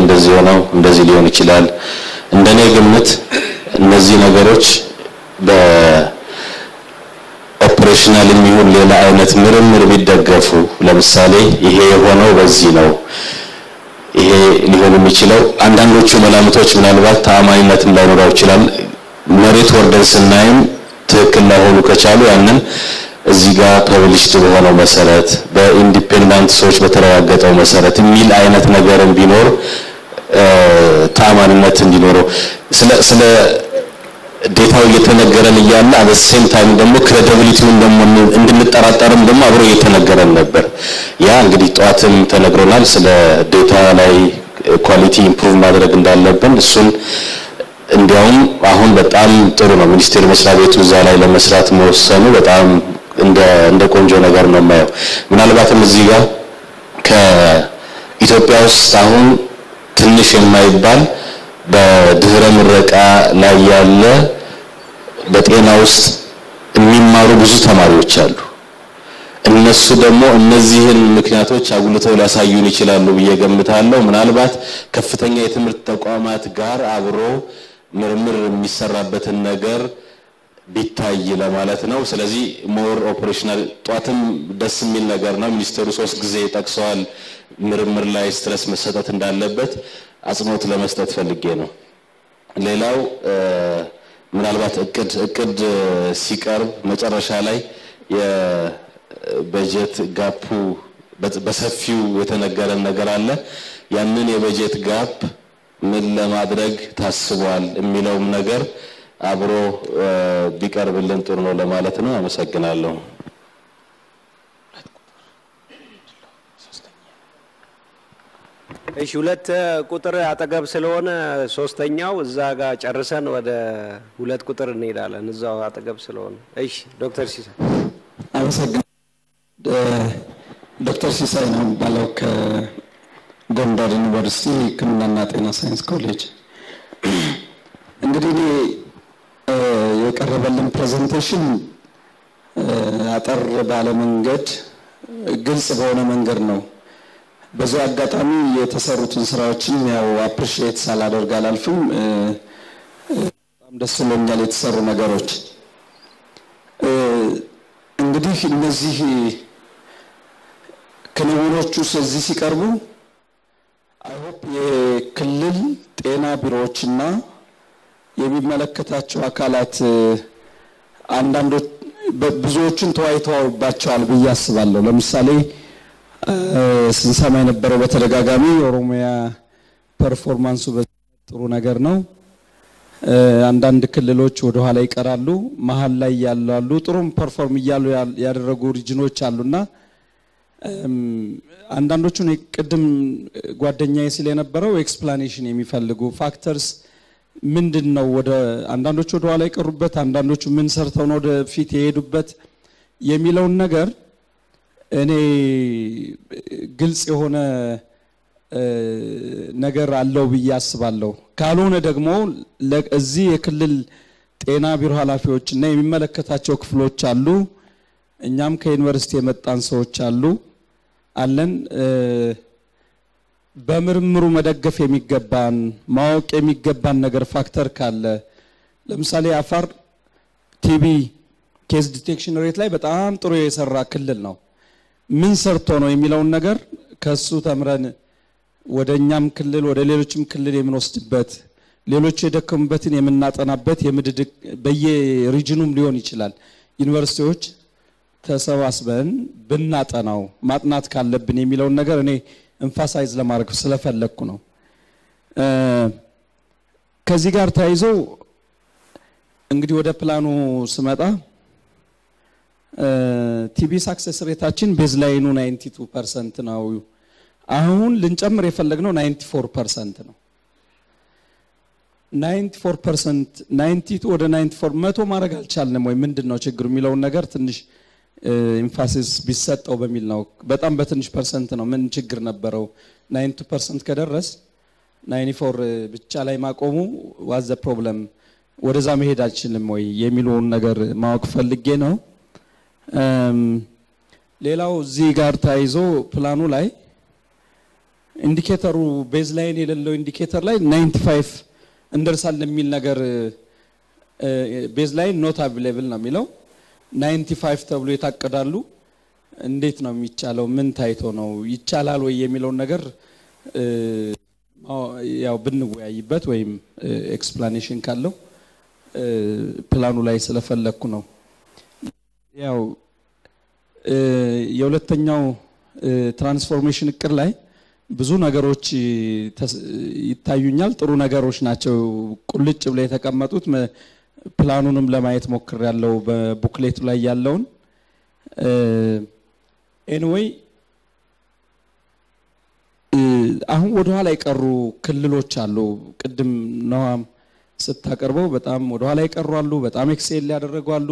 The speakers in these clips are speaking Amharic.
እንደዚህ ሆነው እንደዚህ ሊሆን ይችላል። እንደኔ ግምት እነዚህ ነገሮች በ operational የሚሆን ሌላ አይነት ምርምር ቢደገፉ ለምሳሌ ይሄ የሆነው በዚህ ነው ይሄ ሊሆን የሚችለው አንዳንዶቹ መላምቶች ምናልባት ተአማኒነትም ላይኖረው ይችላል። መሬት ወርደን ስናይም ትክክል ላይሆኑ ከቻሉ ያንን እዚህ ጋር published በሆነው መሰረት በ independent ሰዎች በተረጋገጠው መሰረት የሚል አይነት ነገርም ቢኖር ተአማኒነት እንዲኖረው ስለ data ው እየተነገረን እያለ at same time ደግሞ credibility ውን ደግሞ እንድንጠራጠርም ደግሞ አብሮ እየተነገረን ነበር። ያ እንግዲህ ጠዋትም ተነግሮናል። ስለ data ላይ quality improve ማድረግ እንዳለብን እሱን እንዲያውም አሁን በጣም ጥሩ ነው ሚኒስቴር መስሪያ ቤቱ እዛ ላይ ለመስራት መወሰኑ በጣም እንደ እንደ ቆንጆ ነገር ነው የማየው። ምናልባትም እዚህ ጋር ከኢትዮጵያ ውስጥ አሁን ትንሽ የማይባል በድህረ ምረቃ ላይ ያለ በጤና ውስጥ የሚማሩ ብዙ ተማሪዎች አሉ። እነሱ ደግሞ እነዚህን ምክንያቶች አጉልተው ሊያሳዩን ይችላሉ ብዬ ገምታለሁ። ምናልባት ከፍተኛ የትምህርት ተቋማት ጋር አብሮ ምርምር የሚሰራበትን ነገር ቢታይ ለማለት ነው። ስለዚህ more operational ጧትም ደስ የሚል ነገር ነው። ሚኒስቴሩ ሶስት ጊዜ ጠቅሰዋል። ምርምር ላይ stress መሰጠት እንዳለበት አጽንኦት ለመስጠት ፈልጌ ነው። ሌላው ምናልባት እቅድ እቅድ ሲቀርብ መጨረሻ ላይ የበጀት gap ኡ በሰፊው የተነገረን ነገር አለ። ያንን የበጀት gap ምን ለማድረግ ታስቧል የሚለውም ነገር አብሮ ቢቀርብልን ጥሩ ነው ለማለት ነው። አመሰግናለሁ። እሺ ሁለት ቁጥር አጠገብ ስለሆነ ሶስተኛው እዛ ጋር ጨርሰን ወደ ሁለት ቁጥር እንሄዳለን። እዛው አጠገብ ስለሆነ። እሺ ዶክተር ሲሳይ አመሰግናለሁ። ዶክተር ሲሳይ ነው የሚባለው ከጎንደር ዩኒቨርሲቲ ሕክምናና ጤና ሳይንስ ኮሌጅ። እንግዲህ እኔ የቀረበልን presentation አጠር ባለ መንገድ ግልጽ በሆነ መንገድ ነው በዚህ አጋጣሚ የተሰሩትን ስራዎችን ያው appreciate ሳላደርግ አላልፍም። በጣም ደስ ብሎኛል የተሰሩ ነገሮች። እንግዲህ እነዚህ ክንውኖቹ እዚህ ሲቀርቡ I hope የክልል ጤና ቢሮዎችና የሚመለከታቸው አካላት አንዳንዶች ብዙዎቹን ተወያይተዋባቸዋል ብዬ አስባለሁ። ለምሳሌ ስንሰማ የነበረው በተደጋጋሚ የኦሮሚያ performance ኡ ጥሩ ነገር ነው። አንዳንድ ክልሎች ወደ ኋላ ይቀራሉ፣ መሀል ላይ ያሉ ጥሩም perform እያሉ ያደረጉ region ኦች አሉና አንዳንዶቹን ቅድም ጓደኛዬ ሲል የነበረው explanation የሚፈልጉ factors ምንድን ነው ወደ አንዳንዶቹ ወደ ኋላ የቀሩበት አንዳንዶቹ ምን ሰርተው ነው ወደ ፊት የሄዱበት የሚለውን ነገር እኔ ግልጽ የሆነ ነገር አለው ብዬ አስባለሁ። ካልሆነ ደግሞ እዚህ የክልል ጤና ቢሮ ኃላፊዎች እና የሚመለከታቸው ክፍሎች አሉ። እኛም ከዩኒቨርሲቲ የመጣን ሰዎች አሉ አለን በምርምሩ መደገፍ የሚገባን ማወቅ የሚገባን ነገር factor ካለ ለምሳሌ አፋር TB case detection rate ላይ በጣም ጥሩ የሰራ ክልል ነው። ምን ሰርቶ ነው የሚለውን ነገር ከሱ ተምረን ወደ እኛም ክልል ወደ ሌሎችም ክልል የምንወስድበት ሌሎች የደከሙበትን የምናጠናበት የምድድቅ በየ region ኡም ሊሆን ይችላል። ዩኒቨርሲቲዎች ተሰባስበን ብናጠናው ማጥናት ካለብን የሚለውን ነገር እኔ emphasize ለማድረግ ስለፈለግኩ ነው። ከዚህ ጋር ተያይዞ እንግዲህ ወደ ፕላኑ ስመጣ TB success rate ኣችን baseline ኡ 92 percent ነው። አሁን ልንጨምር የፈለግነው 94 percent ነው። 94 percent 92 ወደ 94 መቶ ማድረግ አልቻልንም ወይ ምንድን ነው ችግሩ የሚለውን ነገር ትንሽ emphasis ቢሰጠው በሚል ነው። በጣም በትንሽ percent ነው። ምን ችግር ነበረው? 92 percent ከደረስ 94 ብቻ ላይ ማቆሙ what's the problem ወደዛ መሄድ አልችልም ወይ የሚለውን ነገር ማወቅ ፈልጌ ነው። ሌላው እዚህ ጋር ተያይዞ ፕላኑ ላይ indicator ኡ baseline የሌለው indicator ላይ 95 እንደርሳለን የሚል ነገር baseline not available ነው የሚለው 95 ተብሎ የታቀዳሉ። እንዴት ነው የሚቻለው? ምን ታይቶ ነው ይቻላል ወይ የሚለውን ነገር ያው ብንወያይበት ወይም explanation ካለው ፕላኑ ላይ ስለፈለግኩ ነው። ያው የሁለተኛው transformation እቅድ ላይ ብዙ ነገሮች ይታዩኛል። ጥሩ ነገሮች ናቸው ቁልጭ ብለው የተቀመጡት። ፕላኑንም ለማየት ሞክሬያለሁ በ booklet ኡ ላይ ያለውን anyway አሁን ወደኋላ የቀሩ ክልሎች አሉ። ቅድም ነዋም ስታቀርበው በጣም ወደኋላ የቀሩ አሉ፣ በጣም excel ያደረጉ አሉ።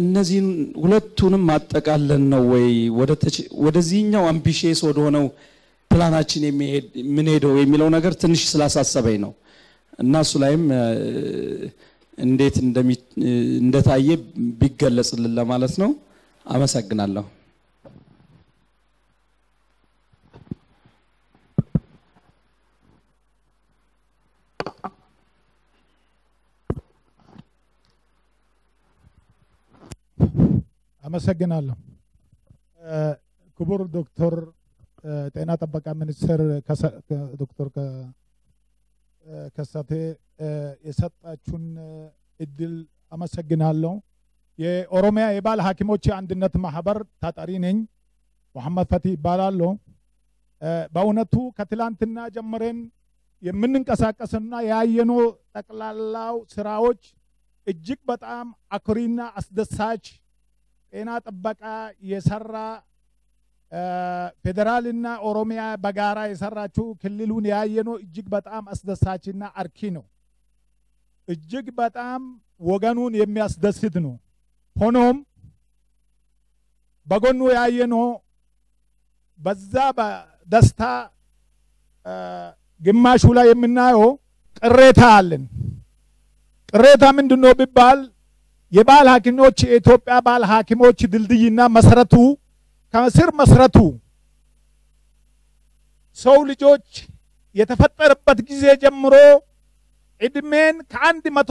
እነዚህን ሁለቱንም ማጠቃለን ነው ወይ ወደዚህኛው ambitious ወደሆነው ፕላናችን የምንሄደው የሚለው ነገር ትንሽ ስላሳሰበኝ ነው እና እሱ ላይም እንዴት እንደታየ ቢገለጽልን ለማለት ነው። አመሰግናለሁ። አመሰግናለሁ። ክቡር ዶክተር ጤና ጥበቃ ሚኒስትር ዶክተር ከሳቴ የሰጣችሁን እድል አመሰግናለሁ። የኦሮሚያ የባህል ሐኪሞች አንድነት ማህበር ታጣሪ ነኝ። መሐመድ ፈቲ ይባላለሁ። በእውነቱ ከትላንትና ጀምረን የምንንቀሳቀስና ያየነው ጠቅላላው ስራዎች እጅግ በጣም አኩሪና አስደሳች ጤና ጥበቃ የሰራ ፌዴራልና ኦሮሚያ በጋራ የሰራችው ክልሉን ያየነው እጅግ በጣም አስደሳችና አርኪ ነው። እጅግ በጣም ወገኑን የሚያስደስት ነው። ሆኖም በጎኑ ያየነው በዛ በደስታ ግማሹ ላይ የምናየው ቅሬታ አለን። ቅሬታ ምንድን ነው ቢባል የባህል ሐኪሞች የኢትዮጵያ ባህል ሐኪሞች ድልድይና መሰረቱ ከስር መሰረቱ ሰው ልጆች የተፈጠረበት ጊዜ ጀምሮ እድሜን ከአንድ መቶ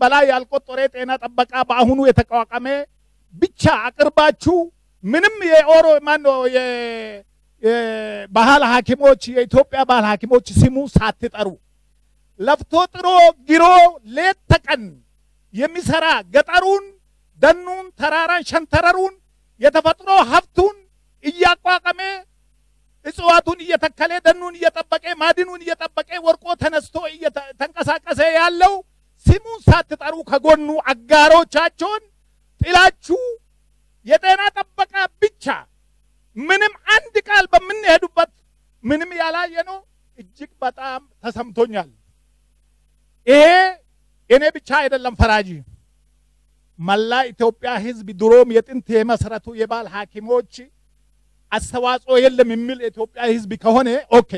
በላይ ያልቆጠረ ጤና ጥበቃ በአሁኑ የተቋቋመ ብቻ አቅርባችሁ ምንም የኦሮ ማነው የባህል ሐኪሞች የኢትዮጵያ ባህል ሐኪሞች ስሙ ሳትጠሩ። ለፍቶ ጥሮ ግሮ ሌት ተቀን የሚሰራ ገጠሩን፣ ደኑን፣ ተራራን፣ ሸንተረሩን የተፈጥሮ ሀብቱን እያቋቋመ እጽዋቱን እየተከለ ደኑን እየጠበቀ ማድኑን እየጠበቀ ወርቆ ተነስቶ እየተ- ተንቀሳቀሰ ያለው ስሙን ሳትጠሩ ከጎኑ አጋሮቻቸውን ጥላችሁ የጤና ጥበቃ ብቻ ምንም አንድ ቃል በምንሄዱበት ምንም ያላየ ነው። እጅግ በጣም ተሰምቶኛል። ይሄ እኔ ብቻ አይደለም ፈራጂ መላ ኢትዮጵያ ሕዝብ ድሮም የጥንት የመሰረቱ የባህል ሐኪሞች አስተዋጽኦ የለም የሚል የኢትዮጵያ ሕዝብ ከሆነ okay፣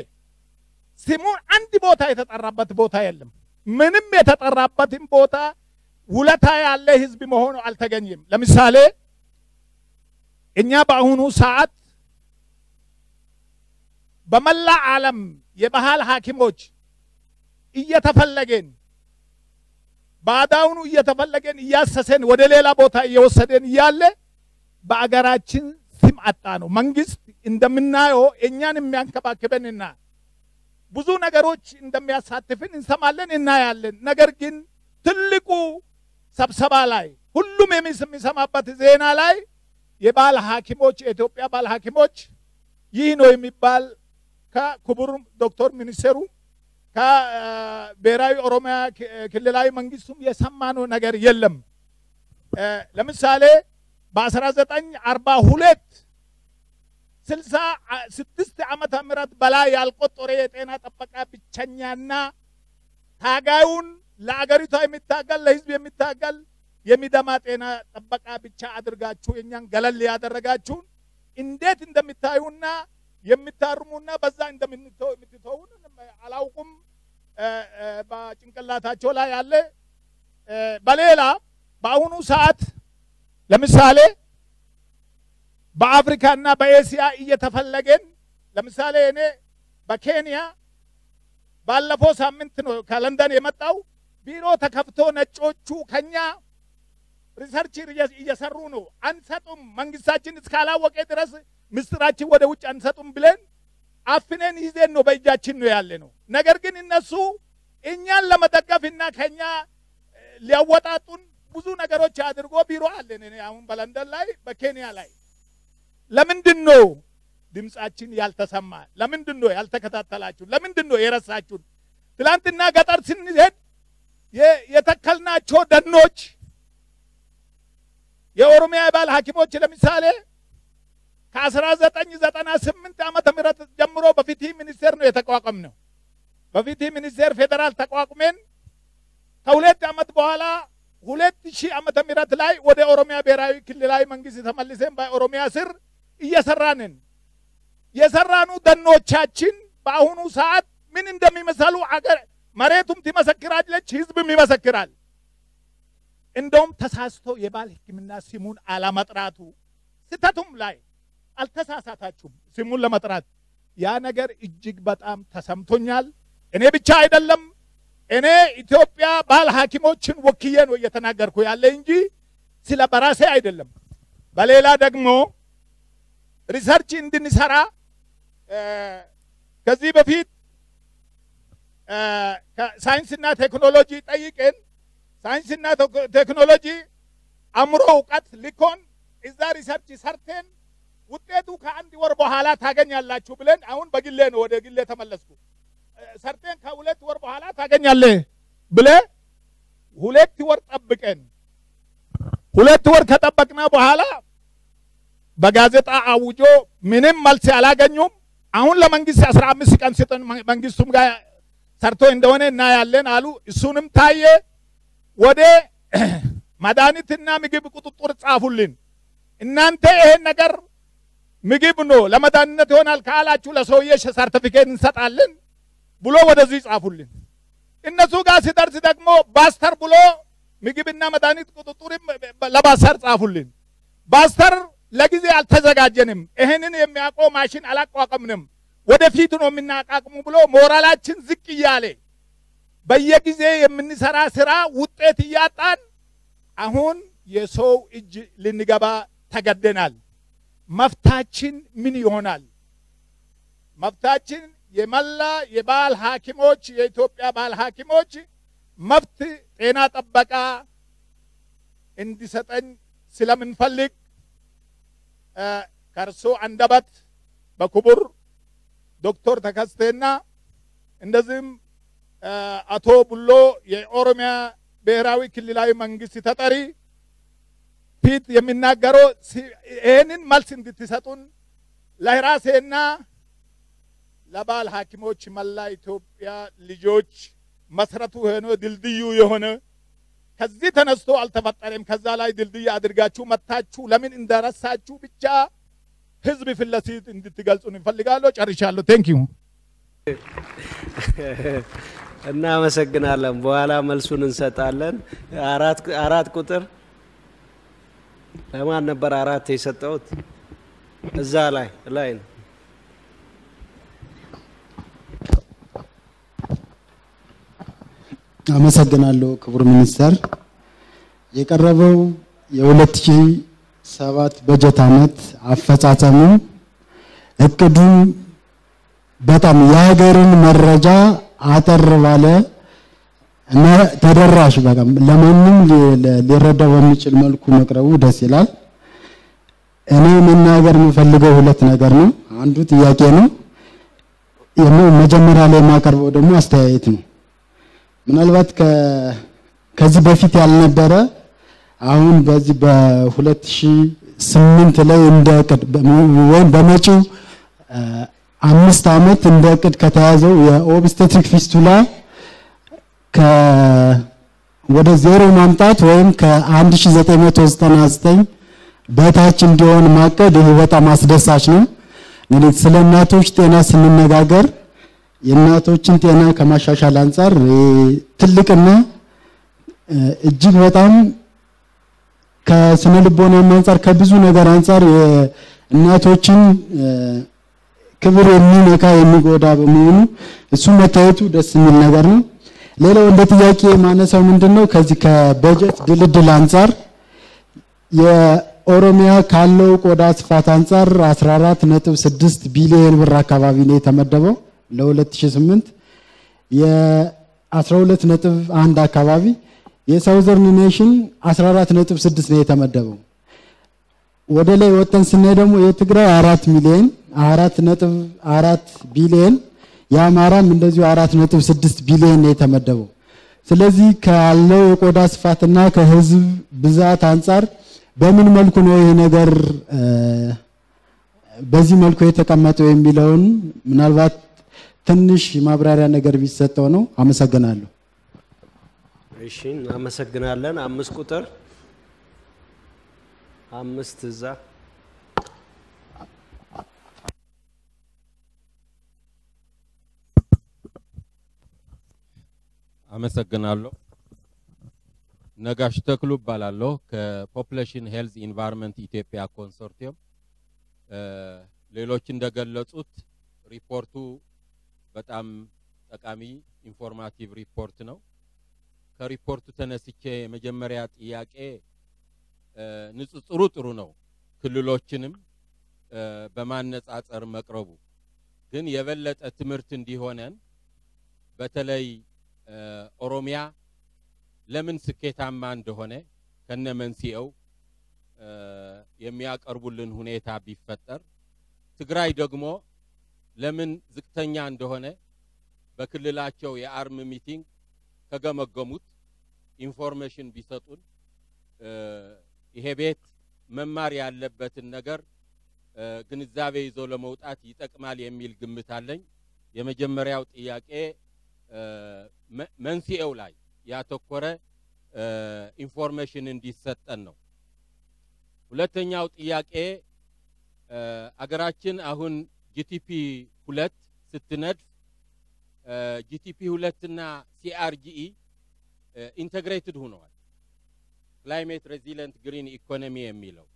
ስሙን አንድ ቦታ የተጠራበት ቦታ የለም። ምንም የተጠራበትም ቦታ ውለታ ያለ ሕዝብ መሆኑ አልተገኘም። ለምሳሌ እኛ በአሁኑ ሰዓት በመላ ዓለም የባህል ሐኪሞች እየተፈለገን ባዳውኑ እየተፈለገን እያሰሰን ወደ ሌላ ቦታ እየወሰደን እያለ በአገራችን ስም አጣ ነው። መንግስት እንደምናየው እኛን የሚያንከባክበንና ብዙ ነገሮች እንደሚያሳትፍን እንሰማለን፣ እናያለን። ነገር ግን ትልቁ ስብሰባ ላይ ሁሉም የሚሰማበት ዜና ላይ የባህል ሐኪሞች የኢትዮጵያ ባህል ሐኪሞች ይህ ነው የሚባል ከክቡር ዶክተር ሚኒስቴሩ ከብሔራዊ ኦሮሚያ ክልላዊ መንግስቱም የሰማነው ነገር የለም። ለምሳሌ በ1942 ስልሳ ስድስት ዓመተ ምህረት በላይ ያልቆጠረ የጤና ጥበቃ ብቸኛና ታጋዩን ለአገሪቷ የሚታገል ለህዝብ የሚታገል የሚደማ ጤና ጥበቃ ብቻ አድርጋችሁ የእኛን ገለል ያደረጋችሁን እንዴት እንደሚታዩና የሚታርሙና በዛ እንደምትተውን አላውቁም። በጭንቅላታቸው ላይ ያለ በሌላ በአሁኑ ሰዓት ለምሳሌ በአፍሪካና በኤስያ እየተፈለገን ለምሳሌ እኔ በኬንያ ባለፈው ሳምንት ነው ከለንደን የመጣው ቢሮ ተከፍቶ ነጮቹ ከኛ research እየሰሩ ነው። አንሰጥም፣ መንግስታችን እስካላወቀ ድረስ ምስጢራችን ወደ ውጭ አንሰጥም ብለን አፍነን ይዘን ነው በእጃችን ነው ያለ ነው። ነገር ግን እነሱ እኛን ለመደገፍና ከኛ ሊያወጣጡን ብዙ ነገሮች አድርጎ ቢሮ አለን። እኔ አሁን በለንደን ላይ በኬንያ ላይ ለምንድን ነው ድምጻችን ያልተሰማ? ለምንድን ነው ያልተከታተላችሁን? ለምንድን ነው የረሳችሁን? ትላንትና ገጠር ስንሄድ የተከልናቸው ደኖች የኦሮሚያ የባህል ሐኪሞች ለምሳሌ ከ1998 ዓመተ ምህረት ጀምሮ በፍትህ ሚኒስቴር ነው የተቋቋም ነው። በፍትህ ሚኒስቴር ፌዴራል ተቋቁሜን ከሁለት ዓመት በኋላ ሁለት ሺህ ዓመተ ምህረት ላይ ወደ ኦሮሚያ ብሔራዊ ክልላዊ መንግስት ተመልሰን በኦሮሚያ ስር እየሰራንን የሰራኑ ደኖቻችን በአሁኑ ሰዓት ምን እንደሚመሰሉ አገር መሬቱም ትመሰክራለች፣ ህዝብም ይመሰክራል። እንደውም ተሳስቶ የባህል ሕክምና ስሙን አለመጥራቱ ስተቱም ላይ አልተሳሳታችሁም፣ ስሙን ለመጥራት ያ ነገር እጅግ በጣም ተሰምቶኛል። እኔ ብቻ አይደለም እኔ ኢትዮጵያ ባህል ሐኪሞችን ወክዬ ነው እየተናገርኩ ያለ እንጂ ስለ በራሴ አይደለም። በሌላ ደግሞ ሪሰርች እንድንሰራ ከዚህ በፊት ሳይንስና ቴክኖሎጂ ጠይቅን ሳይንስና ቴክኖሎጂ አእምሮ እውቀት ልኮን እዛ ሪሰርች ሰርተን ውጤቱ ከአንድ ወር በኋላ ታገኛላችሁ ብለን አሁን በግሌ ነው ወደ ግሌ ተመለስኩ። ሰርተን ከሁለት ወር በኋላ ታገኛለህ ብለ ሁለት ወር ጠብቀን ሁለት ወር ከጠበቅና በኋላ በጋዜጣ አውጆ ምንም መልስ አላገኙም። አሁን ለመንግስት አስራ አምስት ቀን ስጠን መንግስቱም ጋር ሰርቶ እንደሆነ እናያለን አሉ። እሱንም ታየ። ወደ መድኃኒትና ምግብ ቁጥጥር ጻፉልን። እናንተ ይሄን ነገር ምግብ ነው ለመድኃኒትነት ይሆናል ካላችሁ ለሰውዬ ሰርቲፊኬት እንሰጣለን ብሎ ወደዚህ ጻፉልን። እነሱ ጋር ሲደርስ ደግሞ ባስተር ብሎ ምግብና መድኃኒት ቁጥጥርም ለባስተር ጻፉልን። ባስተር ለጊዜ አልተዘጋጀንም፣ ይህንን የሚያውቀው ማሽን አላቋቋምንም፣ ወደፊት ነው የምናቃቅሙ ብሎ ሞራላችን ዝቅ እያለ በየጊዜ የምንሰራ ስራ ውጤት እያጣን አሁን የሰው እጅ ልንገባ ተገደናል። መፍታችን ምን ይሆናል? መፍታችን የመላ የባህል ሐኪሞች የኢትዮጵያ ባህል ሐኪሞች መብት ጤና ጥበቃ እንዲሰጠኝ ስለምንፈልግ ከእርሶ አንደበት በክቡር ዶክተር ተከስቴና እንደዚህም አቶ ቡሎ የኦሮሚያ ብሔራዊ ክልላዊ መንግስት ተጠሪ ፊት የሚናገረው ይህንን መልስ እንድትሰጡን ለራሴና ለባህል ሐኪሞች መላ ኢትዮጵያ ልጆች መሰረቱ ሆኖ ድልድዩ የሆነ ከዚህ ተነስቶ አልተፈጠረም። ከዛ ላይ ድልድይ አድርጋችሁ መታችሁ ለምን እንደረሳችሁ ብቻ ህዝብ ፊት ለፊት እንድትገልጹን እንፈልጋለሁ። ጨርሻለሁ። thank you። እናመሰግናለን። በኋላ መልሱን እንሰጣለን። አራት ቁጥር ለማን ነበር አራት የሰጠሁት? እዛ ላይ ላይ ነው። አመሰግናለሁ ክቡር ሚኒስተር። የቀረበው የ2007 በጀት ዓመት አፈጻጸሙ እቅዱን በጣም የሀገርን መረጃ አጠር ባለ እና ተደራሽ በቃ ለማንም ሊረዳው በሚችል መልኩ መቅረቡ ደስ ይላል። እኔ መናገር የምፈልገው ሁለት ነገር ነው። አንዱ ጥያቄ ነው። መጀመሪያ ላይ የማቀርበው ደግሞ አስተያየት ነው። ምናልባት ከዚህ በፊት ያልነበረ አሁን በዚህ በ2008 ላይ እንደ እቅድ ወይም በመጪው አምስት ዓመት እንደ እቅድ ከተያዘው የኦብስቴትሪክ ፊስቱላ ወደ ዜሮ ማምጣት ወይም ከ1999 በታች እንዲሆን ማቀድ ይህ በጣም አስደሳች ነው። እንግዲህ ስለ እናቶች ጤና ስንነጋገር የእናቶችን ጤና ከማሻሻል አንጻር ትልቅና እጅግ በጣም ከስነ ልቦናም አንጻር ከብዙ ነገር አንጻር እናቶችን ክብር የሚነካ የሚጎዳ በመሆኑ እሱ መታየቱ ደስ የሚል ነገር ነው። ሌላው እንደ ጥያቄ ማነሳው ምንድን ነው ከዚህ ከበጀት ድልድል አንጻር የኦሮሚያ ካለው ቆዳ ስፋት አንጻር 14.6 ቢሊዮን ብር አካባቢ ነው የተመደበው ለ2008 የ12.1 አካባቢ የሳውዘርን ኔሽን 14.6 ነው የተመደበው። ወደ ላይ ወጠን ስናይ ደግሞ የትግራይ 4 ሚሊዮን 4.4 ቢሊዮን የአማራም እንደዚሁ 4.6 ቢሊዮን ነው የተመደበው። ስለዚህ ካለው የቆዳ ስፋትና ከህዝብ ብዛት አንጻር በምን መልኩ ነው ይሄ ነገር በዚህ መልኩ የተቀመጠው የሚለውን ምናልባት ትንሽ ማብራሪያ ነገር ቢሰጠው ነው። አመሰግናለሁ። እሺ እናመሰግናለን። አምስት ቁጥር አምስት እዛ አመሰግናለሁ። ነጋሽ ተክሉ እባላለሁ ከ Population Health Environment Ethiopia Consortium። ሌሎች እንደገለጹት ሪፖርቱ በጣም ጠቃሚ informative ሪፖርት ነው። ከሪፖርቱ ተነስቼ የመጀመሪያ ጥያቄ ንጽጽሩ ጥሩ ነው፣ ክልሎችንም በማነጻጸር መቅረቡ ግን የበለጠ ትምህርት እንዲሆነን በተለይ ኦሮሚያ ለምን ስኬታማ እንደሆነ ከነ መንስኤው የሚያቀርቡልን ሁኔታ ቢፈጠር፣ ትግራይ ደግሞ ለምን ዝቅተኛ እንደሆነ በክልላቸው የ ARM meeting ከገመገሙት information ቢሰጡን ይሄ ቤት መማር ያለበትን ነገር ግንዛቤ ይዞ ለመውጣት ይጠቅማል የሚል ግምት አለኝ። የመጀመሪያው ጥያቄ መንስኤው ላይ ያተኮረ information እንዲሰጠን ነው። ሁለተኛው ጥያቄ አገራችን አሁን GTP ሁለት ስትነድፍ GTP ሁለት እና CRGE integrated ሆነዋል። climate resilient green economy የሚለው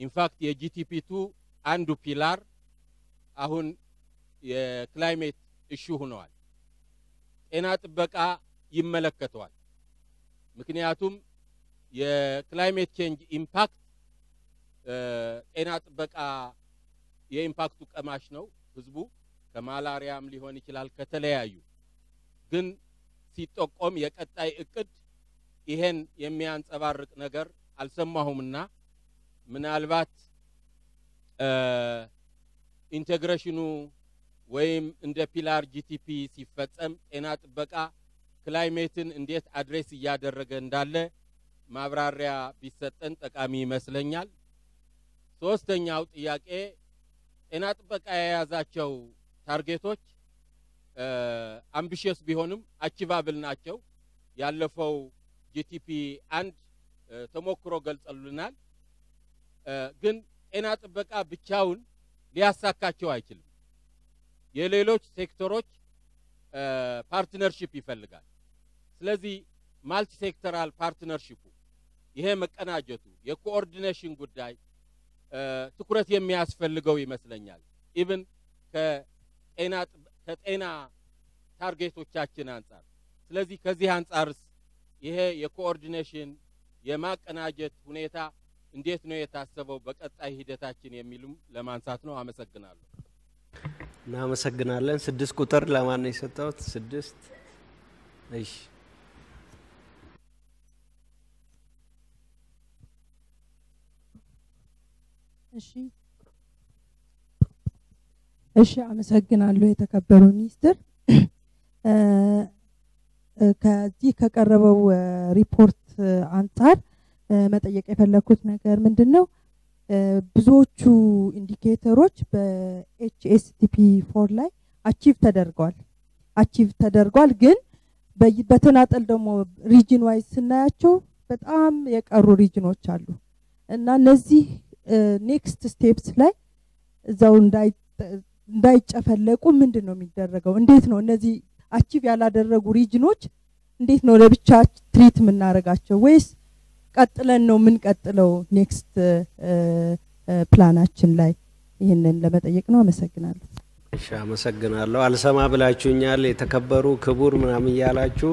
in fact የ GTP two አንዱ pillar አሁን የ climate issue ሆነዋል። ጤና ጥበቃ ይመለከተዋል። ምክንያቱም የ climate change impact ጤና ጥበቃ የ impact ኡ ቀማሽ ነው። ህዝቡ ከማላሪያም ሊሆን ይችላል ከተለያዩ ግን ሲጠቆም የቀጣይ እቅድ ይሄን የሚያንጸባርቅ ነገር አልሰማሁምና ምናልባት integration ኑ ወይም እንደ pillar GTP ሲፈጸም ጤና ጥበቃ climate ን እንዴት address እያደረገ እንዳለ ማብራሪያ ቢሰጠን ጠቃሚ ይመስለኛል። ሶስተኛው ጥያቄ ጤና ጥበቃ የያዛቸው target ኦች ambitious ቢሆንም achievable ናቸው። ያለፈው GTP አንድ ተሞክሮ ገልጸሉናል። ግን ጤና ጥበቃ ብቻውን ሊያሳካቸው አይችልም። የሌሎች ሴክተሮች partnership ይፈልጋል። ስለዚህ multi sectoral partnership ኡ ይሄ መቀናጀቱ የ coordination ጉዳይ ትኩረት የሚያስፈልገው ይመስለኛል። even ከጤና target ኦቻችን አንጻር። ስለዚህ ከዚህ አንጻርስ ይሄ የ coordination የማቀናጀት ሁኔታ እንዴት ነው የታሰበው በቀጣይ ሂደታችን የሚሉም ለማንሳት ነው። አመሰግናለሁ። እናመሰግናለን። ስድስት ቁጥር ለማን ነው የሰጠሁት? ስድስት እሺ። እሺ አመሰግናለሁ የተከበሩ ሚኒስትር። ከዚህ ከቀረበው ሪፖርት አንጻር መጠየቅ የፈለኩት ነገር ምንድን ነው? ብዙዎቹ indicator ኦች በ HSDP four ላይ achieve ተደርገዋል achieve ተደርጓል። ግን በተናጠል ደግሞ region wise ስናያቸው በጣም የቀሩ region ኦች አሉ እና እነዚህ next steps ላይ እዛው እንዳይጨፈለቁ ምንድን ነው የሚደረገው? እንዴት ነው እነዚህ achieve ያላደረጉ region ኦች እንዴት ነው ለብቻ treat የምናደርጋቸው ወይስ ቀጥለን ነው የምንቀጥለው? next plan ኣችን ላይ ይህንን ለመጠየቅ ነው። አመሰግናለሁ። እሺ አመሰግናለሁ። አልሰማ ብላችሁኛል። የተከበሩ ክቡር ምናምን እያላችሁ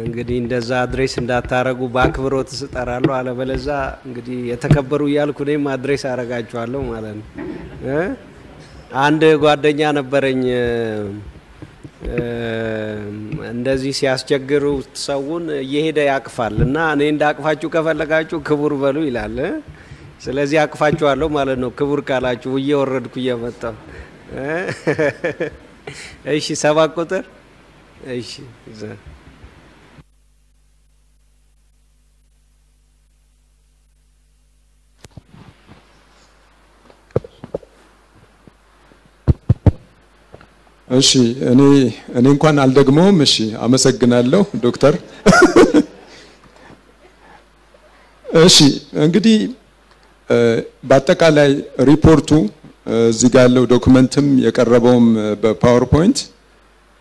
እንግዲህ እንደዛ address እንዳታረጉ በአክብሮት ስጠራለሁ። አለበለዛ እንግዲህ የተከበሩ እያልኩ እኔም address አረጋችኋለሁ ማለት ነው አንድ ጓደኛ ነበረኝ እንደዚህ ሲያስቸግሩ ሰውን እየሄደ ያቅፋል እና እኔ እንዳቅፋችሁ ከፈለጋችሁ ክቡር በሉ ይላል። ስለዚህ አቅፋችኋለሁ ማለት ነው። ክቡር ካላችሁ እየወረድኩ እየመጣሁ። እሺ ሰባት ቁጥር? እሺ እሺ እኔ እኔ እንኳን አልደግመውም። እሺ አመሰግናለሁ ዶክተር። እሺ እንግዲህ በአጠቃላይ ሪፖርቱ እዚህ ጋር ያለው document ም የቀረበውም በ PowerPoint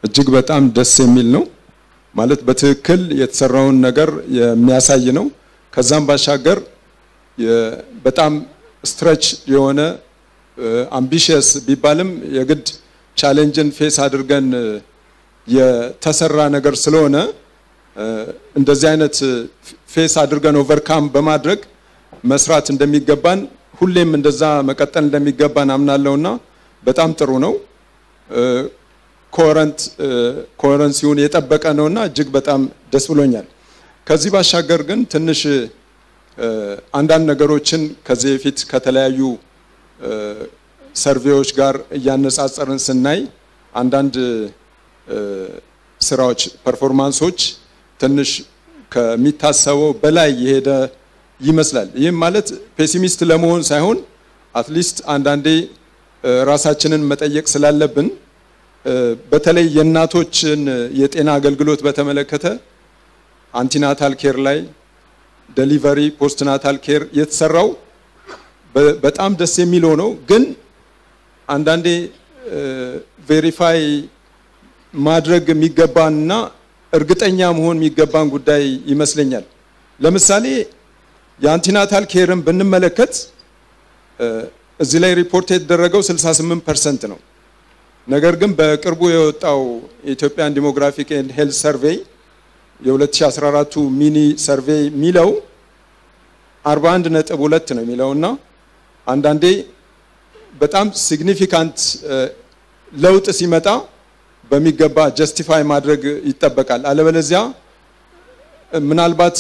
እጅግ በጣም ደስ የሚል ነው። ማለት በትክክል የተሰራውን ነገር የሚያሳይ ነው። ከዛም ባሻገር በጣም stretch የሆነ ambitious ቢባልም የግድ challenge ን face አድርገን የተሰራ ነገር ስለሆነ እንደዚህ አይነት face አድርገን overcome በማድረግ መስራት እንደሚገባን ሁሌም እንደዛ መቀጠል እንደሚገባን አምናለሁና በጣም ጥሩ ነው። current currency ውን የጠበቀ ነውና እጅግ በጣም ደስ ብሎኛል። ከዚህ ባሻገር ግን ትንሽ አንዳንድ ነገሮችን ከዚህ በፊት ከተለያዩ survey ዎች ጋር እያነጻጸርን ስናይ አንዳንድ ስራዎች performance ኦች ትንሽ ከሚታሰበው በላይ የሄደ ይመስላል። ይህም ማለት pessimist ለመሆን ሳይሆን at least አንዳንዴ ራሳችንን መጠየቅ ስላለብን በተለይ የእናቶችን የጤና አገልግሎት በተመለከተ antenatal care ላይ delivery postnatal care የተሰራው በጣም ደስ የሚለው ነው። ግን አንዳንዴ verify ማድረግ የሚገባንና እርግጠኛ መሆን የሚገባን ጉዳይ ይመስለኛል። ለምሳሌ የ antenatal care ን ብንመለከት እዚህ ላይ ሪፖርት የተደረገው 68 percent ነው። ነገር ግን በቅርቡ የወጣው የኢትዮጵያን demographic and health survey የ2014ቱ mini survey የሚለው 41 ነጥብ ሁለት ነው የሚለው እና አንዳንዴ በጣም significant ለውጥ ሲመጣ በሚገባ justify ማድረግ ይጠበቃል። አለበለዚያ ምናልባት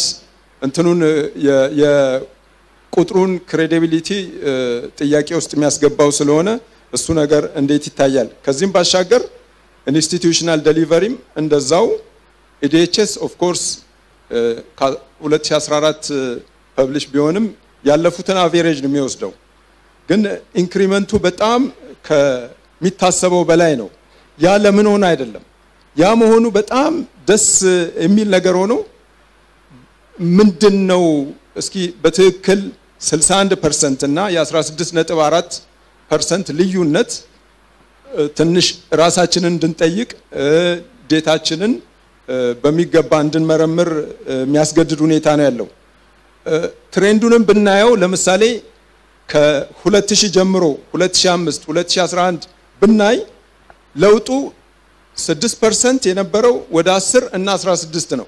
እንትኑን የ- የቁጥሩን credibility ጥያቄ ውስጥ የሚያስገባው ስለሆነ እሱ ነገር እንዴት ይታያል? ከዚህም ባሻገር institutional delivery ም እንደዛው EDHS of course 2014 publish ቢሆንም ያለፉትን average ነው የሚወስደው። ግን increment ኡ በጣም ከሚታሰበው በላይ ነው። ያ ለምን ሆነ አይደለም። ያ መሆኑ በጣም ደስ የሚል ነገር ሆኖ ምንድን ነው እስኪ በትክክል 61 percent እና የ16.4 percent ልዩነት ትንሽ ራሳችንን እንድንጠይቅ data ችንን በሚገባ እንድንመረምር የሚያስገድድ ሁኔታ ነው ያለው። trend ኡንም ብናየው ለምሳሌ ከ2000 ጀምሮ 2005 2011 ብናይ ለውጡ 6 percent የነበረው ወደ 10 እና 16 ነው።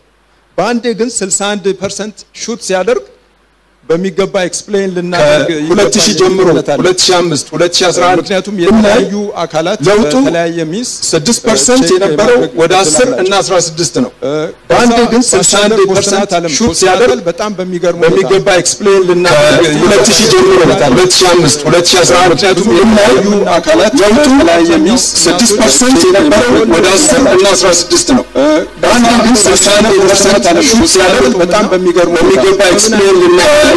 በአንዴ ግን 61 ፐርሰንት ሹት ሲያደርግ በሚገባ ኤክስፕሌን ልናደርግ ሁለት ሺህ ጀምሮ ይገባል። 2005 2011 ምክንያቱም የተለያዩ አካላት ለውጡ በተለያየ ሚስ 6 ፐርሰንት የነበረው ወደ 10 እና 16 ነው። በአንድ ግን 61 ፐርሰንት ሹት ሲያደርግ በጣም በሚገርም በሚገባ ኤክስፕሌን ልናደርግ 2000 ጀምሮ 2005 2011 ምክንያቱም የተለያዩ አካላት ለውጡ የተለያየ ሚስ 6 ፐርሰንት የነበረው ወደ 10 እና 16 ነው። በአንድ ግን 61 ፐርሰንት ሹት ሲያደርግ በጣም በሚገርም በሚገባ ኤክስፕሌን ልናደርግ 2000 ጀምሮ 2005 2011 ምክንያቱም የተለያዩ አካላት ለውጡ የተለያየ ሚስ 6 ፐርሰንት የነበረው ወደ 10 እና 16 ነው። በአንድ ግን 61 ፐርሰንት ሹት ሲያደርግ በጣም በሚገርም በሚገባ ኤክስፕሌን ልናደርግ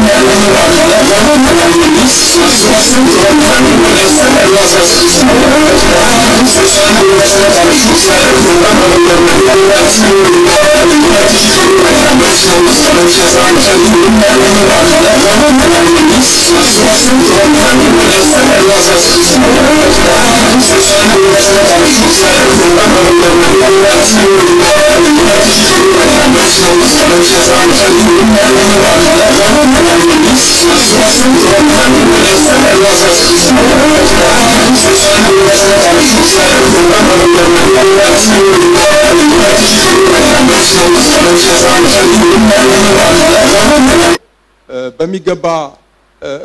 ምክንያቱም የተለያዩ አካላት ለውጡ የተለያየ ሚስ 6 percent የነበረው ወደ 10 እና 16 ነው። በአንድ ግን በሚገባ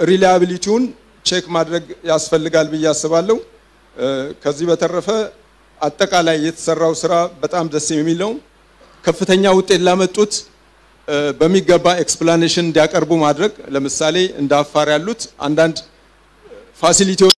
reliability ውን check ማድረግ ያስፈልጋል ብዬ አስባለሁ። ከዚህ በተረፈ አጠቃላይ የተሰራው ስራ በጣም ደስ የሚል ነው። ከፍተኛ ውጤት ላመጡት በሚገባ explanation እንዲያቀርቡ ማድረግ። ለምሳሌ እንደ አፋር ያሉት አንዳንድ facility ዎች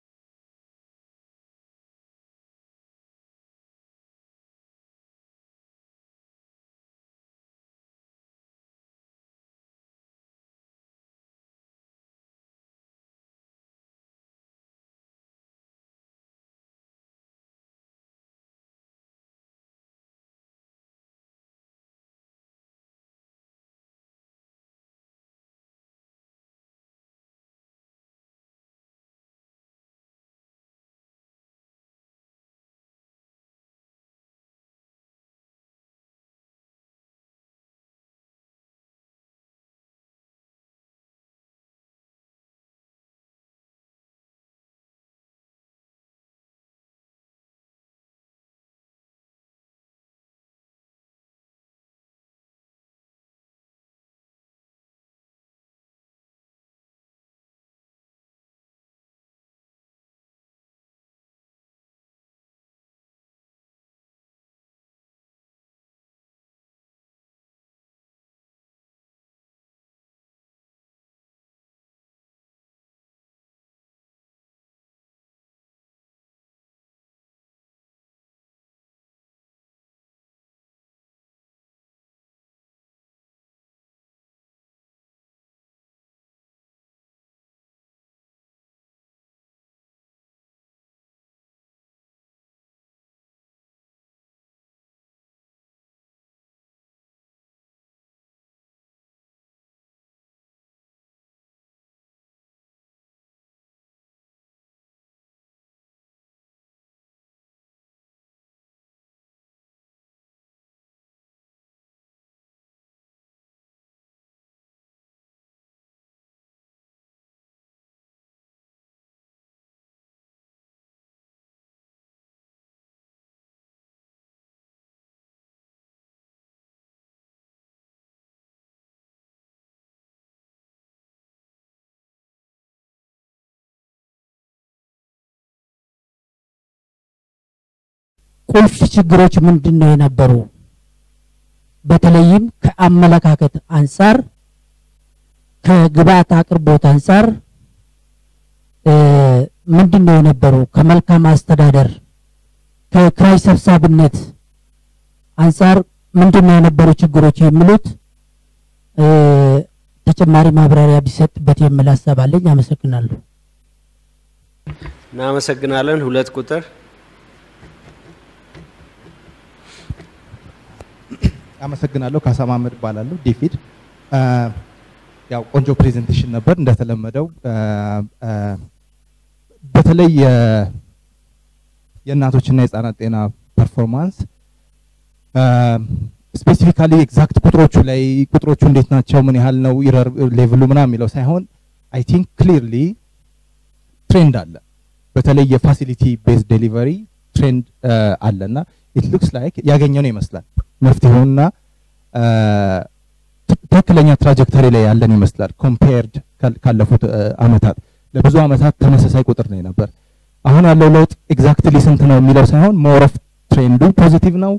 ቁልፍ ችግሮች ምንድን ነው የነበሩ? በተለይም ከአመለካከት አንጻር፣ ከግብአት አቅርቦት አንጻር ምንድን ነው የነበሩ? ከመልካም አስተዳደር ከኪራይ ሰብሳቢነት አንጻር ምንድን ነው የነበሩ ችግሮች የሚሉት ተጨማሪ ማብራሪያ ቢሰጥበት የሚል ሀሳብ አለኝ። አመሰግናለሁ። እናመሰግናለን። ሁለት ቁጥር አመሰግናለሁ። ካሳ ማህመድ እባላለሁ። ዴቪድ ያው ቆንጆ presentation ነበር እንደተለመደው። በተለይ የእናቶችና የህፃናት ጤና performance specifically exact ቁጥሮቹ ላይ ቁጥሮቹ እንዴት ናቸው፣ ምን ያህል ነው error level ኡ ምናምን የሚለው ሳይሆን I think clearly trend አለ። በተለይ የ facility based delivery trend አለና it looks like ያገኘነው ይመስላል መፍትሄውና ትክክለኛ trajectory ላይ ያለን ይመስላል compared ካለፉት አመታት ለብዙ አመታት ተመሳሳይ ቁጥር ነው ነበር። አሁን ያለው ለውጥ exactly ስንት ነው የሚለው ሳይሆን more of trend ኡ positive ነው።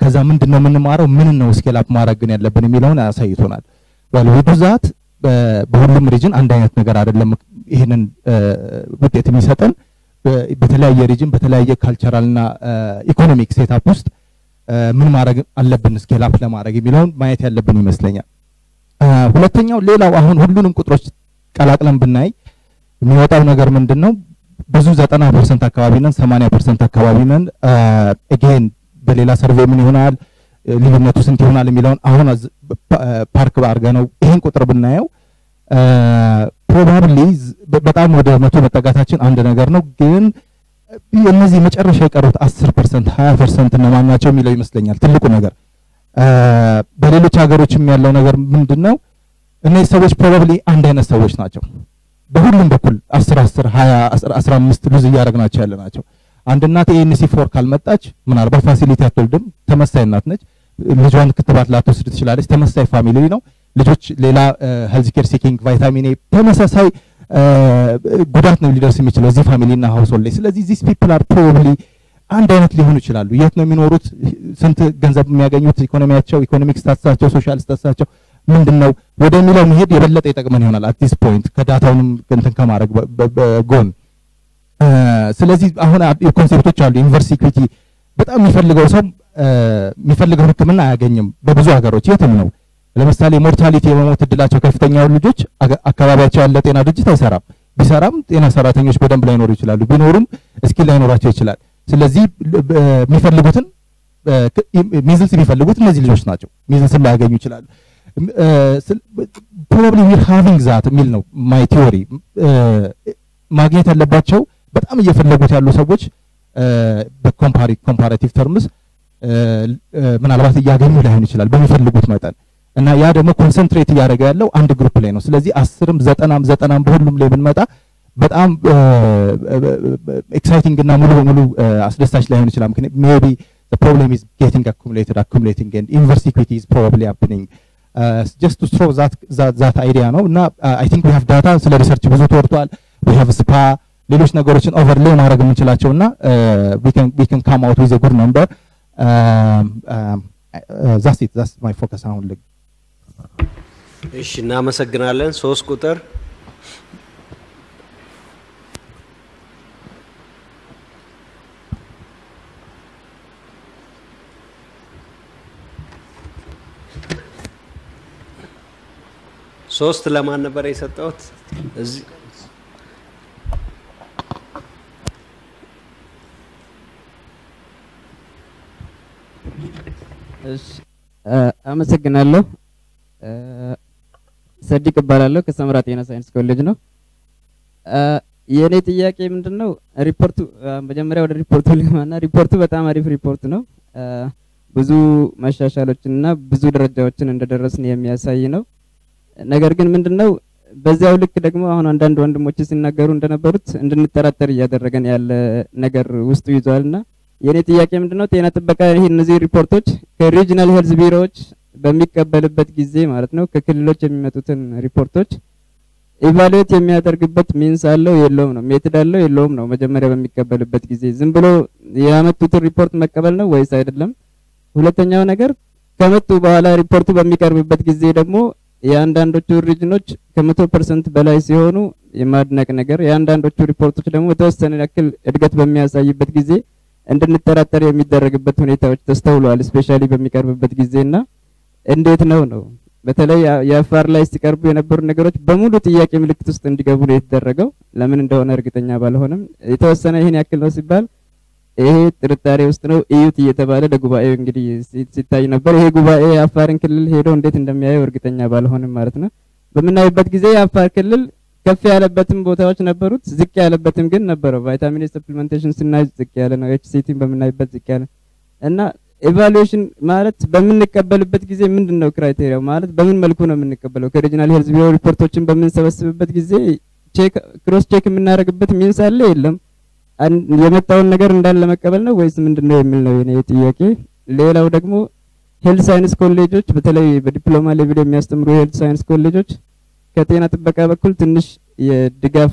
ከዛ ምንድን ነው የምንማረው ምን ነው scale up ማድረግ ግን ያለብን የሚለውን አሳይቶናል። well that በሁሉም region አንድ አይነት ነገር አይደለም ይህንን ውጤት የሚሰጠን በተለያየ region በተለያየ cultural እና economic setup ውስጥ ምን ማድረግ አለብን scale up ለማድረግ የሚለውን ማየት ያለብን ይመስለኛል። ሁለተኛው ሌላው አሁን ሁሉንም ቁጥሮች ቀላቅለን ብናይ የሚወጣው ነገር ምንድን ነው? ብዙ ዘጠና percent አካባቢ ነን፣ ሰማንያ percent አካባቢ ነን። again በሌላ survey ምን ይሆናል ልዩነቱ ስንት ይሆናል የሚለውን አሁን ፓርክ አድርገ ነው ይህን ቁጥር ብናየው probably በጣም ወደ መቶ መጠጋታችን አንድ ነገር ነው ግን እነዚህ መጨረሻ የቀሩት አስር percent ሀያ percent እነማን ናቸው የሚለው ይመስለኛል ትልቁ ነገር። በሌሎች ሀገሮችም ያለው ነገር ምንድን ነው? እነዚህ ሰዎች probably አንድ አይነት ሰዎች ናቸው። በሁሉም በኩል አስር አስር ሀያ አስራ አምስት lose እያደረግናቸው ያለ ናቸው። አንድ እናት ANC four ካልመጣች ምናልባት facility አትወልድም። ተመሳሳይ እናት ነች። ልጇን ክትባት ላትወስድ ትችላለች። ተመሳሳይ family ነው። ልጆች ሌላ health care seeking ቫይታሚን A ተመሳሳይ ጉዳት ነው ሊደርስ የሚችለው እዚህ family ና household ላይ። ስለዚህ these people are probably አንድ አይነት ሊሆኑ ይችላሉ። የት ነው የሚኖሩት? ስንት ገንዘብ የሚያገኙት? ኢኮኖሚያቸው፣ economic status ኣቸው፣ social status ኣቸው ምንድን ነው ወደሚለው መሄድ የበለጠ ይጠቅመን ይሆናል at this point ከ data ውንም እንትን ከማድረግ ጎን። ስለዚህ አሁን concept ኦች አሉ። university equity በጣም የሚፈልገው ሰው የሚፈልገውን ሕክምና አያገኝም በብዙ ሀገሮች የትም ነው። ለምሳሌ mortality የመሞት እድላቸው ከፍተኛውን ልጆች አካባቢያቸው ያለ ጤና ድርጅት አይሰራም። ቢሰራም ጤና ሰራተኞች በደንብ ላይኖሩ ይችላሉ። ቢኖሩም skill ላይኖራቸው ይችላል። ስለዚህ የሚፈልጉትን measles የሚፈልጉት እነዚህ ልጆች ናቸው። measles ን ላያገኙ ይችላሉ። probably we're having that የሚል ነው my theory። ማግኘት ያለባቸው በጣም እየፈለጉት ያሉ ሰዎች በ comparative terms ምናልባት እያገኙ ላይሆን ይችላል በሚፈልጉት መጠን እና ያ ደግሞ concentrate እያደረገ ያለው አንድ group ላይ ነው። ስለዚህ አስርም ዘጠናም ዘጠናም በሁሉም ላይ ብንመጣ በጣም exciting እና ሙሉ በሙሉ አስደሳች ላይሆን ይችላል። maybe is getting accumulated accumulating and inverse equity is probably happening uh, just to throw that that, that idea ነው እና አይ ቲንክ we have data ስለ ሪሰርች ብዙ ተወርቷል። we have ስፓ ሌሎች ነገሮችን ኦቨርሌይ ማድረግ የምንችላቸው እና with a good number um, um, uh, that's it that's my focus አሁን ልግ እሺ እናመሰግናለን። ሶስት ቁጥር ሶስት ለማን ነበር የሰጠሁት? እዚህ አመሰግናለሁ። ሰዲቅ እባላለሁ ከሰመራ ጤና ሳይንስ ኮሌጅ ነው። የእኔ ጥያቄ ምንድን ነው? ሪፖርቱ መጀመሪያ ወደ ሪፖርቱ ልግባና ሪፖርቱ በጣም አሪፍ ሪፖርት ነው። ብዙ መሻሻሎችንና ብዙ ደረጃዎችን እንደደረስን የሚያሳይ ነው። ነገር ግን ምንድነው በዚያው ልክ ደግሞ አሁን አንዳንድ ወንድሞች ሲናገሩ እንደነበሩት እንድንጠራጠር እያደረገን ያለ ነገር ውስጡ ይዟልና የኔ ጥያቄ ምንድነው ጤና ጥበቃ ይህ እነዚህ ሪፖርቶች ከ regional health ቢሮዎች በሚቀበልበት ጊዜ ማለት ነው ከክልሎች የሚመጡትን ሪፖርቶች evaluate የሚያደርግበት means አለው የለውም ነው method አለው የለውም ነው መጀመሪያ በሚቀበልበት ጊዜ ዝም ብሎ ያመጡትን ሪፖርት መቀበል ነው ወይስ አይደለም? ሁለተኛው ነገር ከመጡ በኋላ ሪፖርቱ በሚቀርብበት ጊዜ ደግሞ የአንዳንዶቹ region ኦች ከመቶ percent በላይ ሲሆኑ የማድነቅ ነገር፣ የአንዳንዶቹ ሪፖርቶች ደግሞ የተወሰነ ያክል እድገት በሚያሳይበት ጊዜ እንድንጠራጠር የሚደረግበት ሁኔታዎች ተስተውለዋል። specially በሚቀርብበት ጊዜና እንዴት ነው ነው በተለይ የአፋር ላይ ሲቀርቡ የነበሩ ነገሮች በሙሉ ጥያቄ ምልክት ውስጥ እንዲገቡ ነው የተደረገው። ለምን እንደሆነ እርግጠኛ ባልሆንም የተወሰነ ይሄን ያክል ነው ሲባል ይሄ ጥርጣሬ ውስጥ ነው እዩት እየተባለ ለጉባኤው እንግዲህ ሲታይ ነበር። ይሄ ጉባኤ የአፋርን ክልል ሄዶ እንዴት እንደሚያየው እርግጠኛ ባልሆንም ማለት ነው። በምናይበት ጊዜ የአፋር ክልል ከፍ ያለበትም ቦታዎች ነበሩት፣ ዝቅ ያለበትም ግን ነበረው። vitamin supplementation ስናይ ዝቅ ያለ ነው። HCT ን በምናይበት ዝቅ ያለ እና evaluation ማለት በምንቀበልበት ጊዜ ምንድን ነው criteria ው ማለት በምን መልኩ ነው የምንቀበለው? ከ regional health ቢሮ ሪፖርቶችን በምንሰበስብበት ጊዜ check cross check የምናደርግበት means አለ የለም? የመጣውን ነገር እንዳለ መቀበል ነው ወይስ ምንድን ነው የሚል ነው የኔ ጥያቄ። ሌላው ደግሞ health science ኮሌጆች በተለይ በዲፕሎማ level የሚያስተምሩ የ health science ኮሌጆች ከጤና ጥበቃ በኩል ትንሽ የድጋፍ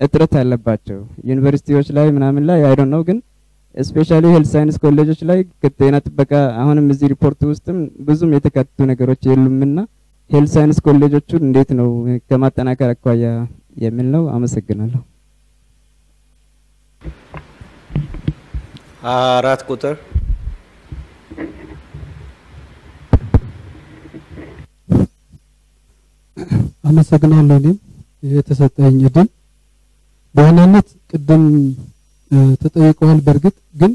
እጥረት አለባቸው። ዩኒቨርሲቲዎች ላይ ምናምን ላይ I know ግን specially health science ኮሌጆች ላይ ከጤና ጥበቃ አሁንም እዚህ ሪፖርት ውስጥም ብዙም የተካተቱ ነገሮች የሉምና health science ኮሌጆቹን እንዴት ነው ከማጠናከር አኳያ የሚል ነው። አመሰግናለሁ። አራት ቁጥር አመሰግናለሁ። እኔም የተሰጠኝ እድል በዋናነት ቅድም ተጠይቀዋል። በእርግጥ ግን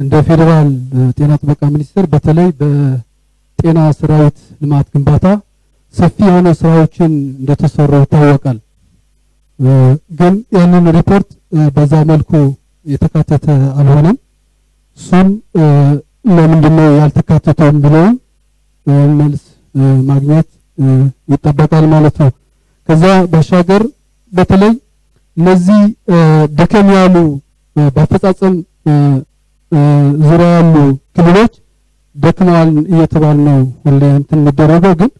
እንደ ፌዴራል ጤና ጥበቃ ሚኒስቴር በተለይ በጤና ሰራዊት ልማት ግንባታ ሰፊ የሆነ ስራዎችን እንደተሰሩ ይታወቃል። ግን ያንን ሪፖርት በዛ መልኩ የተካተተ አልሆነም። እሱም ለምንድን ነው ያልተካተተው የሚለውን መልስ ማግኘት ይጠበቃል ማለት ነው። ከዛ ባሻገር በተለይ እነዚህ ደከም ያሉ በአፈጻጸም ዙሪያ ያሉ ክልሎች ደክመዋል እየተባል ነው ሁሌ እንትን የሚደረገው ግን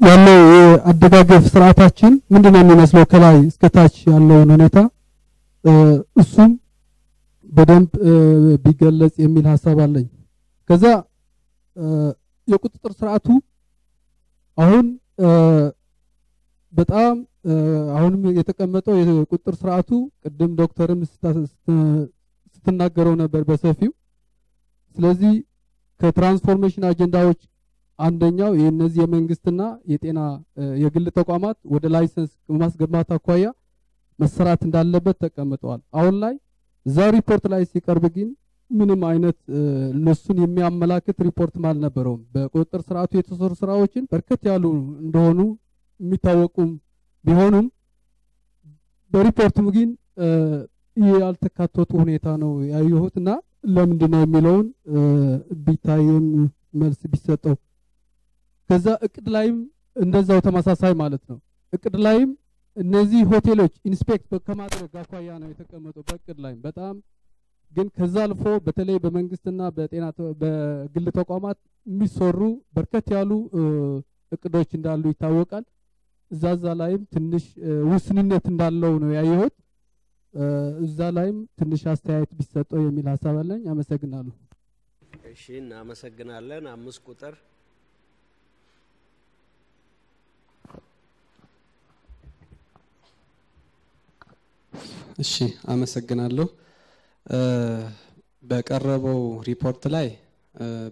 ያለው የአደጋገፍ ስርዓታችን ምንድን ነው የሚመስለው ከላይ እስከ ታች ያለውን ሁኔታ እሱም በደንብ ቢገለጽ የሚል ሀሳብ አለኝ። ከዛ የቁጥጥር ስርዓቱ አሁን በጣም አሁንም የተቀመጠው የቁጥጥር ስርዓቱ ቅድም ዶክተርም ስትናገረው ነበር በሰፊው። ስለዚህ ከ transformation አጀንዳዎች አንደኛው የእነዚህ የመንግስትና የጤና የግል ተቋማት ወደ license በማስገባት አኳያ መሰራት እንዳለበት ተቀምጠዋል። አሁን ላይ እዛ ሪፖርት ላይ ሲቀርብ ግን ምንም አይነት እነሱን የሚያመላክት ሪፖርትም አልነበረውም። በቁጥጥር ስርዓቱ የተሰሩ ስራዎችን በርከት ያሉ እንደሆኑ የሚታወቁም ቢሆኑም በሪፖርቱም ግን ያልተካተቱ ሁኔታ ነው ያየሁት እና ለምንድን ነው የሚለውን ቢታይም መልስ ቢሰጠው። ከዛ እቅድ ላይም እንደዛው ተመሳሳይ ማለት ነው። እቅድ ላይም እነዚህ ሆቴሎች inspect ከማድረግ አኳያ ነው የተቀመጠው በእቅድ ላይም በጣም ግን ከዛ አልፎ በተለይ በመንግስትና በጤና በግል ተቋማት የሚሰሩ በርከት ያሉ እቅዶች እንዳሉ ይታወቃል። እዛ እዛ ላይም ትንሽ ውስንነት እንዳለው ነው ያየሁት። እዛ ላይም ትንሽ አስተያየት ቢሰጠው የሚል ሀሳብ አለኝ። አመሰግናለሁ። እሺ፣ እናመሰግናለን። አምስት ቁጥር እሺ፣ አመሰግናለሁ። በቀረበው ሪፖርት ላይ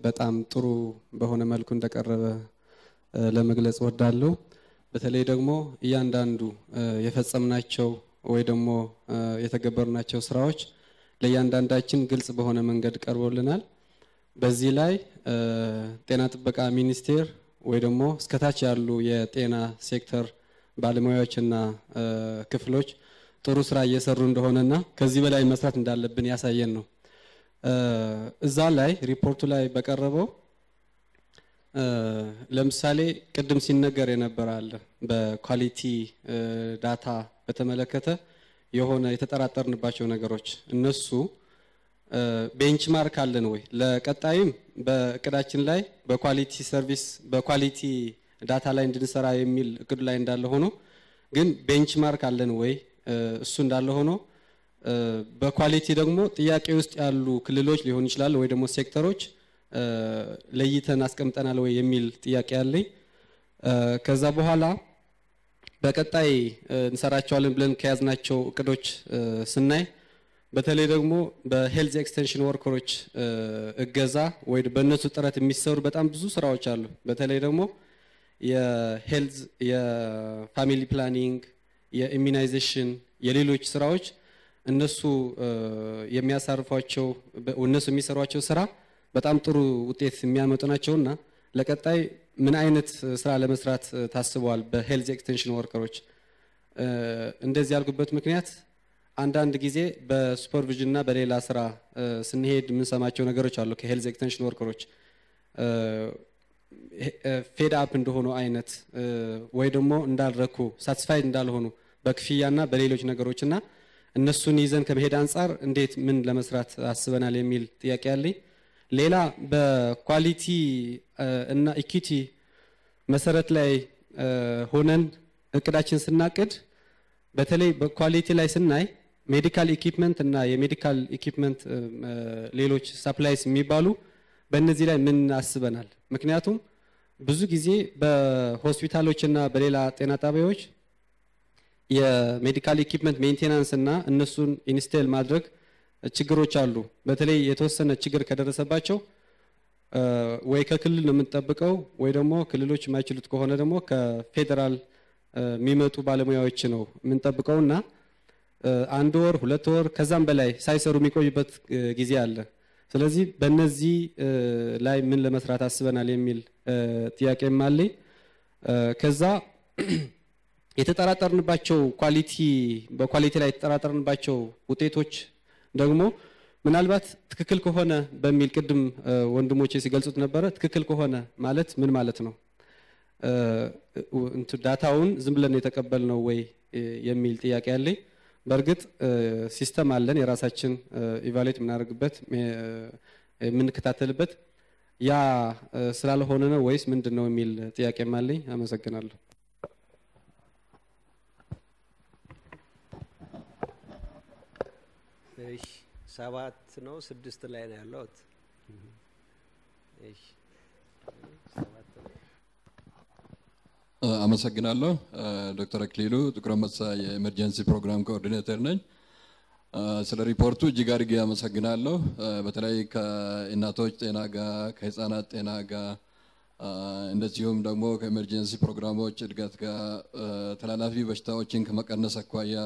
በጣም ጥሩ በሆነ መልኩ እንደቀረበ ለመግለጽ ወዳለሁ። በተለይ ደግሞ እያንዳንዱ የፈጸምናቸው ወይ ደግሞ የተገበርናቸው ስራዎች ለእያንዳንዳችን ግልጽ በሆነ መንገድ ቀርቦልናል። በዚህ ላይ ጤና ጥበቃ ሚኒስቴር ወይ ደግሞ እስከታች ያሉ የጤና ሴክተር ባለሙያዎችና ክፍሎች ጥሩ ስራ እየሰሩ እንደሆነና ከዚህ በላይ መስራት እንዳለብን ያሳየን ነው። እዛ ላይ ሪፖርቱ ላይ በቀረበው ለምሳሌ ቅድም ሲነገር የነበረ አለ በ quality data በተመለከተ የሆነ የተጠራጠርንባቸው ነገሮች እነሱ benchmark አለን ወይ? ለቀጣይም በእቅዳችን ላይ በ quality service በ quality data ላይ እንድንሰራ የሚል እቅዱ ላይ እንዳለ ሆኖ ግን benchmark አለን ወይ? እሱ እንዳለ ሆኖ በ quality ደግሞ ጥያቄ ውስጥ ያሉ ክልሎች ሊሆኑ ይችላል ወይ ደግሞ ሴክተሮች ለይተን አስቀምጠናል ወይ የሚል ጥያቄ አለኝ። ከዛ በኋላ በቀጣይ እንሰራቸዋለን ብለን ከያዝናቸው እቅዶች ስናይ በተለይ ደግሞ በ health extension worker ኦች እገዛ ወይ በእነሱ ጥረት የሚሰሩ በጣም ብዙ ስራዎች አሉ። በተለይ ደግሞ የ health የ family planning፣ የ immunization፣ የሌሎች ስራዎች እነሱ የሚያሳርፏቸው እነሱ የሚሰሯቸው ስራ በጣም ጥሩ ውጤት የሚያመጡ ናቸውና ለቀጣይ ምን አይነት ስራ ለመስራት ታስበዋል? በ health extension worker ኦች እንደዚህ ያልኩበት ምክንያት አንዳንድ ጊዜ በ supervision እና በሌላ ስራ ስንሄድ የምንሰማቸው ነገሮች አሉ። ከ health extension worker ኦች fed up እንደሆኑ አይነት ወይ ደግሞ እንዳልረኩ satisfied እንዳልሆኑ በክፍያና በሌሎች ነገሮች እና እነሱን ይዘን ከመሄድ አንጻር እንዴት ምን ለመስራት አስበናል የሚል ጥያቄ አለኝ። ሌላ በ quality እና equity መሰረት ላይ ሆነን እቅዳችን ስናቅድ በተለይ በ quality ላይ ስናይ medical equipment እና የ medical equipment ሌሎች supplies የሚባሉ በእነዚህ ላይ ምን አስበናል? ምክንያቱም ብዙ ጊዜ በሆስፒታሎች እና በሌላ ጤና ጣቢያዎች የ medical equipment maintenance እና እነሱን install ማድረግ ችግሮች አሉ። በተለይ የተወሰነ ችግር ከደረሰባቸው ወይ ከክልል ነው የምንጠብቀው ወይ ደግሞ ክልሎች የማይችሉት ከሆነ ደግሞ ከፌዴራል የሚመጡ ባለሙያዎች ነው የምንጠብቀው እና አንድ ወር ሁለት ወር ከዛም በላይ ሳይሰሩ የሚቆዩበት ጊዜ አለ። ስለዚህ በእነዚህ ላይ ምን ለመስራት አስበናል የሚል ጥያቄም አለኝ። ከዛ የተጠራጠርንባቸው quality በ quality ላይ የተጠራጠርንባቸው ውጤቶች ደግሞ ምናልባት ትክክል ከሆነ በሚል ቅድም ወንድሞቼ ሲገልጹት ነበረ። ትክክል ከሆነ ማለት ምን ማለት ነው? data ውን ዝም ብለን የተቀበልነው ወይ የሚል ጥያቄ አለኝ። በእርግጥ system አለን የራሳችን evaluate የምናደርግበት የምንከታተልበት ያ ስላልሆነ ነው ወይስ ምንድን ነው የሚል ጥያቄም አለኝ። አመሰግናለሁ። እሺ ሰባት ነው ስድስት ላይ ነው ያለሁት። እሺ አመሰግናለሁ። ዶክተር አክሊሉ ጥቁር አንበሳ የ emergency program coordinator ነኝ። ስለ ሪፖርቱ እጅግ አድርጌ አመሰግናለሁ። በተለይ ከእናቶች ጤና ጋር ከህፃናት ጤና ጋር እንደዚሁም ደግሞ ከ emergency ፕሮግራሞች እድገት ጋር ተላላፊ በሽታዎችን ከመቀነስ አኳያ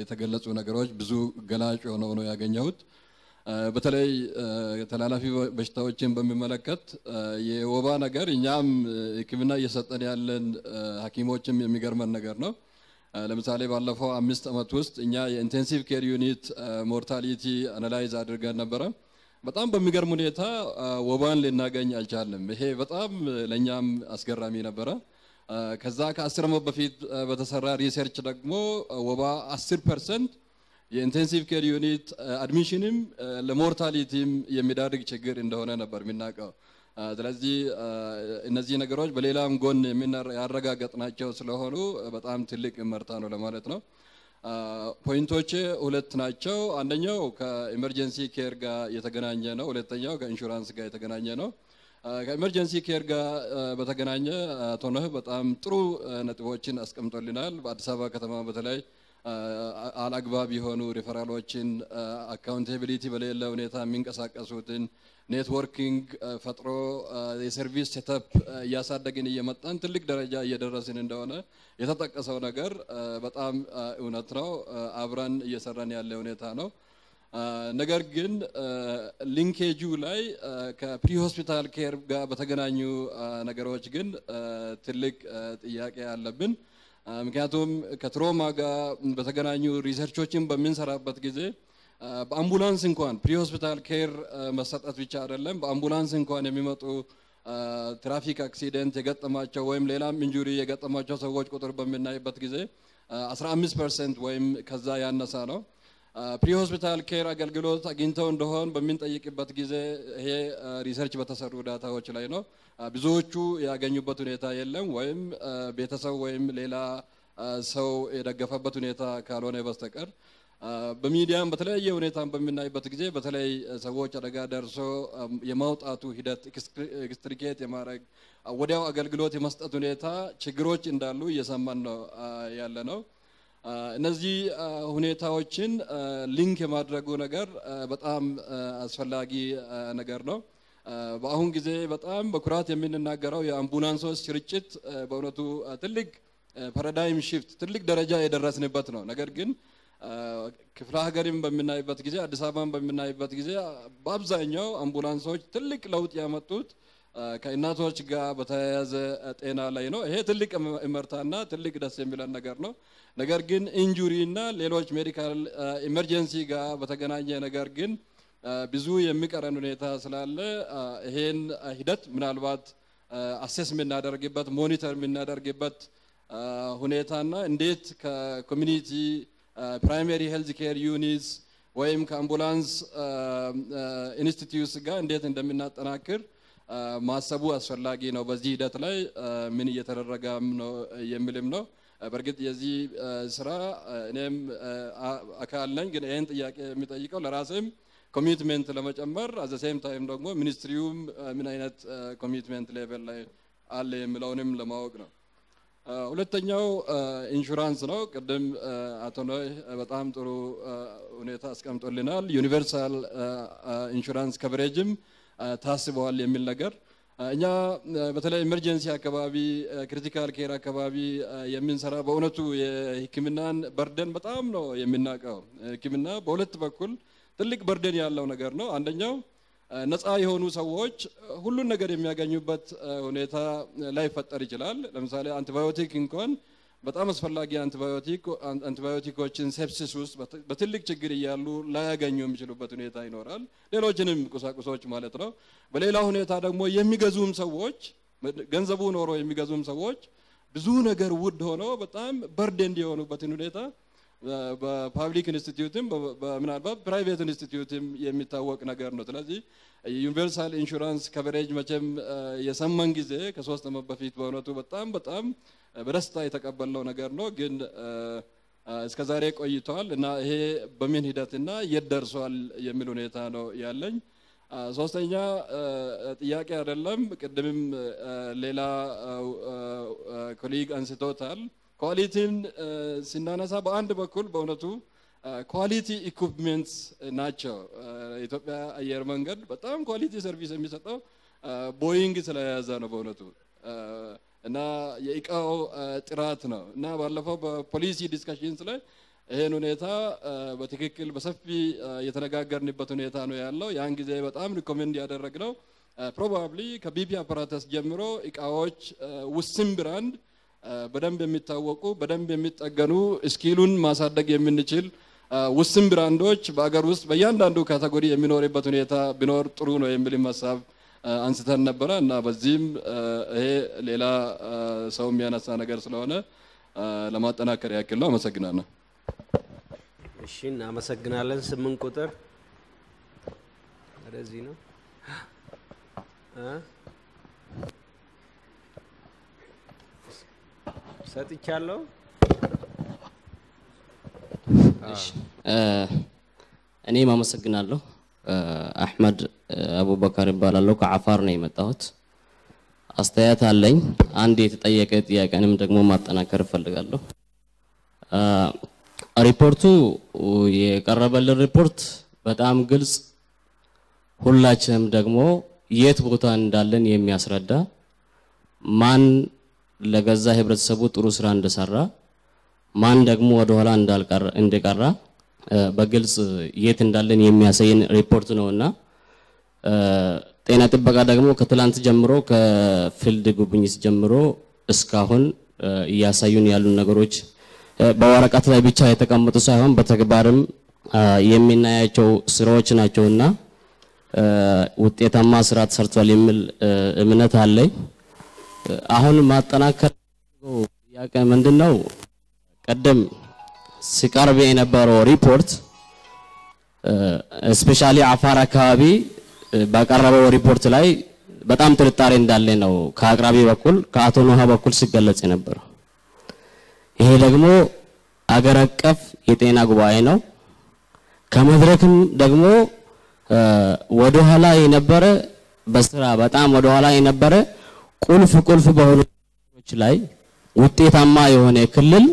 የተገለጹ ነገሮች ብዙ ገላጭ ሆነው ነው ያገኘሁት። በተለይ ተላላፊ በሽታዎችን በሚመለከት የወባ ነገር እኛም ሕክምና እየሰጠን ያለን ሐኪሞችም የሚገርመን ነገር ነው። ለምሳሌ ባለፈው አምስት ዓመት ውስጥ እኛ የ intensive care unit mortality analyze አድርገን ነበረ። በጣም በሚገርም ሁኔታ ወባን ልናገኝ አልቻለም። ይሄ በጣም ለእኛም አስገራሚ ነበረ። ከዛ ከአስር ዓመት በፊት በተሰራ research ደግሞ ወባ አስር ፐርሰንት የኢንቴንሲቭ ኬር ዩኒት አድሚሽንም ለሞርታሊቲም የሚዳርግ ችግር እንደሆነ ነበር የሚታወቀው። ስለዚህ እነዚህ ነገሮች በሌላም ጎን ያረጋገጥናቸው ስለሆኑ በጣም ትልቅ እመርታ ነው ለማለት ነው። point ኦች ሁለት ናቸው። አንደኛው ከ emergency care ጋር የተገናኘ ነው። ሁለተኛው ከኢንሹራንስ ጋር የተገናኘ ነው። ከ emergency care ጋር በተገናኘ አቶ ነህ በጣም ጥሩ ነጥቦችን አስቀምጦልናል። በአዲስ አበባ ከተማ በተለይ አላግባብ የሆኑ referral ኦችን accountability በሌለ ሁኔታ የሚንቀሳቀሱትን networking ፈጥሮ የ service setup እያሳደግን እየመጣን ትልቅ ደረጃ እየደረስን እንደሆነ የተጠቀሰው ነገር በጣም እውነት ነው። አብረን እየሰራን ያለ ሁኔታ ነው። ነገር ግን linkage ኡ ላይ ከ pre hospital care ጋር በተገናኙ ነገሮች ግን ትልቅ ጥያቄ አለብን። ምክንያቱም ከ trauma ጋር በተገናኙ research ኦችን በምንሰራበት ጊዜ በአምቡላንስ እንኳን pre hospital care መሰጠት ብቻ አይደለም፣ በአምቡላንስ እንኳን የሚመጡ traffic accident የገጠማቸው ወይም ሌላም injury የገጠማቸው ሰዎች ቁጥር በምናይበት ጊዜ 15 percent ወይም ከዛ ያነሰ ነው። pre hospital care አገልግሎት አግኝተው እንደሆን በምንጠይቅበት ጊዜ ይሄ research በተሰሩ data ዎች ላይ ነው። ብዙዎቹ ያገኙበት ሁኔታ የለም ወይም ቤተሰብ ወይም ሌላ ሰው የደገፈበት ሁኔታ ካልሆነ በስተቀር በሚዲያም በተለያየ ሁኔታ በምናይበት ጊዜ በተለይ ሰዎች አደጋ ደርሶ የማውጣቱ ሂደት extricate የማድረግ ወዲያው አገልግሎት የመስጠት ሁኔታ ችግሮች እንዳሉ እየሰማን ነው ያለነው። እነዚህ ሁኔታዎችን link የማድረጉ ነገር በጣም አስፈላጊ ነገር ነው። በአሁን ጊዜ በጣም በኩራት የምንናገረው የአምቡላንሶች ስርጭት በእውነቱ ትልቅ paradigm shift ትልቅ ደረጃ የደረስንበት ነው። ነገር ግን ክፍለ ሀገርም በምናይበት ጊዜ አዲስ አበባን በምናይበት ጊዜ በአብዛኛው አምቡላንሶች ትልቅ ለውጥ ያመጡት ከእናቶች ጋር በተያያዘ ጤና ላይ ነው። ይሄ ትልቅ እመርታና ትልቅ ደስ የሚለን ነገር ነው። ነገር ግን injury እና ሌሎች medical emergency ጋር በተገናኘ ነገር ግን ብዙ የሚቀረን ሁኔታ ስላለ ይሄን ሂደት ምናልባት assess የምናደርግበት monitor የምናደርግበት ሁኔታና እንዴት ከ community primary health care units ወይም ከ ambulance institutes ጋር እንዴት እንደምናጠናክር ማሰቡ አስፈላጊ ነው። በዚህ ሂደት ላይ ምን እየተደረገም ነው የሚልም ነው። በእርግጥ የዚህ ስራ እኔም አካል ነኝ፣ ግን ይህን ጥያቄ የሚጠይቀው ለራሴም commitment ለመጨመር at the same time ደግሞ ministry ውም ምን አይነት commitment level ላይ አለ የሚለውንም ለማወቅ ነው። ሁለተኛው ኢንሹራንስ ነው። ቅድም አቶ ኖህ በጣም ጥሩ ሁኔታ አስቀምጦልናል። universal insurance coverage ም ታስበዋል የሚል ነገር እኛ በተለይ emergency አካባቢ critical care አካባቢ የምንሰራ በእውነቱ የሕክምናን burden በጣም ነው የምናውቀው። ሕክምና በሁለት በኩል ትልቅ burden ያለው ነገር ነው። አንደኛው ነፃ የሆኑ ሰዎች ሁሉን ነገር የሚያገኙበት ሁኔታ ላይፈጠር ይችላል። ለምሳሌ አንቲባዮቲክ እንኳን በጣም አስፈላጊ አንቲባዮቲኮችን sepsis ውስጥ በትልቅ ችግር እያሉ ላያገኙ የሚችሉበት ሁኔታ ይኖራል። ሌሎችንም ቁሳቁሶች ማለት ነው። በሌላ ሁኔታ ደግሞ የሚገዙም ሰዎች ገንዘቡ ኖሮ የሚገዙም ሰዎች ብዙ ነገር ውድ ሆኖ በጣም burden የሆኑበትን ሁኔታ በ public institute ም ምናልባት private institute ም የሚታወቅ ነገር ነው። ስለዚህ universal insurance coverage መቼም የሰማን ጊዜ ከሶስት ዓመት በፊት በእውነቱ በጣም በጣም በደስታ የተቀበልነው ነገር ነው። ግን እስከ ዛሬ ቆይተዋል እና ይሄ በምን ሂደትና የት ደርሷል የሚል ሁኔታ ነው ያለኝ። ሶስተኛ ጥያቄ አይደለም፣ ቅድምም ሌላ colleague አንስቶታል። quality ን ስናነሳ በአንድ በኩል በእውነቱ quality equipments ናቸው። የኢትዮጵያ አየር መንገድ በጣም quality service የሚሰጠው ቦይንግ ስለያዘ ነው በእውነቱ እና የእቃው ጥራት ነው እና ባለፈው በ policy discussions ላይ ይህን ሁኔታ በትክክል በሰፊ የተነጋገርንበት ሁኔታ ነው ያለው። ያን ጊዜ በጣም recommend ያደረግነው probably ከ BP apparatus ጀምሮ እቃዎች ውስን brand በደንብ የሚታወቁ በደንብ የሚጠገኑ skill ኡን ማሳደግ የምንችል ውስን brand ኦች በአገር ውስጥ በእያንዳንዱ category የሚኖርበት ሁኔታ ቢኖር ጥሩ ነው የሚልም ሀሳብ አንስተን ነበረ እና በዚህም ይሄ ሌላ ሰው የሚያነሳ ነገር ስለሆነ ለማጠናከር ያክል ነው። አመሰግናለሁ። እሺ፣ እናመሰግናለን። ስምንት ቁጥር ወደዚህ ነው ሰጥቻለሁ። እኔም አመሰግናለሁ። አሕመድ አቡበከር እባላለሁ። ከአፋር ነው የመጣሁት። አስተያየት አለኝ። አንድ የተጠየቀ ጥያቄንም ደግሞ ማጠናከር እፈልጋለሁ። ሪፖርቱ የቀረበልን ሪፖርት በጣም ግልጽ፣ ሁላችንም ደግሞ የት ቦታ እንዳለን የሚያስረዳ ማን ለገዛ ህብረተሰቡ ጥሩ ስራ እንደሰራ ማን ደግሞ ወደኋላ እንደቀራ በግልጽ የት እንዳለን የሚያሳየን ሪፖርት ነውና ጤና ጥበቃ ደግሞ ከትላንት ጀምሮ ከፊልድ ጉብኝት ጀምሮ እስካሁን እያሳዩን ያሉ ነገሮች በወረቀት ላይ ብቻ የተቀመጡ ሳይሆን በተግባርም የምናያቸው ስራዎች ናቸውና ውጤታማ ስራ ተሰርቷል የሚል እምነት አለኝ። አሁን ማጠናከር ጥያቄ ምንድን ነው? ቀደም ሲቀርብ የነበረው ሪፖርት specially አፋር አካባቢ ባቀረበው ሪፖርት ላይ በጣም ጥርጣሬ እንዳለ ነው ከአቅራቢ በኩል ከአቶ ኖህ በኩል ሲገለጽ የነበረው። ይሄ ደግሞ አገር አቀፍ የጤና ጉባኤ ነው። ከመድረክም ደግሞ ወደኋላ የነበረ በስራ በጣም ወደኋላ የነበረ ቁልፍ ቁልፍ በሆኑ ላይ ውጤታማ የሆነ ክልል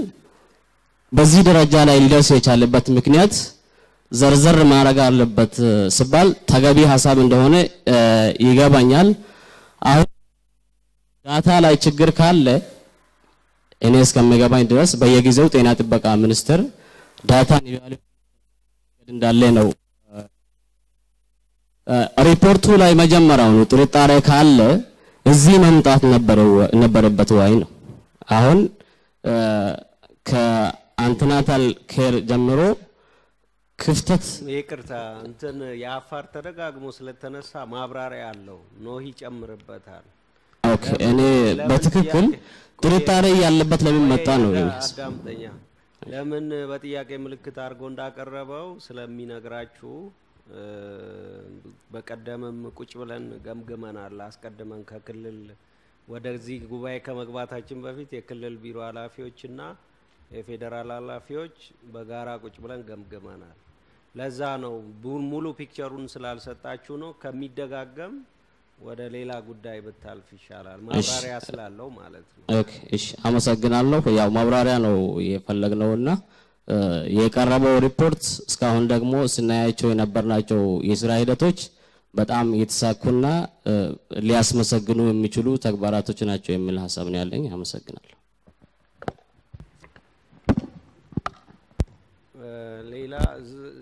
በዚህ ደረጃ ላይ ሊደርስ የቻለበት ምክንያት ዘርዘር ማድረግ አለበት ሲባል ተገቢ ሀሳብ እንደሆነ ይገባኛል። አሁን ዳታ ላይ ችግር ካለ እኔ እስከሚገባኝ ድረስ በየጊዜው ጤና ጥበቃ ሚኒስቴር ዳታን እንዳለ ነው። ሪፖርቱ ላይ መጀመሪያውኑ ጥርጣሬ ካለ እዚህ መምጣት ነበረበት ወይ ነው። አሁን ከ antenatal care ጀምሮ ክፍተት ይቅርታ እንትን የአፋር ተደጋግሞ ስለተነሳ ማብራሪያ አለው። ኖህ ይጨምርበታል። okay፣ እኔ በትክክል ጥርጣሬ ያለበት ለምን መጣ ነው? አዳምጠኛ ለምን በጥያቄ ምልክት አድርጎ እንዳቀረበው ስለሚነግራችሁ በቀደምም ቁጭ ብለን ገምግመናል። አስቀድመን ከክልል ወደዚህ ጉባኤ ከመግባታችን በፊት የክልል ቢሮ ኃላፊዎችና የፌዴራል ኃላፊዎች በጋራ ቁጭ ብለን ገምግመናል። ለዛ ነው ሙሉ ፒክቸሩን ስላልሰጣችሁ ነው። ከሚደጋገም ወደ ሌላ ጉዳይ ብታልፍ ይሻላል፣ ማብራሪያ ስላለው ማለት ነው። okay፣ እሺ፣ አመሰግናለሁ። ያው ማብራሪያ ነው የፈለግነውና የቀረበው ሪፖርት እስካሁን ደግሞ ስናያቸው የነበርናቸው የስራ ሂደቶች በጣም የተሳኩና ሊያስመሰግኑ የሚችሉ ተግባራቶች ናቸው የሚል ሀሳብ ነው ያለኝ። አመሰግናለሁ። ሌላ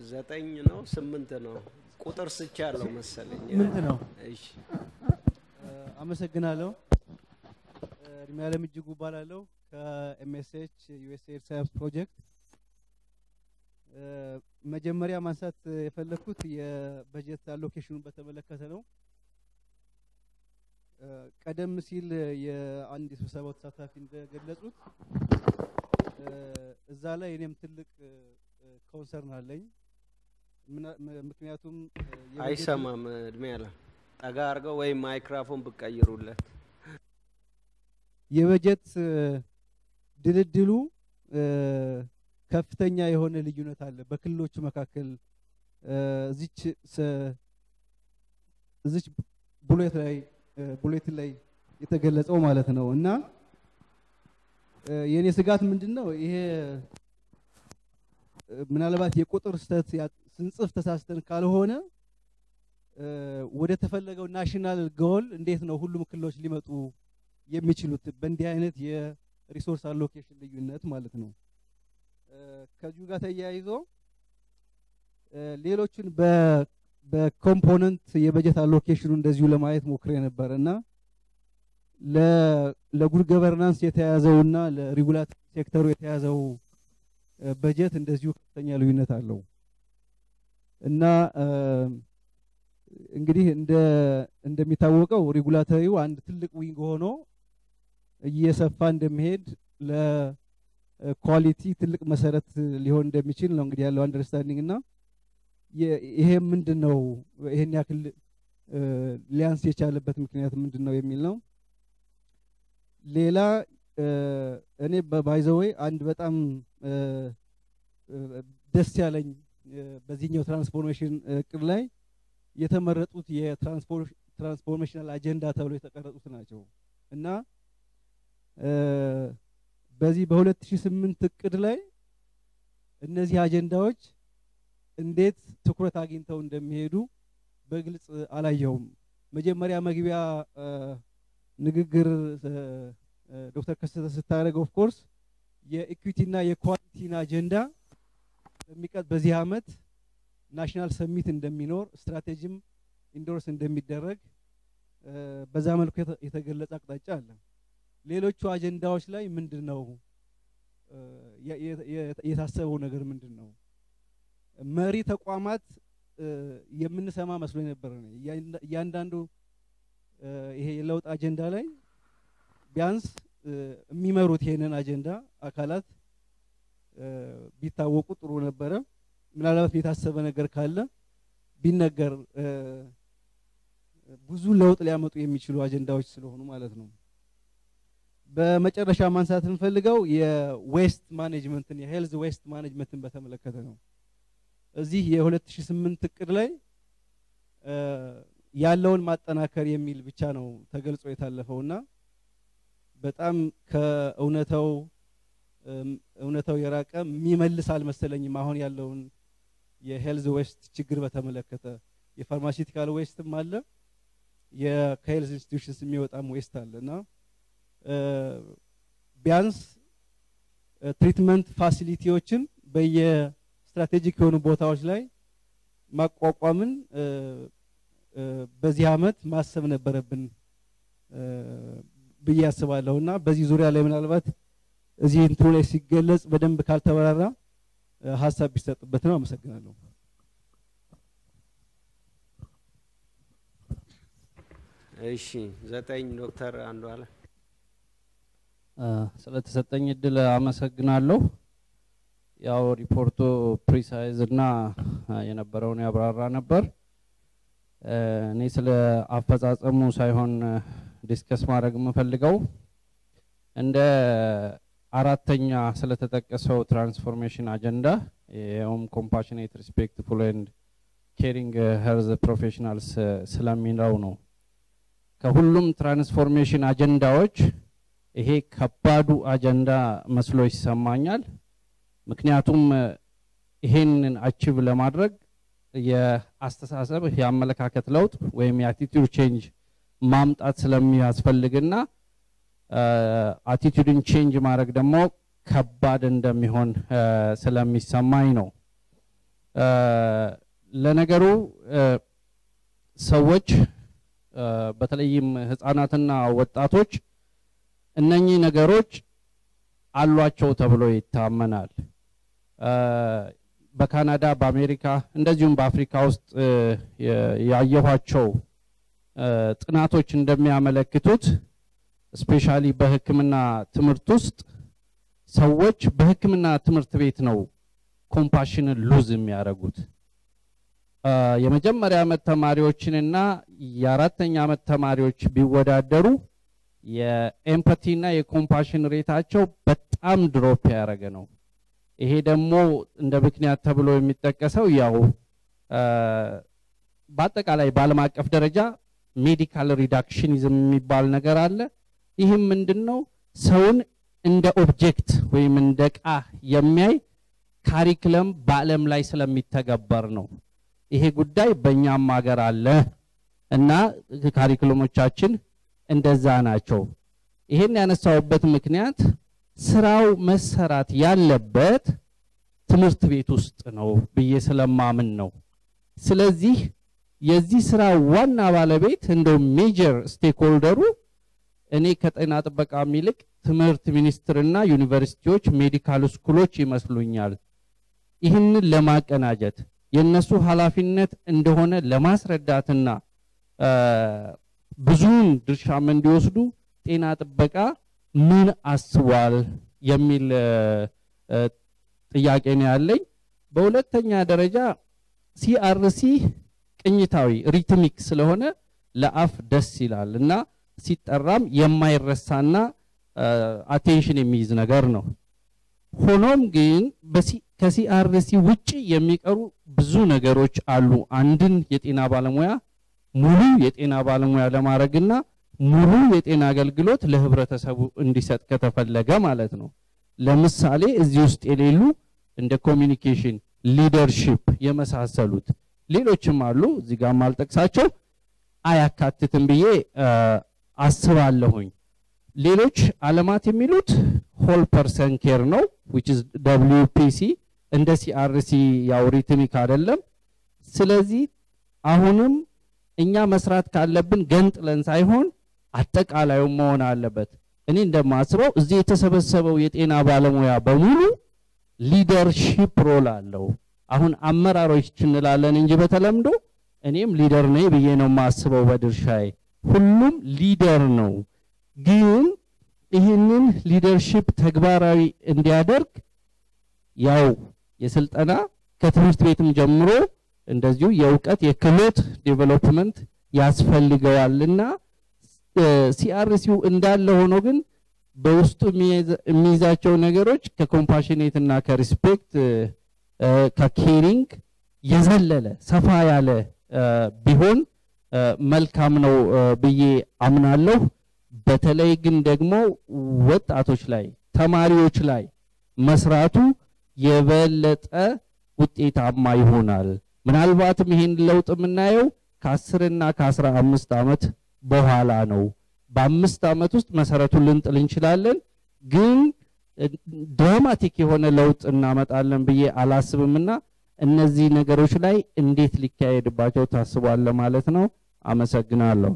ዘጠኝ ነው ስምንት ነው ቁጥር ስቻ ያለው መሰለኝ። ስምንት ነው። እሺ አመሰግናለሁ። እድሜዓለም እጅጉ እባላለሁ ከ MSH USAID SIAPS ፕሮጀክት። መጀመሪያ ማንሳት የፈለኩት የበጀት allocation ኡን በተመለከተ ነው። ቀደም ሲል የአንድ የስብሰባው ተሳታፊ እንደገለጹት እዛ ላይ እኔም ትልቅ concern አለኝ። ምክንያቱም አይሰማም። እድሜዓለም ጠጋ አድርገው ወይም ማይክራፎን ብቀይሩለት። የበጀት ድልድሉ ከፍተኛ የሆነ ልዩነት አለ። በክልሎቹ መካከል እዚች እዚች booklet ላይ እ፣ booklet ላይ የተገለጸው ማለት ነው። እና የኔ ስጋት ምንድን ነው ይሄ ምናልባት የቁጥር ስህተት ስንጽፍ ተሳስተን ካልሆነ ወደ ተፈለገው national goal እንዴት ነው ሁሉም ክልሎች ሊመጡ የሚችሉት? በእንዲህ አይነት የ resource allocation ልዩነት ማለት ነው። ከዚሁ ጋር ተያይዞ ሌሎችን በ component የበጀት allocation ኡ እንደዚሁ ለማየት ሞክሬ ነበር እና ለ good governance የተያዘውና ለ regulatory sector ኡ የተያዘው በጀት እንደዚሁ ከፍተኛ ልዩነት አለው። እና እንግዲህ እንደ እንደሚታወቀው regulatory ው አንድ ትልቅ wing ሆኖ እየሰፋ እንደሚሄድ ለ quality ትልቅ መሰረት ሊሆን እንደሚችል ነው እንግዲህ ያለው understanding እና ይሄ ምንድን ነው ይሄን ያክል ሊያንስ የቻለበት ምክንያት ምንድን ነው የሚል ነው። ሌላ እኔ በባይዘወይ አንድ በጣም ደስ ያለኝ በዚህኛው ትራንስፎርሜሽን እቅድ ላይ የተመረጡት የትራንስፎርሜሽናል አጀንዳ ተብሎ የተቀረጹት ናቸው እና በዚህ በ2008 እቅድ ላይ እነዚህ አጀንዳዎች እንዴት ትኩረት አግኝተው እንደሚሄዱ በግልጽ አላየውም። መጀመሪያ መግቢያ ንግግር ዶክተር ከሰተ ስታደርግ of course የ equity ና የ quality ን አጀንዳ በሚቀጥ በዚህ አመት national summit እንደሚኖር ስትራቴጂም endorse እንደሚደረግ በዛ መልኩ የተ- የተገለጸ አቅጣጫ አለ። ሌሎቹ አጀንዳዎች ላይ ምንድን ነው የታሰበው ነገር ምንድን ነው? መሪ ተቋማት የምንሰማ መስሎ እኔ እያንዳ- እያንዳንዱ ይሄ የለውጥ አጀንዳ ላይ ቢያንስ የሚመሩት ይሄንን አጀንዳ አካላት ቢታወቁ ጥሩ ነበረ። ምናልባት የታሰበ ነገር ካለ ቢነገር ብዙ ለውጥ ሊያመጡ የሚችሉ አጀንዳዎች ስለሆኑ ማለት ነው። በመጨረሻ ማንሳት የምፈልገው የዌስት ማኔጅመንትን የሄልዝ ዌስት ማኔጅመንትን በተመለከተ ነው። እዚህ የ2008 እቅድ ላይ ያለውን ማጠናከር የሚል ብቻ ነው ተገልጾ የታለፈውና በጣም ከእውነታው እውነታው የራቀ የሚመልስ አልመሰለኝም። አሁን ያለውን የ health waste ችግር በተመለከተ የ pharmaceutical waste ም አለ ከ health institutions የሚወጣም waste አለ እና ቢያንስ treatment facility ዎችን በየ strategic የሆኑ ቦታዎች ላይ ማቋቋምን በዚህ አመት ማሰብ ነበረብን ብዬ አስባለሁ እና በዚህ ዙሪያ ላይ ምናልባት እዚህ እንትኑ ላይ ሲገለጽ በደንብ ካልተብራራ ሀሳብ ቢሰጥበት ነው። አመሰግናለሁ። እሺ ዘጠኝ ዶክተር አንዱ አለ ስለተሰጠኝ እድል አመሰግናለሁ። ያው ሪፖርቱ precise እና የነበረውን ያብራራ ነበር። እኔ ስለ አፈጻጸሙ ሳይሆን discuss ማድረግ የምፈልገው እንደ አራተኛ ስለተጠቀሰው transformation አጀንዳ ይኸውም compassionate respectful and caring health professionals ስለሚለው ነው። ከሁሉም transformation አጀንዳዎች ይሄ ከባዱ አጀንዳ መስሎ ይሰማኛል። ምክንያቱም ይሄንን achieve ለማድረግ የአስተሳሰብ የአመለካከት ለውጥ ወይም የ attitude change ማምጣት ስለሚያስፈልግና attitude ን change ማድረግ ደግሞ ከባድ እንደሚሆን ስለሚሰማኝ ነው። ለነገሩ ሰዎች በተለይም ህፃናትና ወጣቶች እነኚህ ነገሮች አሏቸው ተብሎ ይታመናል። በካናዳ፣ በአሜሪካ እንደዚሁም በአፍሪካ ውስጥ ያየኋቸው ጥናቶች እንደሚያመለክቱት ስፔሻሊ በሕክምና ትምህርት ውስጥ ሰዎች በሕክምና ትምህርት ቤት ነው compassion ን lose የሚያደርጉት። የመጀመሪያ ዓመት ተማሪዎችንና የአራተኛ ዓመት ተማሪዎች ቢወዳደሩ የ empathy እና የ compassion rate ታቸው በጣም drop ያደረገ ነው። ይሄ ደግሞ እንደ ምክንያት ተብሎ የሚጠቀሰው ያው በአጠቃላይ በዓለም አቀፍ ደረጃ medical reductionism የሚባል ነገር አለ። ይህም ምንድን ነው? ሰውን እንደ object ወይም እንደ ዕቃ የሚያይ curriculum በዓለም ላይ ስለሚተገበር ነው። ይሄ ጉዳይ በእኛም ሀገር አለ እና curriculum ኦቻችን እንደዛ ናቸው። ይሄን ያነሳሁበት ምክንያት ስራው መሰራት ያለበት ትምህርት ቤት ውስጥ ነው ብዬ ስለማምን ነው። ስለዚህ የዚህ ስራ ዋና ባለቤት እንደው major stakeholder ኡ እኔ ከጤና ጥበቃ ይልቅ ትምህርት ሚኒስቴርና ዩኒቨርሲቲዎች፣ medical school ኦች ይመስሉኛል። ይህንን ለማቀናጀት የነሱ ኃላፊነት እንደሆነ ለማስረዳትና ብዙውን ድርሻም እንዲወስዱ ጤና ጥበቃ ምን አስቧል የሚል ጥያቄ ነው ያለኝ። በሁለተኛ ደረጃ CRC ቅኝታዊ rhythmic ስለሆነ ለአፍ ደስ ይላል እና ሲጠራም የማይረሳና attention የሚይዝ ነገር ነው። ሆኖም ግን ከ CRC ውጪ የሚቀሩ ብዙ ነገሮች አሉ። አንድን የጤና ባለሙያ ሙሉ የጤና ባለሙያ ለማድረግና ሙሉ የጤና አገልግሎት ለህብረተሰቡ እንዲሰጥ ከተፈለገ ማለት ነው። ለምሳሌ እዚህ ውስጥ የሌሉ እንደ communication፣ leadership የመሳሰሉት ሌሎችም አሉ። እዚህ ጋር ማልጠቅሳቸው አያካትትም ብዬ አስባለሁኝ። ሌሎች አለማት የሚሉት whole person care ነው which is WPC እንደ CRC ያው rhythmic አይደለም። ስለዚህ አሁንም እኛ መስራት ካለብን ገንጥለን ሳይሆን አጠቃላዩ መሆን አለበት። እኔ እንደማስበው እዚህ የተሰበሰበው የጤና ባለሙያ በሙሉ leadership role አለው። አሁን አመራሮች እንላለን እንጂ በተለምዶ እኔም leader ነኝ ብዬ ነው የማስበው በድርሻዬ። ሁሉም leader ነው። ግን ይህንን leadership ተግባራዊ እንዲያደርግ ያው የስልጠና ከትምህርት ቤትም ጀምሮ እንደዚሁ የእውቀት የክህሎት development ያስፈልገዋልና CRC ው እንዳለ ሆኖ ግን በውስጡ የሚይዛቸው ነገሮች ከ compassionate እና ከ respect ከ caring የዘለለ ሰፋ ያለ ቢሆን መልካም ነው ብዬ አምናለሁ። በተለይ ግን ደግሞ ወጣቶች ላይ ተማሪዎች ላይ መስራቱ የበለጠ ውጤታማ ይሆናል። ምናልባትም ይህን ለውጥ የምናየው ከአስር እና ከአስራ አምስት ዓመት በኋላ ነው። በአምስት ዓመት ውስጥ መሰረቱን ልንጥል እንችላለን፣ ግን ድራማቲክ የሆነ ለውጥ እናመጣለን ብዬ አላስብምና እነዚህ ነገሮች ላይ እንዴት ሊካሄድባቸው ታስቧል ለማለት ነው። አመሰግናለሁ።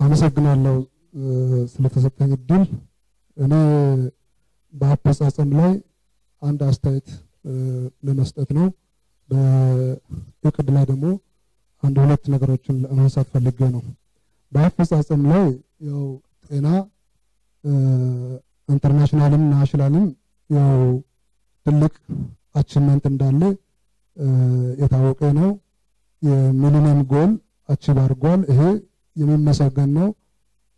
አመሰግናለሁ ስለተሰጠኝ እድል። እኔ በአፈጻጸም ላይ አንድ አስተያየት ለመስጠት ነው። በእቅድ ላይ ደግሞ አንድ ሁለት ነገሮችን ለማንሳት ፈልጌ ነው። በአፈጻጸም ላይ ያው ጤና international ም national ም ያው ትልቅ achievement እንዳለ የታወቀ ነው። የሚሊኒየም ጎል አቺቭ አድርጓል። ይሄ የሚመሰገን ነው።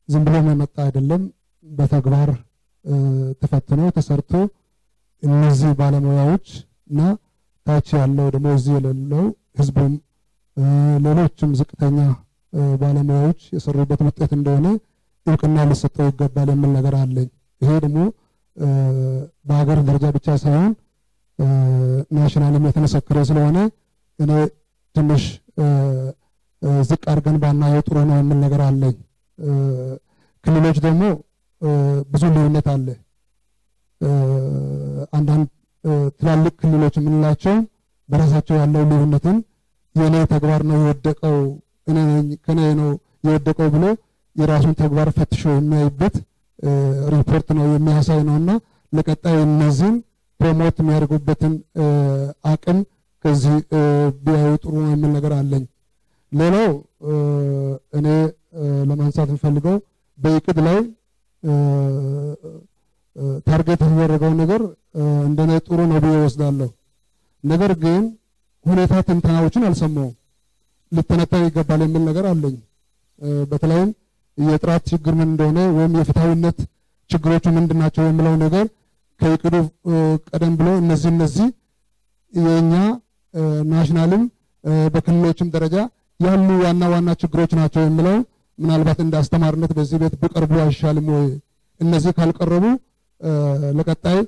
ዝም ብሎ የመጣ አይደለም። በተግባር ተፈትኖ ተሰርቶ እነዚህ ባለሙያዎች እና ታች ያለው ደግሞ እዚህ የሌለው ህዝቡም ሌሎችም ዝቅተኛ ባለሙያዎች የሰሩበት ውጤት እንደሆነ እውቅና ሊሰጠው ይገባል የሚል ነገር አለኝ። ይሄ ደግሞ በሀገር ደረጃ ብቻ ሳይሆን ናሽናልም የተመሰከረ ስለሆነ እኔ ትንሽ ዝቅ አድርገን ባናየው ጥሩ ነው የሚል ነገር አለኝ። ክልሎች ደግሞ ብዙ ልዩነት አለ። አንዳንድ ትላልቅ ክልሎች የምንላቸው በራሳቸው ያለው ልዩነትን የእኔ ተግባር ነው የወደቀው ከኔ ነው የወደቀው ብሎ የራሱን ተግባር ፈትሾ የሚያይበት ሪፖርት ነው የሚያሳይ ነው እና ለቀጣይ እነዚህን promote የሚያደርጉበትን አቅም ከዚህ ቢያዩ ጥሩ ነው የሚል ነገር አለኝ። ሌላው እኔ ለማንሳት የምፈልገው በእቅድ ላይ target የተደረገው ነገር እንደኔ ጥሩ ነው ብዬ ወስዳለሁ። ነገር ግን ሁኔታ ትንተናዎችን አልሰማውም። ሊተነተን ይገባል የሚል ነገር አለኝ። በተለይም የጥራት ችግር ምን እንደሆነ ወይም የፍትሐዊነት ችግሮቹ ምንድን ናቸው የሚለው ነገር ከእቅዱ ቀደም ብሎ እነዚህ እነዚህ የእኛ ናሽናልም በክልሎችም ደረጃ ያሉ ዋና ዋና ችግሮች ናቸው የሚለው ምናልባት እንደ አስተማሪነት በዚህ ቤት ቢቀርቡ አይሻልም ወይ? እነዚህ ካልቀረቡ ለቀጣይ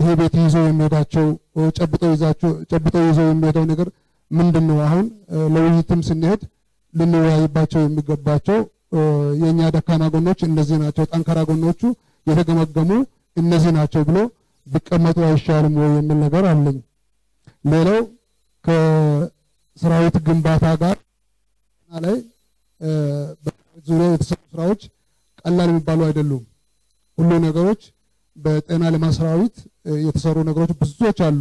ይሄ ቤት ይዞ የሚሄዳቸው ጨብጦ ይዞ የሚሄደው ነገር ምንድን ነው? አሁን ለውይይትም ስንሄድ ልንወያይባቸው የሚገባቸው የእኛ ደካማ ጎኖች እነዚህ ናቸው፣ ጠንካራ ጎኖቹ የተገመገሙ እነዚህ ናቸው ብሎ ቢቀመጡ አይሻልም ወይ የሚል ነገር አለኝ። ሌላው ከሰራዊት ግንባታ ጋር ላይ ዙሪያ የተሰሩ ስራዎች ቀላል የሚባሉ አይደሉም። ሁሉ ነገሮች በጤና ልማት ሰራዊት የተሰሩ ነገሮች ብዙዎች አሉ።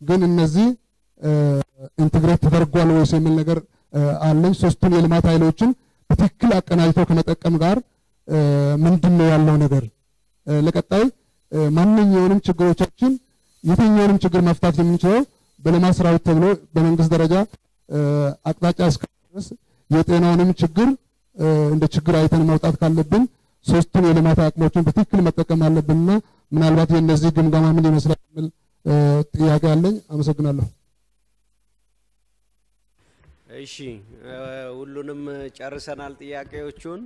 ግን እነዚህ ኢንትግሬት ተደርጓል ወይስ የሚል ነገር አለኝ። ሶስቱን የልማት ኃይሎችን በትክክል አቀናጅቶ ከመጠቀም ጋር ምንድን ነው ያለው ነገር ለቀጣይ ማንኛውንም ችግሮቻችን የትኛውንም ችግር መፍታት የምንችለው በልማት ሰራዊት ተብሎ በመንግስት ደረጃ አቅጣጫ እስከድረስ የጤናውንም ችግር እንደ ችግር አይተን መውጣት ካለብን ሶስቱን የልማት አቅሞችን በትክክል መጠቀም አለብንና ምናልባት የእነዚህ ግምገማ ምን ይመስላል የሚል ጥያቄ አለኝ። አመሰግናለሁ። እሺ ሁሉንም ጨርሰናል ጥያቄዎቹን።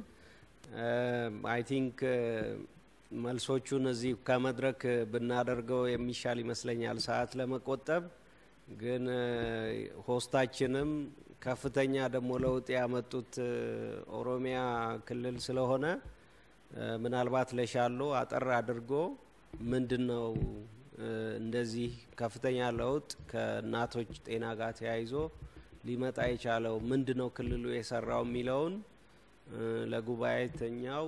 I think መልሶቹን እዚህ ከመድረክ ብናደርገው የሚሻል ይመስለኛል ሰዓት ለመቆጠብ። ግን host ኣችንም ከፍተኛ ደግሞ ለውጥ ያመጡት ኦሮሚያ ክልል ስለሆነ ምናልባት ለሻሎ አጠር አድርጎ ምንድን ነው እንደዚህ ከፍተኛ ለውጥ ከእናቶች ጤና ጋር ተያይዞ ሊመጣ የቻለው ምንድን ነው ክልሉ የሰራው የሚለውን ለጉባኤተኛው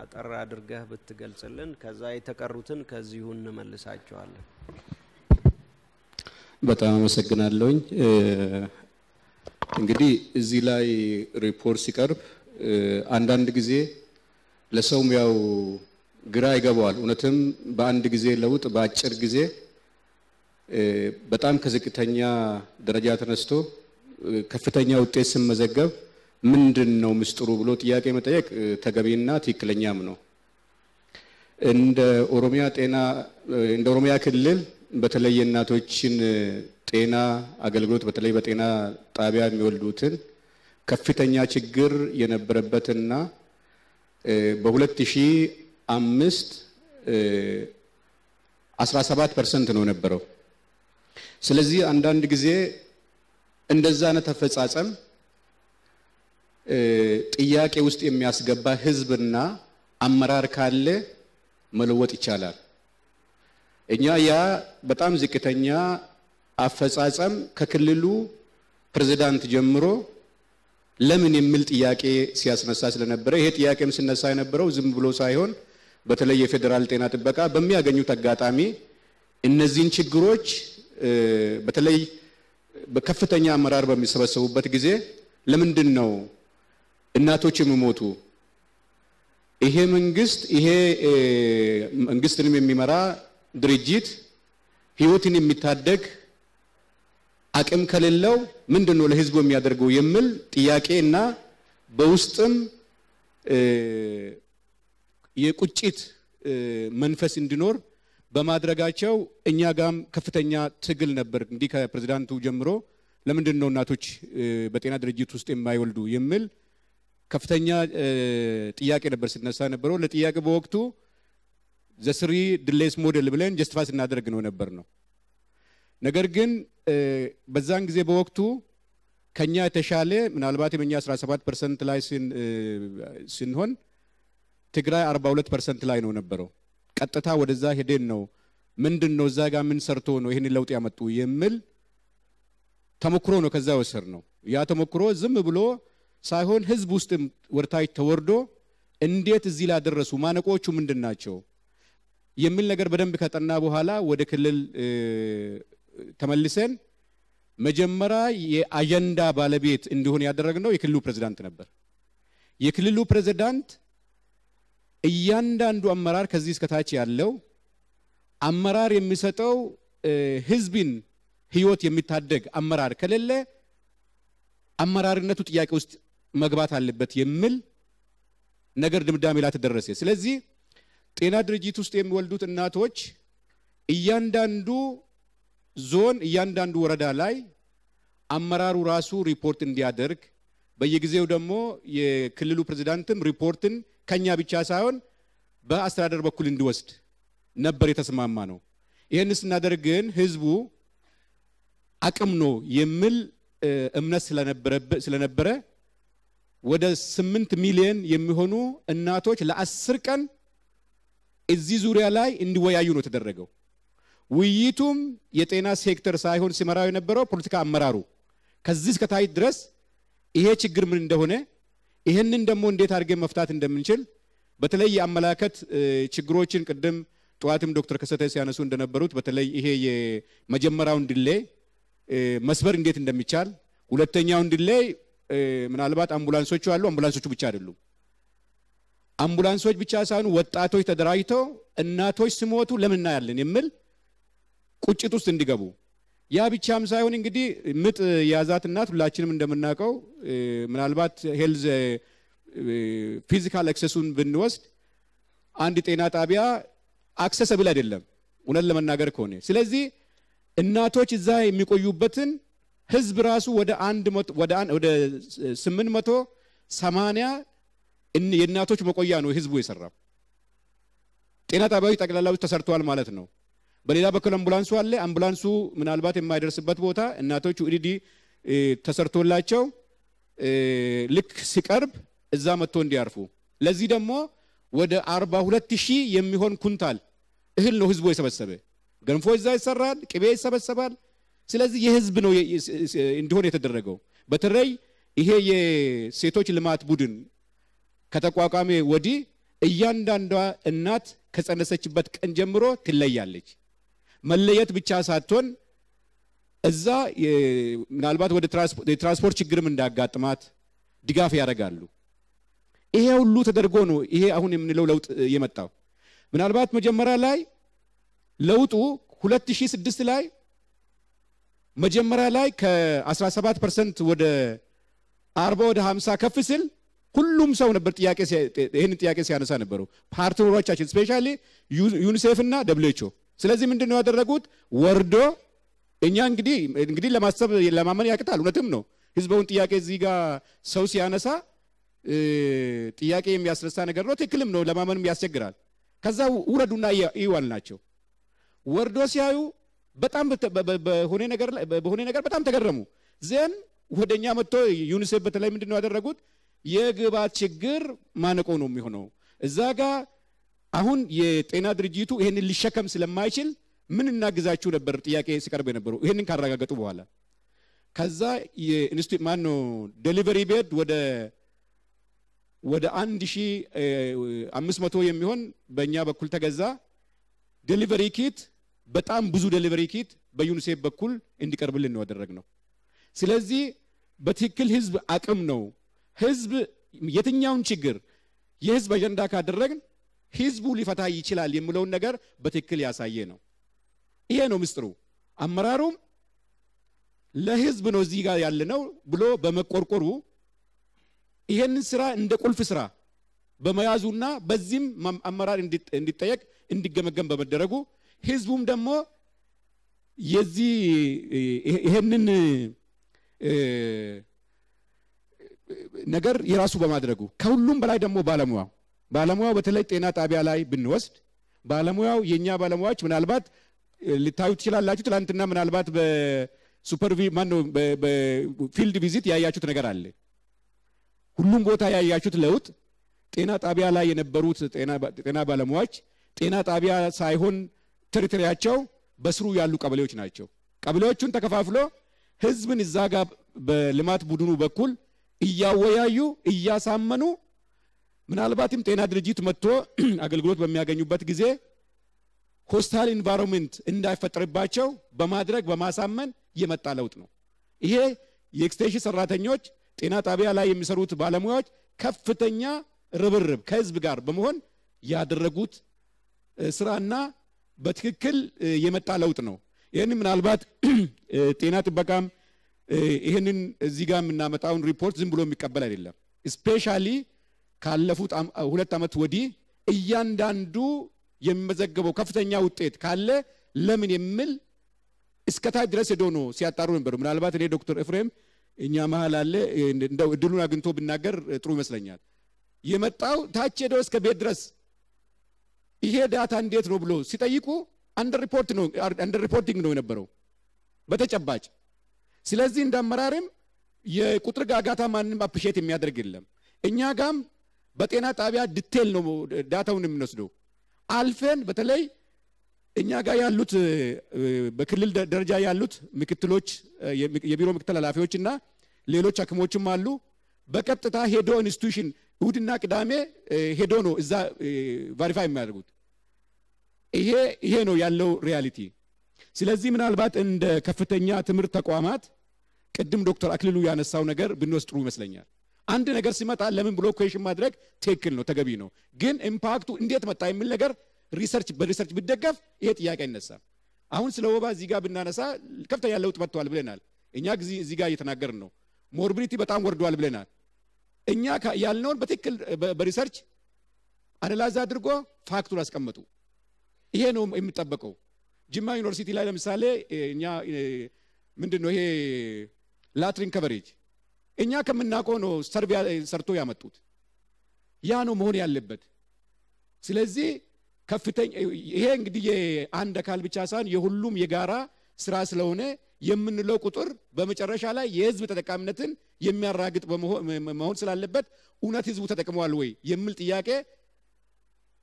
አጠር አድርገህ ብትገልጽልን፣ ከዛ የተቀሩትን ከዚሁ እንመልሳቸዋለን። በጣም አመሰግናለሁኝ። እንግዲህ እዚህ ላይ ሪፖርት ሲቀርብ አንዳንድ ጊዜ ለሰውም ያው ግራ ይገባዋል። እውነትም በአንድ ጊዜ ለውጥ በአጭር ጊዜ በጣም ከዝቅተኛ ደረጃ ተነስቶ ከፍተኛ ውጤት ስመዘገብ ምንድን ነው ምስጢሩ ብሎ ጥያቄ መጠየቅ ተገቢና ትክክለኛም ነው። እንደ ኦሮሚያ ጤና እንደ ኦሮሚያ ክልል በተለይ የእናቶችን ጤና አገልግሎት በተለይ በጤና ጣቢያ የሚወልዱትን ከፍተኛ ችግር የነበረበትና በ2005 17 percent ነው የነበረው። ስለዚህ አንዳንድ ጊዜ እንደዛ አይነት አፈጻጸም ጥያቄ ውስጥ የሚያስገባ ህዝብና አመራር ካለ መለወጥ ይቻላል። እኛ ያ በጣም ዝቅተኛ አፈጻጸም ከክልሉ ፕሬዝዳንት ጀምሮ ለምን የሚል ጥያቄ ሲያስነሳ ስለነበረ ይሄ ጥያቄም ሲነሳ የነበረው ዝም ብሎ ሳይሆን በተለይ የፌዴራል ጤና ጥበቃ በሚያገኙት አጋጣሚ እነዚህን ችግሮች በተለይ በከፍተኛ አመራር በሚሰበሰቡበት ጊዜ ለምንድን ነው እናቶች የሚሞቱ? ይሄ መንግስት ይሄ መንግስትንም የሚመራ ድርጅት ህይወትን የሚታደግ አቅም ከሌለው ምንድን ነው ለህዝቡ የሚያደርገው የሚል ጥያቄ እና በውስጥም የቁጭት መንፈስ እንዲኖር በማድረጋቸው እኛ ጋም ከፍተኛ ትግል ነበር። እንዲህ ከፕሬዝዳንቱ ጀምሮ ለምንድን ነው እናቶች በጤና ድርጅት ውስጥ የማይወልዱ የሚል ከፍተኛ ጥያቄ ነበር ሲነሳ ነበረው። ለጥያቄ በወቅቱ the three delays model ብለን justify ስናደርግ ነው ነበር ነው። ነገር ግን በዛን ጊዜ በወቅቱ ከኛ የተሻለ ምናልባት የኛ 17 percent ላይ ስንሆን ትግራይ 42 percent ላይ ነው ነበረው። ቀጥታ ወደዛ ሄደን ነው ምንድን ነው እዛ ጋር ምን ሰርቶ ነው ይህን ለውጥ ያመጡ የሚል ተሞክሮ ነው ከዛ ወሰድ ነው። ያ ተሞክሮ ዝም ብሎ ሳይሆን ህዝብ ውስጥ ወርታች ተወርዶ እንዴት እዚህ ላደረሱ ማነቆቹ ምንድን ናቸው የሚል ነገር በደንብ ከጠና በኋላ ወደ ክልል ተመልሰን መጀመሪያ የአጀንዳ ባለቤት እንዲሆን ያደረግነው የክልሉ ፕሬዝዳንት ነበር። የክልሉ ፕሬዝዳንት እያንዳንዱ አመራር ከዚህ እስከታች ያለው አመራር የሚሰጠው ህዝብን ህይወት የሚታደግ አመራር ከሌለ አመራርነቱ ጥያቄ ውስጥ መግባት አለበት የሚል ነገር ድምዳሜ ላይ ተደረሰ። ስለዚህ ጤና ድርጅት ውስጥ የሚወልዱት እናቶች እያንዳንዱ ዞን፣ እያንዳንዱ ወረዳ ላይ አመራሩ ራሱ ሪፖርት እንዲያደርግ በየጊዜው ደግሞ የክልሉ ፕሬዝዳንትም ሪፖርትን ከኛ ብቻ ሳይሆን በአስተዳደር በኩል እንዲወስድ ነበር የተስማማ ነው። ይህን ስናደርግ ግን ህዝቡ አቅም ነው የሚል እምነት ስለነበረ ወደ ስምንት ሚሊዮን የሚሆኑ እናቶች ለአስር ቀን እዚህ ዙሪያ ላይ እንዲወያዩ ነው የተደረገው። ውይይቱም የጤና ሴክተር ሳይሆን ሲመራው የነበረው ፖለቲካ አመራሩ ከዚህ እስከ ታች ድረስ ይሄ ችግር ምን እንደሆነ ይህንን ደግሞ እንዴት አድርገን መፍታት እንደምንችል በተለይ የአመላከት ችግሮችን ቅድም ጠዋትም ዶክተር ከሰተ ሲያነሱ እንደነበሩት በተለይ ይሄ የመጀመሪያውን ድሌይ መስበር እንዴት እንደሚቻል፣ ሁለተኛውን ድሌይ ምናልባት አምቡላንሶቹ አሉ። አምቡላንሶቹ ብቻ አይደሉም። አምቡላንሶች ብቻ ሳይሆኑ ወጣቶች ተደራጅተው እናቶች ሲሞቱ ለምን እናያለን የሚል ቁጭት ውስጥ እንዲገቡ ያ ብቻም ሳይሆን እንግዲህ ምጥ የያዛት እናት ሁላችንም እንደምናውቀው ምናልባት health physical access ኡን ብንወስድ አንድ ጤና ጣቢያ accessible አይደለም እውነት ለመናገር ከሆነ ስለዚህ እናቶች እዛ የሚቆዩበትን ህዝብ ራሱ ወደ አንድ ወደ ስምንት መቶ ሰማንያ የእናቶች መቆያ ነው ህዝቡ የሰራው። ጤና ጣቢያዎች ጠቅላላ ውስጥ ተሰርተዋል ማለት ነው። በሌላ በኩል አምቡላንሱ አለ። አምቡላንሱ ምናልባት የማይደርስበት ቦታ እናቶቹ ኢዲዲ ተሰርቶላቸው ልክ ሲቀርብ እዛ መጥቶ እንዲያርፉ። ለዚህ ደግሞ ወደ አርባ ሁለት ሺህ የሚሆን ኩንታል እህል ነው ህዝቡ የሰበሰበ። ገንፎ እዛ ይሰራል፣ ቅቤ ይሰበሰባል። ስለዚህ የህዝብ ነው እንዲሆን የተደረገው። በተለይ ይሄ የሴቶች ልማት ቡድን ከተቋቋመ ወዲህ እያንዳንዷ እናት ከጸነሰችበት ቀን ጀምሮ ትለያለች። መለየት ብቻ ሳትሆን እዛ ምናልባት ወደ የትራንስፖርት ችግርም እንዳጋጥማት ድጋፍ ያደርጋሉ። ይሄ ሁሉ ተደርጎ ነው ይሄ አሁን የምንለው ለውጥ የመጣው። ምናልባት መጀመሪያ ላይ ለውጡ 2006 ላይ መጀመሪያ ላይ ከ17 percent ወደ 40 ወደ 50 ከፍ ሲል ሁሉም ሰው ነበር ጥያቄ ይህን ጥያቄ ሲያነሳ ነበረው partner ኦቻችን specially ዩኒሴፍ እና WHO። ስለዚህ ምንድን ነው ያደረጉት? ወርዶ እኛ እንግዲህ እንግዲህ ለማሰብ ለማመን ያቅታል። እውነትም ነው። ህዝበውን ጥያቄ እዚህ ጋር ሰው ሲያነሳ ጥያቄ የሚያስነሳ ነገር ነው። ትክክልም ነው። ለማመንም ያስቸግራል። ከዛ ውረዱና እዩ አልናቸው። ወርዶ ሲያዩ በጣም በሆነ ነገር በጣም ተገረሙ። then ወደኛ መጥቶ ዩኒሴፍ በተለይ ምንድን ነው ያደረጉት? የግብዓት ችግር ማነቆ ነው የሚሆነው እዛ ጋር አሁን የጤና ድርጅቱ ይህንን ሊሸከም ስለማይችል ምን እናግዛችሁ ነበር ጥያቄ ሲቀርብ የነበሩ ይህንን ካረጋገጡ በኋላ ከዛ ማን ነው delivery bed ወደ ወደ አንድ ሺ አምስት መቶ የሚሆን በእኛ በኩል ተገዛ። delivery kit በጣም ብዙ delivery kit በዩኒሴፍ በኩል እንዲቀርብልን ነው ያደረግነው። ስለዚህ በትክክል ህዝብ አቅም ነው ህዝብ የትኛውን ችግር የህዝብ አጀንዳ ካደረግን ህዝቡ ሊፈታ ይችላል የሚለውን ነገር በትክክል ያሳየ ነው። ይሄ ነው ምስጢሩ። አመራሩም ለህዝብ ነው እዚህ ጋር ያለ ነው ብሎ በመቆርቆሩ ይሄንን ስራ እንደ ቁልፍ ስራ በመያዙና በዚህም አመራር እንዲጠየቅ እንዲገመገም በመደረጉ ህዝቡም ደግሞ የዚህ ይሄንን ነገር የራሱ በማድረጉ ከሁሉም በላይ ደግሞ ባለሙያው ባለሙያው በተለይ ጤና ጣቢያ ላይ ብንወስድ ባለሙያው የእኛ ባለሙያዎች ምናልባት ልታዩ ትችላላችሁ። ትላንትና ምናልባት በ supervi ማነው በ field visit ያያችሁት ነገር አለ። ሁሉም ቦታ ያያችሁት ለውጥ ጤና ጣቢያ ላይ የነበሩት ጤና ባለሙያዎች ጤና ጣቢያ ሳይሆን territory ያቸው በስሩ ያሉ ቀበሌዎች ናቸው። ቀበሌዎቹን ተከፋፍሎ ህዝብን እዛ ጋር በልማት ቡድኑ በኩል እያወያዩ እያሳመኑ ምናልባትም ጤና ድርጅት መጥቶ አገልግሎት በሚያገኙበት ጊዜ hostile environment እንዳይፈጠርባቸው በማድረግ በማሳመን የመጣ ለውጥ ነው። ይሄ የ extension ሰራተኞች፣ ጤና ጣቢያ ላይ የሚሰሩት ባለሙያዎች ከፍተኛ ርብርብ ከህዝብ ጋር በመሆን ያደረጉት ስራና በትክክል የመጣ ለውጥ ነው። ይህን ምናልባት ጤና ጥበቃም ይህንን እዚህ ጋር የምናመጣውን ሪፖርት ዝም ብሎ የሚቀበል አይደለም። specially ካለፉት ሁለት ዓመት ወዲህ እያንዳንዱ የሚመዘገበው ከፍተኛ ውጤት ካለ ለምን የሚል እስከታች ድረስ ሄዶ ነው ሲያጣሩ ነበሩ። ምናልባት እኔ ዶክተር ኤፍሬም እኛ መሀል አለ እንደው እድሉን አግኝቶ ብናገር ጥሩ ይመስለኛል። የመጣው ታች ሄዶ እስከ ቤት ድረስ ይሄ data እንዴት ነው ብሎ ሲጠይቁ under under reporting ነው የነበረው በተጨባጭ ስለዚህ እንደ አመራርም የቁጥር ጋጋታ ማንም appreciate የሚያደርግ የለም። እኛ ጋም በጤና ጣቢያ detail ነው data ውን የምንወስደው። አልፈን በተለይ እኛ ጋር ያሉት በክልል ደረጃ ያሉት ምክትሎች፣ የቢሮ ምክትል ኃላፊዎች እና ሌሎች ሐኪሞችም አሉ። በቀጥታ ሄዶ institution እሁድና ቅዳሜ ሄዶ ነው እዛ verify የሚያደርጉት። ይሄ ይሄ ነው ያለው reality። ስለዚህ ምናልባት እንደ ከፍተኛ ትምህርት ተቋማት ቅድም ዶክተር አክሊሉ ያነሳው ነገር ብንወስድ ጥሩ ይመስለኛል። አንድ ነገር ሲመጣ ለምን ብሎ question ማድረግ ትክክል ነው፣ ተገቢ ነው። ግን impact ኡ እንዴት መጣ የሚል ነገር research በ research ቢደገፍ ይሄ ጥያቄ አይነሳም። አሁን ስለ ወባ እዚህ ጋር ብናነሳ ከፍተኛ ለውጥ መጥተዋል ብለናል። እኛ እዚህ ጋር እየተናገርን ነው። morbidity በጣም ወርዷል ብለናል። እኛ ያልነውን በትክክል በ research analyze አድርጎ fact ኡን አስቀመጡ። ይሄ ነው የሚጠበቀው። ጅማ ዩኒቨርሲቲ ላይ ለምሳሌ እኛ ምንድን ነው ይሄ ላትሪን ከቨሬጅ እኛ ከምናውቀው ነው ሰርቪያ ሰርቶ ያመጡት። ያ ነው መሆን ያለበት። ስለዚህ ከፍተኛ ይሄ እንግዲህ የአንድ አካል ብቻ ሳይሆን የሁሉም የጋራ ስራ ስለሆነ የምንለው ቁጥር በመጨረሻ ላይ የህዝብ ተጠቃሚነትን የሚያራግጥ መሆን ስላለበት እውነት ህዝቡ ተጠቅመዋል ወይ የሚል ጥያቄ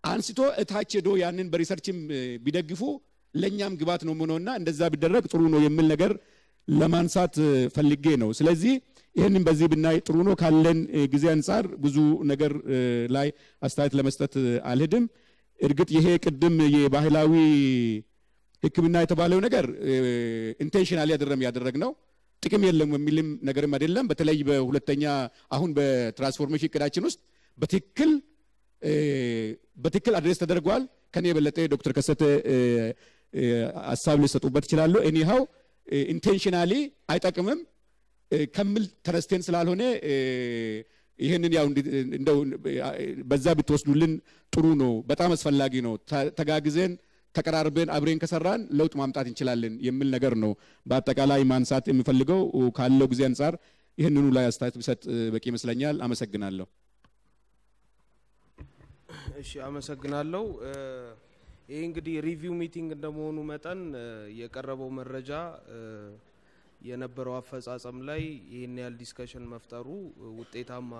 አንስቶ እታች ሄዶ ያንን በሪሰርችም ቢደግፉ ለእኛም ግብዓት ነው የምሆነውና እንደዛ ቢደረግ ጥሩ ነው የሚል ነገር ለማንሳት ፈልጌ ነው። ስለዚህ ይህንን በዚህ ብናይ ጥሩ ነው። ካለን ጊዜ አንጻር ብዙ ነገር ላይ አስተያየት ለመስጠት አልሄድም። እርግጥ ይሄ ቅድም የባህላዊ ሕክምና የተባለው ነገር intentionally ያደረም ያደረግነው ጥቅም የለም የሚልም ነገርም አይደለም። በተለይ በሁለተኛ አሁን በ transformation እቅዳችን ውስጥ በትክክል በትክክል address ተደርጓል። ከኔ የበለጠ ዶክተር ከሰተ ሀሳብ ሊሰጡበት ይችላሉ። anyhow intentionally አይጠቅምም ከምል ተረስቴን ስላልሆነ ይህንን ያው እንደው በዛ ብትወስዱልን ጥሩ ነው። በጣም አስፈላጊ ነው። ተጋግዘን ተቀራርበን አብረን ከሰራን ለውጥ ማምጣት እንችላለን የሚል ነገር ነው በአጠቃላይ ማንሳት የሚፈልገው። ካለው ጊዜ አንጻር ይህንኑ ላይ አስተያየት ቢሰጥ በቂ ይመስለኛል። አመሰግናለሁ። እሺ፣ አመሰግናለሁ። ይህ እንግዲህ review meeting እንደመሆኑ መጠን የቀረበው መረጃ የነበረው አፈጻጸም ላይ ይህን ያህል discussion መፍጠሩ ውጤታማ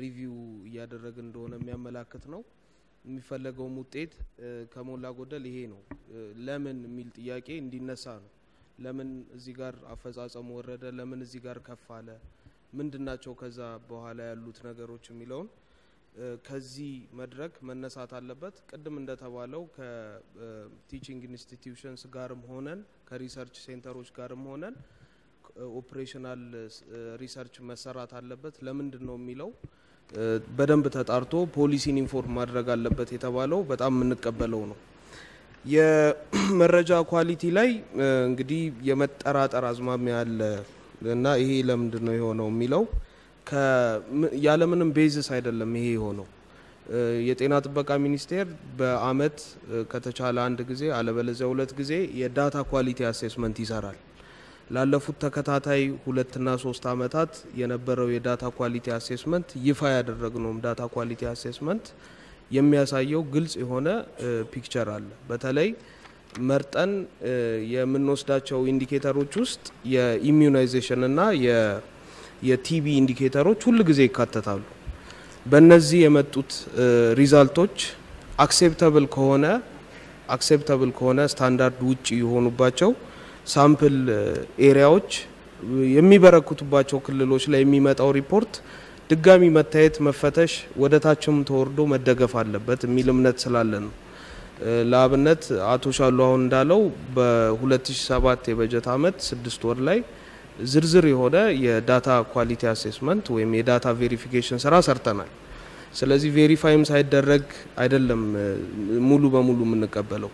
review እያደረግን እንደሆነ የሚያመላክት ነው። የሚፈለገውም ውጤት ከሞላ ጎደል ይሄ ነው። ለምን የሚል ጥያቄ እንዲነሳ ነው። ለምን እዚህ ጋር አፈጻጸሙ ወረደ? ለምን እዚህ ጋር ከፍ አለ? ምንድን ናቸው ከዛ በኋላ ያሉት ነገሮች የሚለውን ከዚህ መድረክ መነሳት አለበት። ቅድም እንደተባለው ከ teaching institutions ጋርም ሆነን ከ research center ኦች ጋርም ሆነን operational research መሰራት አለበት። ለምንድን ነው የሚለው በደንብ ተጣርቶ ፖሊሲን inform ማድረግ አለበት የተባለው በጣም የምንቀበለው ነው። የመረጃ quality ላይ እንግዲህ የመጠራጠር አዝማሚያ አለ እና ይሄ ለምንድን ነው የሆነው የሚለው ያለምንም basis አይደለም ይሄ የሆነው። የጤና ጥበቃ ሚኒስቴር በአመት ከተቻለ አንድ ጊዜ አለበለዚያ ሁለት ጊዜ የ data quality assessment ይሰራል። ላለፉት ተከታታይ ሁለትና ሶስት አመታት የነበረው የ data quality assessment ይፋ ያደረግነውም data quality assessment የሚያሳየው ግልጽ የሆነ picture አለ። በተለይ መርጠን የምንወስዳቸው indicator ኦች ውስጥ የ immunization እና የ TB indicator ኦች ሁል ጊዜ ይካተታሉ። በእነዚህ የመጡት result ኦች acceptable ከሆነ acceptable ከሆነ ስታንዳርድ ውጭ የሆኑባቸው sample area ዎች የሚበረክቱባቸው ክልሎች ላይ የሚመጣው ሪፖርት ድጋሚ መታየት፣ መፈተሽ፣ ወደ ታችም ተወርዶ መደገፍ አለበት የሚል እምነት ስላለን ነው። ለአብነት አቶ ሻሉ አሁን እንዳለው በ2007 የበጀት አመት ስድስት ወር ላይ ዝርዝር የሆነ የ data quality assessment ወይም የ data verification ስራ ሰርተናል። ስለዚህ verify ም ሳይደረግ አይደለም ሙሉ በሙሉ የምንቀበለው።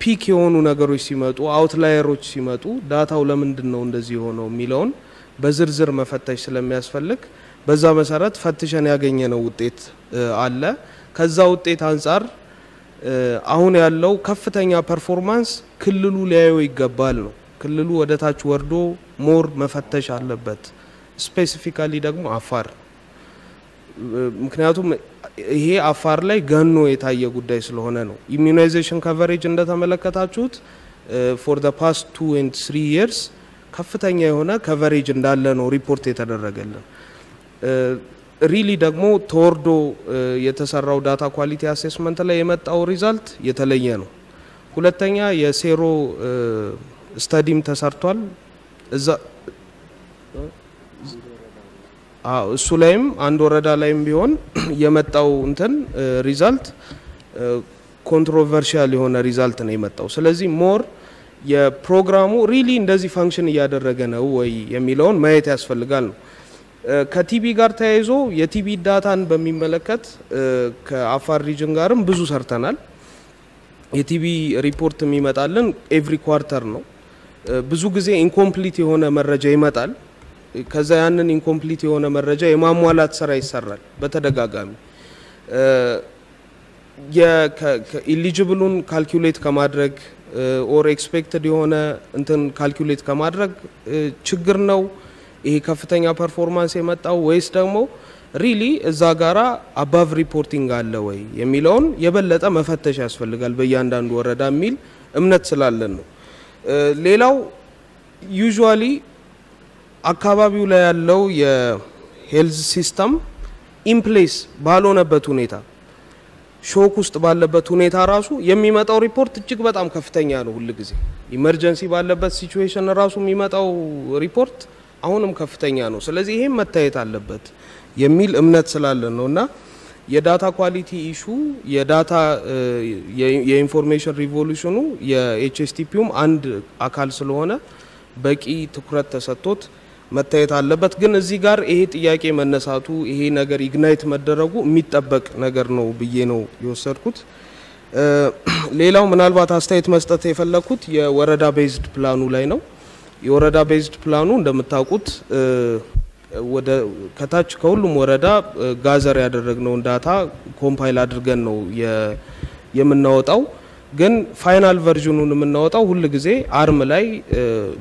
peak የሆኑ ነገሮች ሲመጡ፣ outlier ኦች ሲመጡ data ው ለምንድን ነው እንደዚህ የሆነው የሚለውን በዝርዝር መፈተሽ ስለሚያስፈልግ በዛ መሰረት ፈትሸን ያገኘነው ውጤት አለ። ከዛ ውጤት አንጻር አሁን ያለው ከፍተኛ performance ክልሉ ሊያየው ይገባል ነው። ክልሉ ወደ ታች ወርዶ more መፈተሽ አለበት። specifically ደግሞ አፋር ምክንያቱም ይሄ አፋር ላይ ገኖ የታየ ጉዳይ ስለሆነ ነው። immunization coverage እንደተመለከታችሁት for the past two and three years ከፍተኛ የሆነ coverage እንዳለ ነው ሪፖርት የተደረገልን። really ደግሞ ተወርዶ የተሰራው data quality assessment ላይ የመጣው result የተለየ ነው። ሁለተኛ የ sero study ም ተሰርቷል። እዛ እሱ ላይም አንድ ወረዳ ላይም ቢሆን የመጣው እንትን result controversial የሆነ result ነው የመጣው። ስለዚህ more የፕሮግራሙ really እንደዚህ function እያደረገ ነው ወይ የሚለውን ማየት ያስፈልጋል ነው። ከ TB ጋር ተያይዞ የ TB data ን በሚመለከት ከአፋር region ጋርም ብዙ ሰርተናል። የ TB ሪፖርት የሚመጣልን every quarter ነው። ብዙ ጊዜ incomplete የሆነ መረጃ ይመጣል። ከዛ ያንን incomplete የሆነ መረጃ የማሟላት ስራ ይሰራል በተደጋጋሚ eligible ኡን calculate ከማድረግ or expected የሆነ እንትን calculate ከማድረግ ችግር ነው ይሄ ከፍተኛ performance የመጣው ወይስ ደግሞ really እዛ ጋራ above reporting አለ ወይ የሚለውን የበለጠ መፈተሽ ያስፈልጋል በእያንዳንዱ ወረዳ የሚል እምነት ስላለን ነው። ሌላው usually አካባቢው ላይ ያለው የ health system in place ባልሆነበት ሁኔታ shock ውስጥ ባለበት ሁኔታ ራሱ የሚመጣው ሪፖርት እጅግ በጣም ከፍተኛ ነው። ሁል ጊዜ emergency ባለበት situation ራሱ የሚመጣው ሪፖርት አሁንም ከፍተኛ ነው። ስለዚህ ይሄም መታየት አለበት የሚል እምነት ስላለን ነው እና የዳታ ኳሊቲ ኢሹ የዳታ የኢንፎርሜሽን ሪቮሉሽኑ የኤችኤስቲፒውም አንድ አካል ስለሆነ በቂ ትኩረት ተሰጥቶት መታየት አለበት። ግን እዚህ ጋር ይሄ ጥያቄ መነሳቱ ይሄ ነገር ignite መደረጉ የሚጠበቅ ነገር ነው ብዬ ነው የወሰድኩት። ሌላው ምናልባት አስተያየት መስጠት የፈለግኩት የወረዳ based plan ኡ ላይ ነው። የወረዳ based plan ኡ እንደምታውቁት ወደ ከታች ከሁሉም ወረዳ gather ያደረግነውን data compile አድርገን ነው የምናወጣው። ግን final version ኡን የምናወጣው ሁል ጊዜ ARM ላይ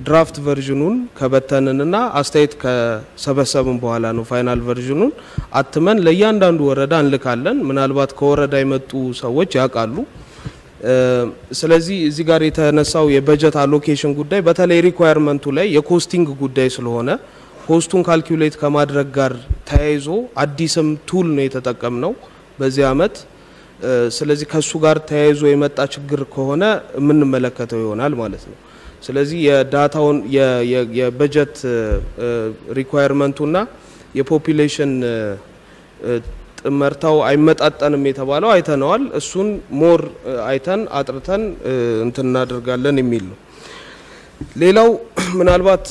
draft version ኡን ከበተንንና አስተያየት ከሰበሰብን በኋላ ነው final version ኡን አትመን ለእያንዳንዱ ወረዳ እንልካለን። ምናልባት ከወረዳ የመጡ ሰዎች ያውቃሉ። ስለዚህ እዚህ ጋር የተነሳው የበጀት allocation ጉዳይ በተለይ requirement ኡ ላይ የ costing ጉዳይ ስለሆነ cost ኡን calculate ከማድረግ ጋር ተያይዞ አዲስም tool ነው የተጠቀምነው በዚህ አመት። ስለዚህ ከሱ ጋር ተያይዞ የመጣ ችግር ከሆነ የምንመለከተው ይሆናል ማለት ነው። ስለዚህ የ data ውን የበጀት requirement ኡና የ population ጥመርታው አይመጣጠንም የተባለው አይተነዋል። እሱን more አይተን አጥርተን እንትን እናደርጋለን የሚል ነው። ሌላው ምናልባት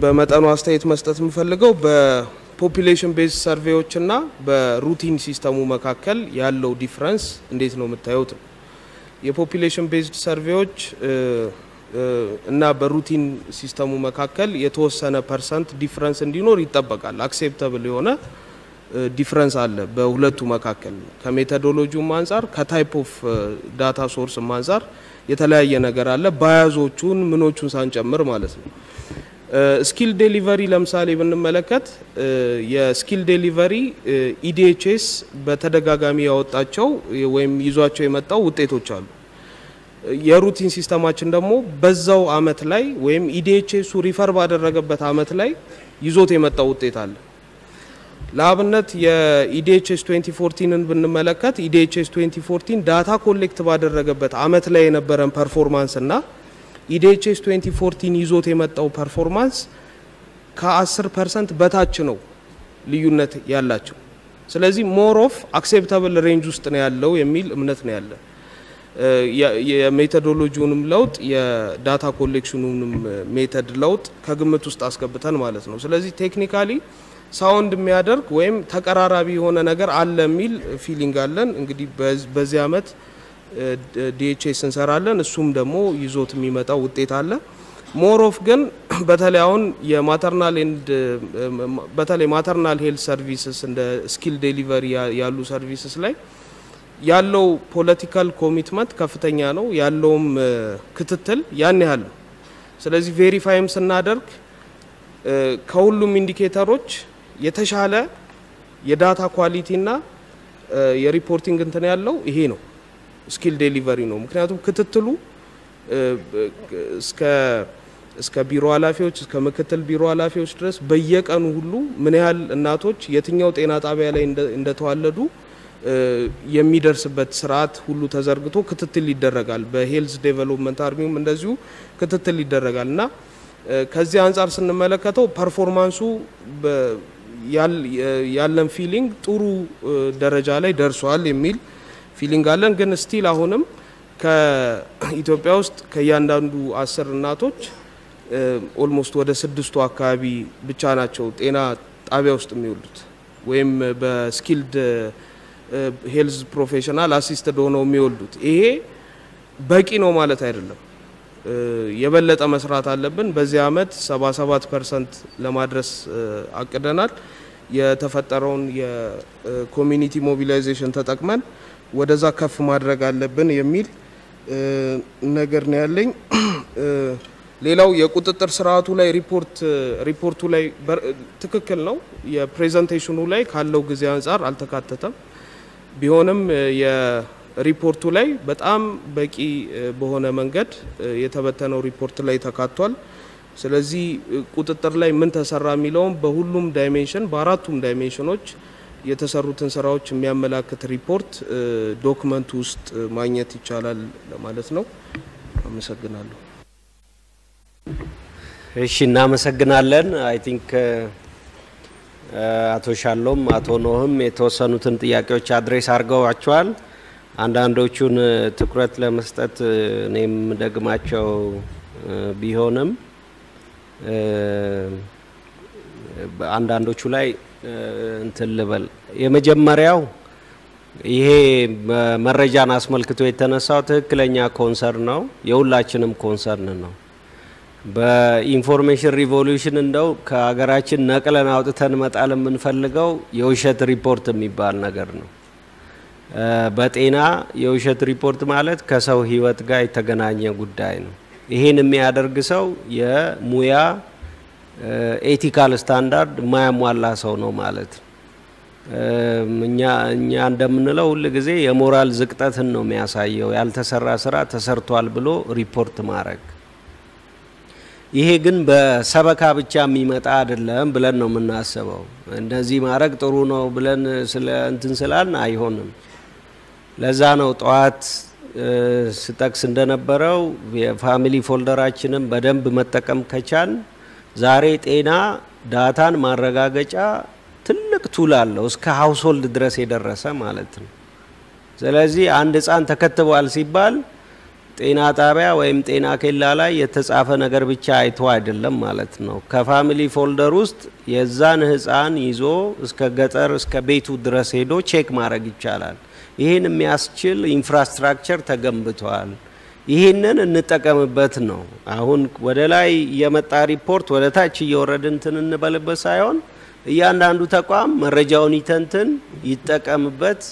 በመጠኑ አስተያየት መስጠት የምፈልገው በ population base survey ዎች እና በ routine system ኡ መካከል ያለው difference እንዴት ነው የምታዩት ነው። የ population based survey ዎች እና በ routine system ኡ መካከል የተወሰነ percent difference እንዲኖር ይጠበቃል። acceptable የሆነ difference አለ በሁለቱ መካከል ከ methodology ውም አንጻር ከ type of data source ም አንጻር የተለያየ ነገር አለ። bias ኦቹን ምኖቹን ሳንጨምር ማለት ነው። skill delivery ለምሳሌ ብንመለከት የ skill delivery EDHS በተደጋጋሚ ያወጣቸው ወይም ይዟቸው የመጣው ውጤቶች አሉ። የ routine system ኣችን ደግሞ በዛው አመት ላይ ወይም EDHS ኡ refer ባደረገበት አመት ላይ ይዞት የመጣው ውጤት አለ። ለአብነት የ EDHS 2014ን ብንመለከት EDHS 2014 data collect ባደረገበት አመት ላይ የነበረን performance እና EDHS 2014 ይዞት የመጣው performance ከ10 percent በታች ነው ልዩነት ያላቸው። ስለዚህ more of acceptable range ውስጥ ነው ያለው የሚል እምነት ነው ያለ። የ methodology ውንም ለውጥ የ data collection ኡንም method ለውጥ ከግምት ውስጥ አስገብተን ማለት ነው። ስለዚህ technically sound የሚያደርግ ወይም ተቀራራቢ የሆነ ነገር አለ የሚል feeling አለን። እንግዲህ በዚህ አመት DHS እንሰራለን። እሱም ደግሞ ይዞት የሚመጣው ውጤት አለ። more of ግን በተለይ አሁን የ maternal and በተለይ maternal health services እንደ skill delivery ያሉ services ላይ ያለው political commitment ከፍተኛ ነው። ያለውም ክትትል ያን ያህል ነው። ስለዚህ verify ም ስናደርግ ከሁሉም indicator ኦች የተሻለ የ data quality ና የ reporting እንትን ያለው ይሄ ነው፣ skill delivery ነው። ምክንያቱም ክትትሉ እስከ ቢሮ ኃላፊዎች እስከ ምክትል ቢሮ ኃላፊዎች ድረስ በየቀኑ ሁሉ ምን ያህል እናቶች የትኛው ጤና ጣቢያ ላይ እንደተዋለዱ የሚደርስበት ስርዓት ሁሉ ተዘርግቶ ክትትል ይደረጋል። በ health development army ውም እንደዚሁ ክትትል ይደረጋል እና ከዚህ አንጻር ስንመለከተው performance ኡ ያለን feeling ጥሩ ደረጃ ላይ ደርሷል የሚል feeling አለን። ግን still አሁንም ከኢትዮጵያ ውስጥ ከእያንዳንዱ አስር እናቶች almost ወደ ስድስቱ አካባቢ ብቻ ናቸው ጤና ጣቢያ ውስጥ የሚወልዱት ወይም በ skilled health professional assisted ሆነው የሚወልዱት። ይሄ በቂ ነው ማለት አይደለም። የበለጠ መስራት አለብን። በዚህ አመት 77 percent ለማድረስ አቅደናል። የተፈጠረውን የ community mobilization ተጠቅመን ወደዛ ከፍ ማድረግ አለብን የሚል ነገር ነው ያለኝ። ሌላው የቁጥጥር ስርዓቱ ላይ ሪፖርት ሪፖርቱ ላይ ትክክል ነው። የ presentation ኡ ላይ ካለው ጊዜ አንጻር አልተካተተም። ቢሆንም የሪፖርቱ ላይ በጣም በቂ በሆነ መንገድ የተበተነው ሪፖርት ላይ ተካቷል። ስለዚህ ቁጥጥር ላይ ምን ተሰራ የሚለውም በሁሉም dimension በአራቱም dimension ኖች የተሰሩትን ስራዎች የሚያመላክት ሪፖርት document ኡ ውስጥ ማግኘት ይቻላል ለማለት ነው። አመሰግናለሁ። እሺ፣ እናመሰግናለን። I think አቶ ሻሎም አቶ ኖህም የተወሰኑትን ጥያቄዎች address አድርገዋቸዋል። አንዳንዶቹን ትኩረት ለመስጠት እኔም ደግማቸው ቢሆንም አንዳንዶቹ ላይ እንትን ልበል። የመጀመሪያው ይሄ መረጃን አስመልክቶ የተነሳው ትክክለኛ concern ነው፣ የሁላችንም concern ነው። በ information revolution እንደው ከሀገራችን ነቅለን አውጥተን መጣል የምንፈልገው የውሸት ሪፖርት የሚባል ነገር ነው። በጤና የውሸት ሪፖርት ማለት ከሰው ሕይወት ጋር የተገናኘ ጉዳይ ነው። ይሄን የሚያደርግ ሰው የሙያ ethical standard የማያሟላ ሰው ነው ማለት ነው። እኛ እኛ እንደምንለው ሁል ጊዜ የሞራል ዝቅጠትን ነው የሚያሳየው። ያልተሰራ ስራ ተሰርቷል ብሎ ሪፖርት ማድረግ ይሄ ግን በሰበካ ብቻ የሚመጣ አይደለም ብለን ነው የምናስበው። እንደዚህ ማድረግ ጥሩ ነው ብለን ስለ እንትን ስላልን አይሆንም። ለዛ ነው ጠዋት ስጠቅስ እንደነበረው የ family folder ኣችንን በደንብ መጠቀም ከቻልን ዛሬ ጤና data ን ማረጋገጫ ትልቅ tool አለው እስከ household ድረስ የደረሰ ማለት ነው። ስለዚህ አንድ ህፃን ተከትቧል ሲባል ጤና ጣቢያ ወይም ጤና ኬላ ላይ የተጻፈ ነገር ብቻ አይቶ አይደለም ማለት ነው። ከ family folder ውስጥ የዛን ህፃን ይዞ እስከ ገጠር እስከ ቤቱ ድረስ ሄዶ check ማድረግ ይቻላል። ይህን የሚያስችል infrastructure ተገንብቷል። ይህንን እንጠቀምበት ነው። አሁን ወደ ላይ የመጣ ሪፖርት ወደ ታች እየወረድን እንትን እንበልበት ሳይሆን እያንዳንዱ ተቋም መረጃውን ይተንትን፣ ይጠቀምበት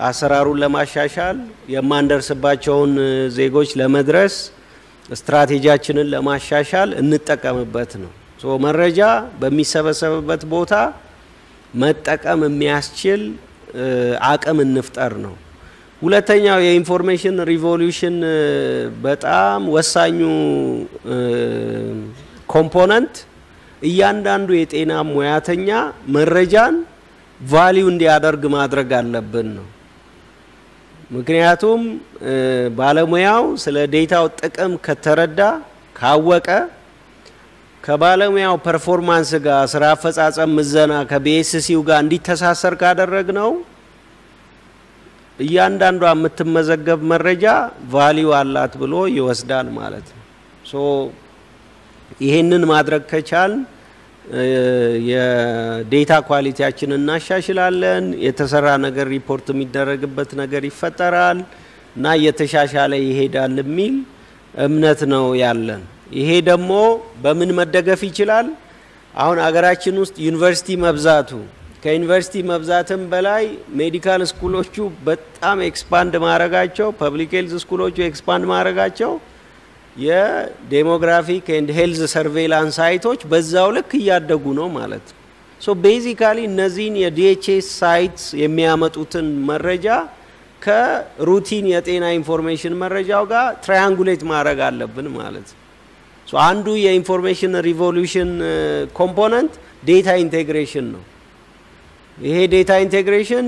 አሰራሩን ለማሻሻል የማንደርስባቸውን ዜጎች ለመድረስ ስትራቴጂያችንን ለማሻሻል እንጠቀምበት ነው። መረጃ በሚሰበሰብበት ቦታ መጠቀም የሚያስችል አቅም እንፍጠር ነው። ሁለተኛው የ information revolution በጣም ወሳኙ component እያንዳንዱ የጤና ሙያተኛ መረጃን value እንዲያደርግ ማድረግ አለብን ነው። ምክንያቱም ባለሙያው ስለ data ው ጥቅም ከተረዳ ካወቀ ከባለሙያው performance ጋር ስራ አፈጻጸም ምዘና ከ BSC ው ጋር እንዲተሳሰር ካደረግን ነው እያንዳንዷ የምትመዘገብ መረጃ value አላት ብሎ ይወስዳል ማለት ነው። so ይሄንን ማድረግ ከቻልን የ data quality ያችንን እናሻሽላለን። የተሰራ ነገር ሪፖርት የሚደረግበት ነገር ይፈጠራል እና እየተሻሻለ ይሄዳል የሚል እምነት ነው ያለን። ይሄ ደግሞ በምን መደገፍ ይችላል? አሁን አገራችን ውስጥ ዩኒቨርሲቲ መብዛቱ ከዩኒቨርሲቲ መብዛትም በላይ medical school ኦቹ በጣም expand ማድረጋቸው public health school ኦቹ expand ማድረጋቸው የ demographic and health surveillance site ኦች በዛው ልክ እያደጉ ነው ማለት ነው። so basically እነዚህን የ DHS sites የሚያመጡትን መረጃ ከ routine የጤና information መረጃው ጋር triangulate ማድረግ አለብን ማለት ነው። አንዱ የ information revolution component data integration ነው። ይሄ data integration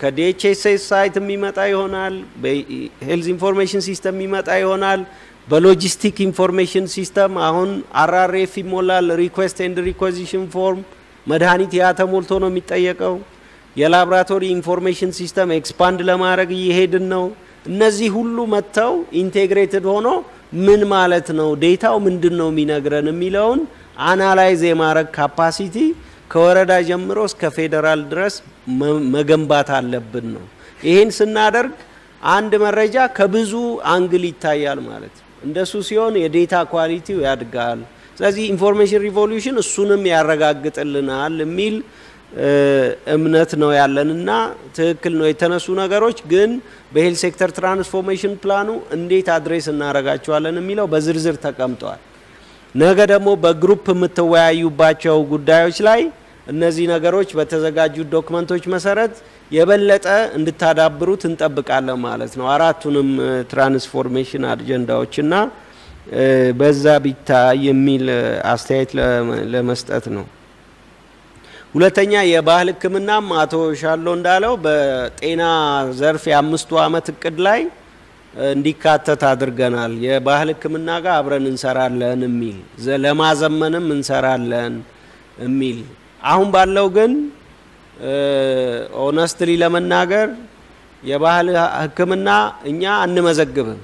ከ DHS site የሚመጣ ይሆናል፣ በ health information system የሚመጣ ይሆናል፣ በ logistic information system አሁን RRF ይሞላል፣ request and requisition form መድኃኒት ያ ተሞልቶ ነው የሚጠየቀው። የ laboratory information system expand ለማድረግ እየሄድን ነው። እነዚህ ሁሉ መጥተው integrated ሆኖ ምን ማለት ነው data ው ምንድን ነው የሚነግረን የሚለውን analyze የማድረግ capacity ከወረዳ ጀምሮ እስከ ፌዴራል ድረስ መገንባት አለብን ነው። ይህን ስናደርግ አንድ መረጃ ከብዙ angle ይታያል ማለት ነው። እንደሱ ሲሆን የ data quality ው ያድጋል። ስለዚህ information revolution እሱንም ያረጋግጥልናል የሚል እምነት ነው ያለን እና ትክክል ነው የተነሱ ነገሮች ግን በ health sector transformation plan ኡ እንዴት address እናደርጋቸዋለን የሚለው በዝርዝር ተቀምጠዋል። ነገ ደግሞ በ group የምትወያዩባቸው ጉዳዮች ላይ እነዚህ ነገሮች በተዘጋጁት document ኦች መሰረት የበለጠ እንድታዳብሩት እንጠብቃለን ማለት ነው። አራቱንም transformation አጀንዳዎችና በዛ ቢታይ የሚል አስተያየት ለመስጠት ነው። ሁለተኛ የባህል ሕክምናም አቶ ሻሎ እንዳለው በጤና ዘርፍ የአምስቱ ዓመት እቅድ ላይ እንዲካተት አድርገናል። የባህል ሕክምና ጋር አብረን እንሰራለን የሚል ለማዘመንም እንሰራለን የሚል አሁን ባለው ግን honestly ለመናገር የባህል ሕክምና እኛ አንመዘግብም።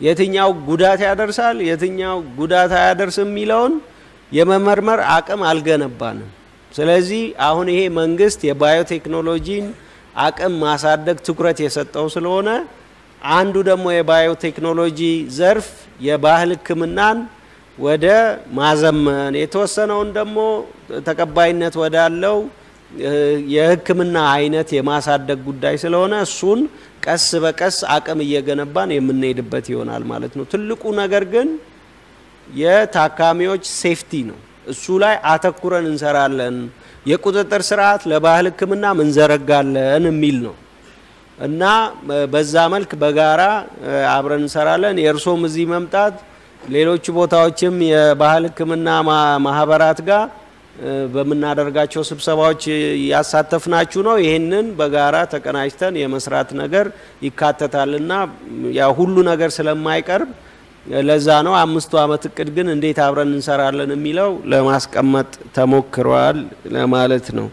የትኛው ጉዳት ያደርሳል፣ የትኛው ጉዳት አያደርስም የሚለውን የመመርመር አቅም አልገነባንም። ስለዚህ አሁን ይሄ መንግስት የባዮቴክኖሎጂን አቅም ማሳደግ ትኩረት የሰጠው ስለሆነ አንዱ ደግሞ የባዮቴክኖሎጂ ዘርፍ የባህል ሕክምናን ወደ ማዘመን የተወሰነውን ደግሞ ተቀባይነት ወዳለው የሕክምና አይነት የማሳደግ ጉዳይ ስለሆነ እሱን ቀስ በቀስ አቅም እየገነባን የምንሄድበት ይሆናል ማለት ነው። ትልቁ ነገር ግን የታካሚዎች ሴፍቲ ነው። እሱ ላይ አተኩረን እንሰራለን። የቁጥጥር ስርዓት ለባህል ሕክምና እንዘረጋለን የሚል ነው እና በዛ መልክ በጋራ አብረን እንሰራለን። የእርሶም እዚህ መምጣት ሌሎች ቦታዎችም የባህል ሕክምና ማህበራት ጋር በምናደርጋቸው ስብሰባዎች ያሳተፍናችሁ ነው። ይህንን በጋራ ተቀናጅተን የመስራት ነገር ይካተታልና ያ ሁሉ ነገር ስለማይቀርብ ለዛ ነው አምስቱ ዓመት እቅድ ግን እንዴት አብረን እንሰራለን የሚለው ለማስቀመጥ ተሞክሯል ለማለት ነው።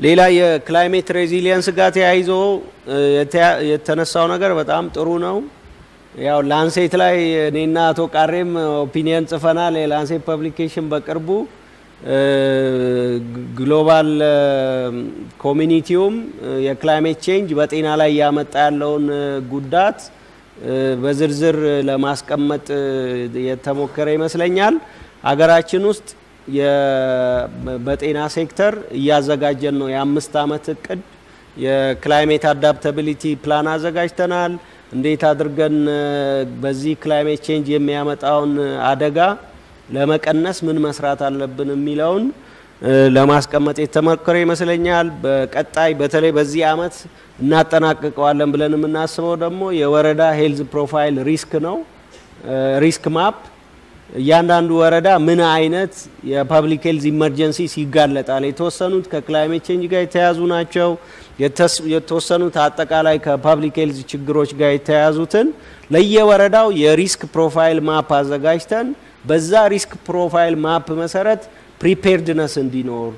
ሌላ የ climate resilience ጋር ተያይዞ የተነሳው ነገር በጣም ጥሩ ነው። ያው ላንሴት ላይ እኔና አቶ ቃሬም opinion ጽፈናል። የላንሴት publication በቅርቡ global community ውም የ climate change በጤና ላይ እያመጣ ያለውን ጉዳት በዝርዝር ለማስቀመጥ የተሞከረ ይመስለኛል። ሀገራችን ውስጥ በጤና ሴክተር እያዘጋጀን ነው። የአምስት ዓመት እቅድ የ climate adaptability plan አዘጋጅተናል። እንዴት አድርገን በዚህ climate change የሚያመጣውን አደጋ ለመቀነስ ምን መስራት አለብን የሚለውን ለማስቀመጥ የተሞከረ ይመስለኛል። በቀጣይ በተለይ በዚህ አመት እናጠናቅቀዋለን ብለን የምናስበው ደግሞ የወረዳ health profile risk ነው። risk map እያንዳንዱ ወረዳ ምን አይነት የ public health emergencies ይጋለጣል። የተወሰኑት ከ climate change ጋር የተያዙ ናቸው። የተወሰኑት አጠቃላይ ከ public health ችግሮች ጋር የተያዙትን ለየወረዳው የ risk profile map አዘጋጅተን በዛ risk profile map መሰረት preparedness እንዲኖር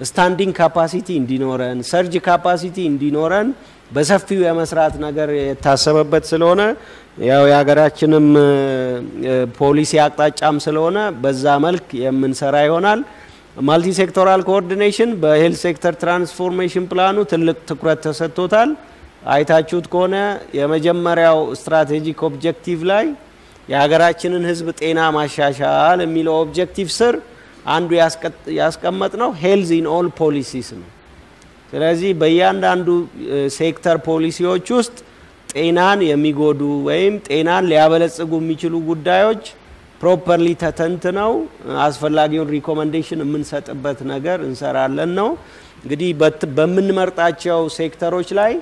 standing capacity እንዲኖረን surge capacity እንዲኖረን በሰፊው የመስራት ነገር የታሰበበት ስለሆነ ያው የሀገራችንም ፖሊሲ አቅጣጫም ስለሆነ በዛ መልክ የምንሰራ ይሆናል። multi sectoral coordination በ health sector transformation plan ኑ ትልቅ ትኩረት ተሰጥቶታል። አይታችሁት ከሆነ የመጀመሪያው strategic objective ላይ የሀገራችንን ሕዝብ ጤና ማሻሻል የሚለው objective ስር አንዱ ያስቀመጥ ነው health in all policies ነው። ስለዚህ በእያንዳንዱ ሴክተር ፖሊሲዎች ውስጥ ጤናን የሚጎዱ ወይም ጤናን ሊያበለጽጉ የሚችሉ ጉዳዮች properly ተተንትነው አስፈላጊውን recommendation የምንሰጥበት ነገር እንሰራለን ነው። እንግዲህ በምንመርጣቸው ሴክተሮች ላይ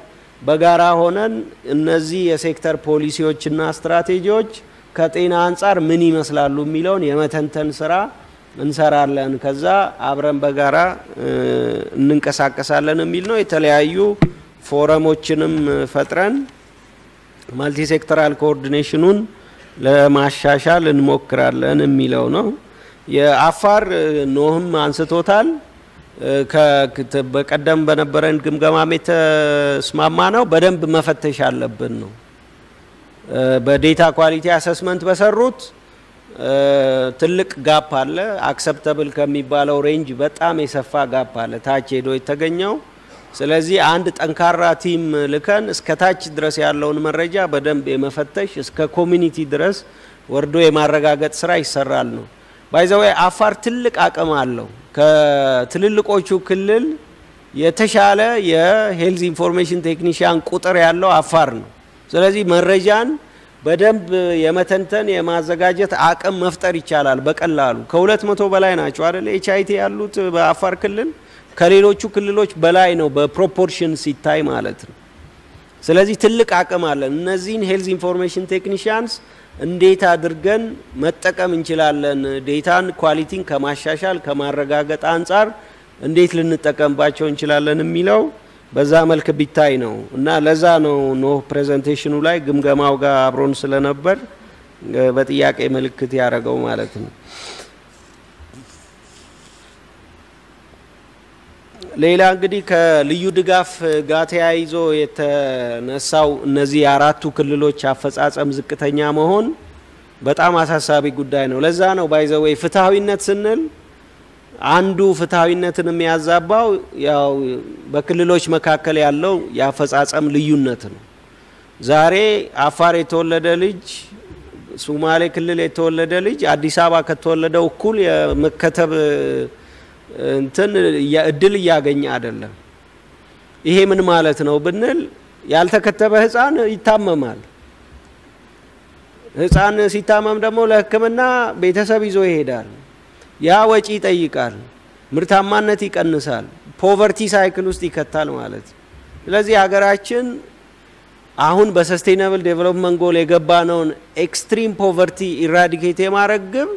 በጋራ ሆነን እነዚህ የሴክተር ፖሊሲዎችና ስትራቴጂዎች ከጤና አንጻር ምን ይመስላሉ የሚለውን የመተንተን ስራ እንሰራለን። ከዛ አብረን በጋራ እንንቀሳቀሳለን የሚል ነው። የተለያዩ ፎረሞችንም ፈጥረን multi sectoral coordination ኑን ለማሻሻል እንሞክራለን የሚለው ነው። የአፋር ኖህም አንስቶታል። በቀደም በነበረን ግምገማም የተስማማ ነው። በደንብ መፈተሽ አለብን ነው። በ data quality assessment በሰሩት ትልቅ gap አለ። acceptable ከሚባለው range በጣም የሰፋ gap አለ ታች ሄዶ የተገኘው። ስለዚህ አንድ ጠንካራ team ልከን እስከ ታች ድረስ ያለውን መረጃ በደንብ የመፈተሽ እስከ community ድረስ ወርዶ የማረጋገጥ ስራ ይሰራል ነው። by the way አፋር ትልቅ አቅም አለው። ከትልልቆቹ ክልል የተሻለ የ health information technician ቁጥር ያለው አፋር ነው። ስለዚህ መረጃን በደንብ የመተንተን የማዘጋጀት አቅም መፍጠር ይቻላል በቀላሉ። ከሁለት መቶ በላይ ናቸው አይደል HIT ያሉት በአፋር ክልል ከሌሎቹ ክልሎች በላይ ነው በ proportion ሲታይ ማለት ነው። ስለዚህ ትልቅ አቅም አለን። እነዚህን health information technicians እንዴት አድርገን መጠቀም እንችላለን፣ data ን quality ን ከማሻሻል ከማረጋገጥ አንጻር እንዴት ልንጠቀምባቸው እንችላለን የሚለው በዛ መልክ ቢታይ ነው እና ለዛ ነው ኖህ presentation ኑ ላይ ግምገማው ጋር አብሮን ስለነበር በጥያቄ ምልክት ያደረገው ማለት ነው። ሌላ እንግዲህ ከልዩ ድጋፍ ጋር ተያይዞ የተነሳው እነዚህ የአራቱ ክልሎች አፈጻጸም ዝቅተኛ መሆን በጣም አሳሳቢ ጉዳይ ነው። ለዛ ነው ባይዘወይ ፍትሐዊነት ስንል አንዱ ፍትሐዊነትን የሚያዛባው ያው በክልሎች መካከል ያለው የአፈጻጸም ልዩነት ነው። ዛሬ አፋር የተወለደ ልጅ ሶማሌ ክልል የተወለደ ልጅ አዲስ አበባ ከተወለደው እኩል የመከተብ እንትን እድል እያገኘ አይደለም። ይሄ ምን ማለት ነው ብንል ያልተከተበ ህፃን ይታመማል። ህፃን ሲታመም ደግሞ ለሕክምና ቤተሰብ ይዞ ይሄዳል። ያ ወጪ ይጠይቃል፣ ምርታማነት ይቀንሳል፣ poverty cycle ውስጥ ይከታል ማለት ነው። ስለዚህ ሀገራችን አሁን በ sustainable development goal የገባነውን extreme poverty eradicate የማድረግ ግብ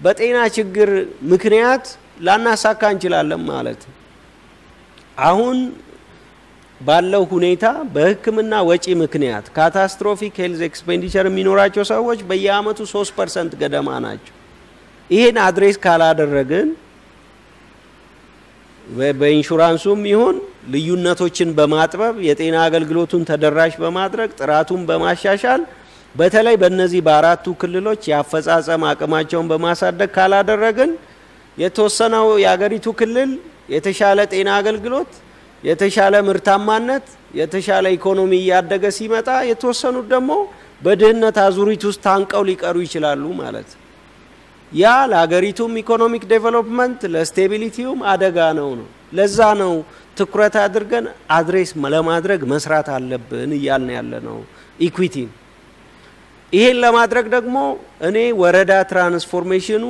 በጤና ችግር ምክንያት ላናሳካ እንችላለን ማለት አሁን ባለው ሁኔታ በህክምና ወጪ ምክንያት catastrophic health expenditure የሚኖራቸው ሰዎች በየአመቱ ሶስት percent ገደማ ናቸው። ይሄን address ካላደረግን በኢንሹራንሱም ይሁን ልዩነቶችን በማጥበብ የጤና አገልግሎቱን ተደራሽ በማድረግ ጥራቱን በማሻሻል በተለይ በእነዚህ በአራቱ ክልሎች የአፈጻጸም አቅማቸውን በማሳደግ ካላደረግን የተወሰነው የአገሪቱ ክልል የተሻለ ጤና አገልግሎት፣ የተሻለ ምርታማነት፣ የተሻለ ኢኮኖሚ እያደገ ሲመጣ የተወሰኑት ደግሞ በድህነት አዙሪት ውስጥ ታንቀው ሊቀሩ ይችላሉ ማለት ነው። ያ ለሀገሪቱም economic development ለ stability ውም አደጋ ነው ነው። ለዛ ነው ትኩረት አድርገን address ለማድረግ መስራት አለብን እያልን ያለነው equity ን። ይሄን ለማድረግ ደግሞ እኔ ወረዳ transformation ኑ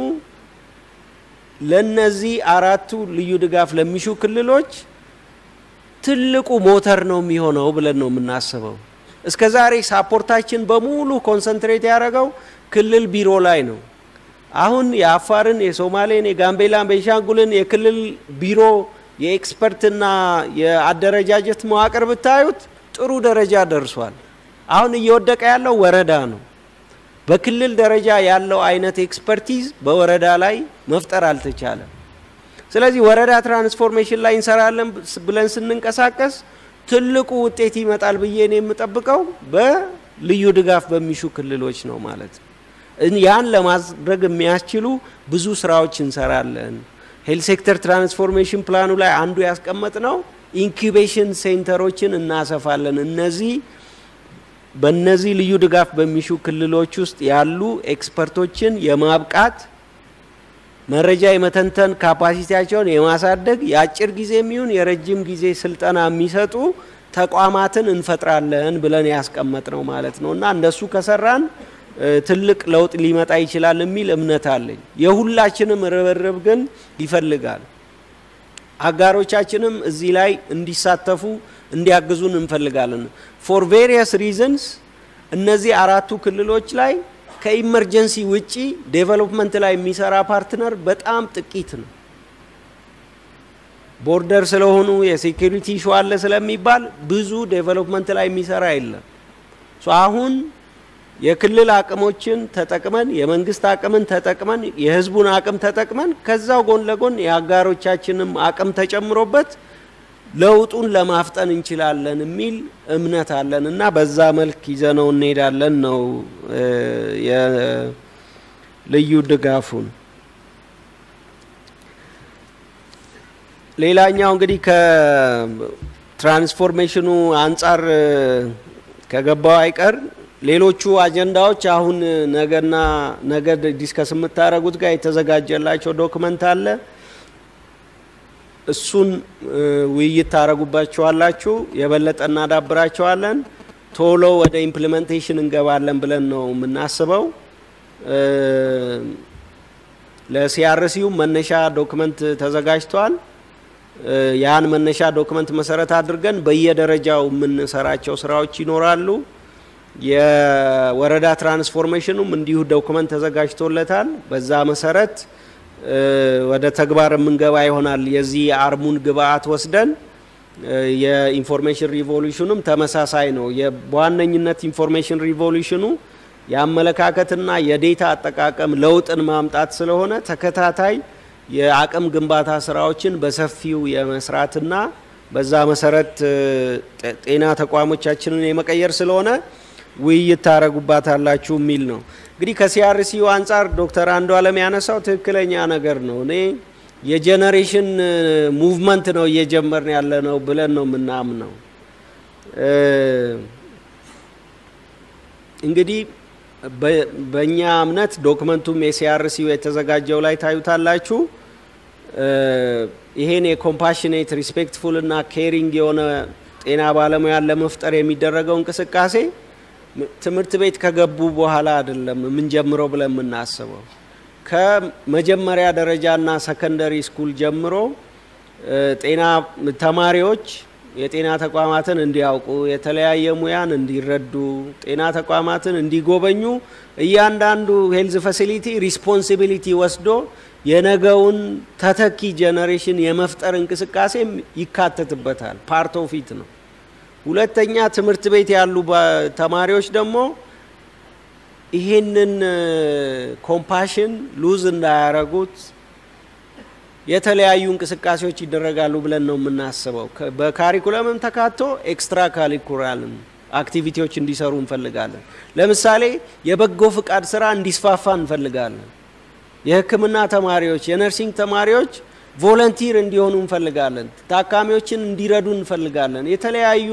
ለነዚህ አራቱ ልዩ ድጋፍ ለሚሹ ክልሎች ትልቁ ሞተር ነው የሚሆነው ብለን ነው የምናስበው። እስከ ዛሬ support ኣችን በሙሉ concentrate ያደረገው ክልል ቢሮ ላይ ነው። አሁን የአፋርን፣ የሶማሌን፣ የጋምቤላን፣ ቤንሻንጉልን የክልል ቢሮ የ expert ና የአደረጃጀት መዋቅር ብታዩት ጥሩ ደረጃ ደርሷል። አሁን እየወደቀ ያለው ወረዳ ነው። በክልል ደረጃ ያለው አይነት expertise በወረዳ ላይ መፍጠር አልተቻለም። ስለዚህ ወረዳ transformation ላይ እንሰራለን ብለን ስንንቀሳቀስ ትልቁ ውጤት ይመጣል ብዬ ነው የምጠብቀው በልዩ ድጋፍ በሚሹ ክልሎች ነው ማለት ነው። ያን ለማድረግ የሚያስችሉ ብዙ ስራዎች እንሰራለን። health sector transformation plan ኑ ላይ አንዱ ያስቀመጥነው incubation center ኦችን እናሰፋለን። እነዚህ በእነዚህ ልዩ ድጋፍ በሚሹ ክልሎች ውስጥ ያሉ expert ኦችን የማብቃት መረጃ የመተንተን capacity ያቸውን የማሳደግ የአጭር ጊዜ የሚሆን የረጅም ጊዜ ስልጠና የሚሰጡ ተቋማትን እንፈጥራለን ብለን ያስቀመጥነው ማለት ነው እና እንደሱ ከሰራን ትልቅ ለውጥ ሊመጣ ይችላል የሚል እምነት አለኝ። የሁላችንም ርብርብ ግን ይፈልጋል። አጋሮቻችንም እዚህ ላይ እንዲሳተፉ እንዲያግዙን እንፈልጋለን። for various reasons እነዚህ አራቱ ክልሎች ላይ ከ emergency ውጪ development ላይ የሚሰራ partner በጣም ጥቂት ነው። border ስለሆኑ የ security issue አለ ስለሚባል ብዙ development ላይ የሚሰራ የለም። አሁን የክልል አቅሞችን ተጠቅመን የመንግስት አቅምን ተጠቅመን የህዝቡን አቅም ተጠቅመን ከዛው ጎን ለጎን የአጋሮቻችንም አቅም ተጨምሮበት ለውጡን ለማፍጠን እንችላለን የሚል እምነት አለን እና በዛ መልክ ይዘነው እንሄዳለን ነው የልዩ ድጋፉን። ሌላኛው እንግዲህ ከትራንስፎርሜሽኑ አንጻር ከገባው አይቀር ሌሎቹ አጀንዳዎች አሁን ነገና ነገ discuss የምታደርጉት ጋር የተዘጋጀላቸው document አለ። እሱን ውይይት ታደርጉባቸዋላችሁ፣ የበለጠ እናዳብራቸዋለን። ቶሎ ወደ implementation እንገባለን ብለን ነው የምናስበው። ለ CRC ው መነሻ document ተዘጋጅቷል። ያን መነሻ document መሰረት አድርገን በየደረጃው የምንሰራቸው ስራዎች ይኖራሉ። የወረዳ transformation ኑም እንዲሁ document ተዘጋጅቶለታል። በዛ መሰረት ወደ ተግባር የምንገባ ይሆናል። የዚህ የ ARM ኡን ግብአት ወስደን የ information revolution ኑም ተመሳሳይ ነው። በዋነኝነት information revolution ኑ የአመለካከትና የ data አጠቃቀም ለውጥን ማምጣት ስለሆነ ተከታታይ የአቅም ግንባታ ስራዎችን በሰፊው የመስራትና በዛ መሰረት ጤና ተቋሞቻችንን የመቀየር ስለሆነ ውይይት ታረጉባታላችሁ የሚል ነው። እንግዲህ ከ CRC ዩ አንጻር ዶክተር አንዱአለም ያነሳው ትክክለኛ ነገር ነው። እኔ የ generation movement ነው እየጀመርን ያለነው ብለን ነው የምናምነው። እንግዲህ በእኛ እምነት document ኡም የ CRC ዩ የተዘጋጀው ላይ ታዩታላችሁ። ይሄን የ compassionate respectful እና caring የሆነ ጤና ባለሙያን ለመፍጠር የሚደረገው እንቅስቃሴ ትምህርት ቤት ከገቡ በኋላ አይደለም የምንጀምረው ብለን የምናስበው ከመጀመሪያ ደረጃና secondary school ጀምሮ ጤና ተማሪዎች የጤና ተቋማትን እንዲያውቁ የተለያየ ሙያን እንዲረዱ ጤና ተቋማትን እንዲጎበኙ እያንዳንዱ health facility responsibility ወስዶ የነገውን ተተኪ generation የመፍጠር እንቅስቃሴም ይካተትበታል። part of it ነው። ሁለተኛ ትምህርት ቤት ያሉ ተማሪዎች ደግሞ ይሄንን compassion lose እንዳያረጉት የተለያዩ እንቅስቃሴዎች ይደረጋሉ ብለን ነው የምናስበው። በ curriculum ም ተካቶ extra curricular activity ዎች እንዲሰሩ እንፈልጋለን። ለምሳሌ የበጎ ፍቃድ ስራ እንዲስፋፋ እንፈልጋለን። የሕክምና ተማሪዎች፣ የ nursing ተማሪዎች volunteer እንዲሆኑ እንፈልጋለን። ታካሚዎችን እንዲረዱ እንፈልጋለን። የተለያዩ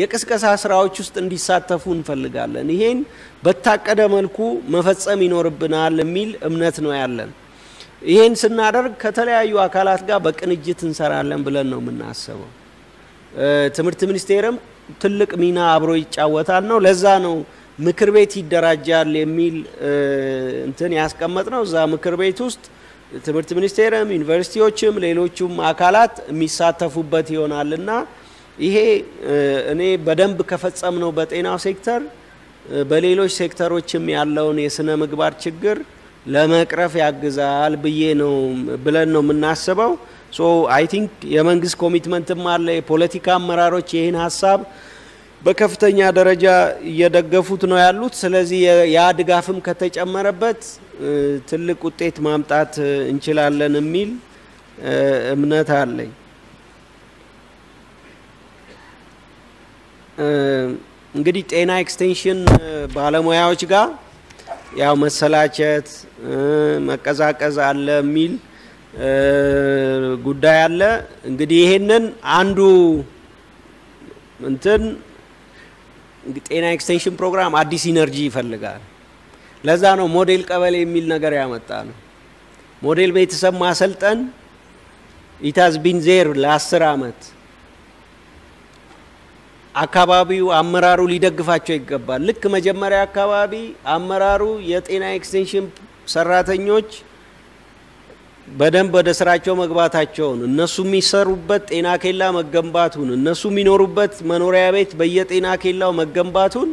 የቅስቀሳ ስራዎች ውስጥ እንዲሳተፉ እንፈልጋለን። ይሄን በታቀደ መልኩ መፈጸም ይኖርብናል የሚል እምነት ነው ያለን። ይሄን ስናደርግ ከተለያዩ አካላት ጋር በቅንጅት እንሰራለን ብለን ነው የምናስበው። ትምህርት ሚኒስቴርም ትልቅ ሚና አብሮ ይጫወታል ነው። ለዛ ነው ምክር ቤት ይደራጃል የሚል እንትን ያስቀመጥነው። እዛ ምክር ቤት ውስጥ ትምህርት ሚኒስቴርም ዩኒቨርሲቲዎችም ሌሎቹም አካላት የሚሳተፉበት ይሆናልና ይሄ እኔ በደንብ ከፈጸምነው በጤናው ሴክተር በሌሎች ሴክተሮችም ያለውን የስነ ምግባር ችግር ለመቅረፍ ያግዛል ብዬ ነው ብለን ነው የምናስበው። so I think የመንግስት commitment ም አለ። የፖለቲካ አመራሮች ይህን ሀሳብ በከፍተኛ ደረጃ እየደገፉት ነው ያሉት። ስለዚህ ያ ድጋፍም ከተጨመረበት ትልቅ ውጤት ማምጣት እንችላለን የሚል እምነት አለኝ። እንግዲህ ጤና extension ባለሙያዎች ጋር ያው መሰላቸት መቀዛቀዝ አለ የሚል ጉዳይ አለ። እንግዲህ ይሄንን አንዱ እንትን ጤና ኤክስቴንሽን ፕሮግራም አዲስ energy ይፈልጋል። ለዛ ነው ሞዴል ቀበሌ የሚል ነገር ያመጣነው። ሞዴል ቤተሰብ ማሰልጠን it has been there ለአስር አመት አካባቢው አመራሩ ሊደግፋቸው ይገባል። ልክ መጀመሪያ አካባቢ አመራሩ የጤና ኤክስቴንሽን ሰራተኞች በደንብ ወደ ስራቸው መግባታቸውን እነሱ የሚሰሩበት ጤና ኬላ መገንባቱን እነሱ የሚኖሩበት መኖሪያ ቤት በየጤና ኬላው መገንባቱን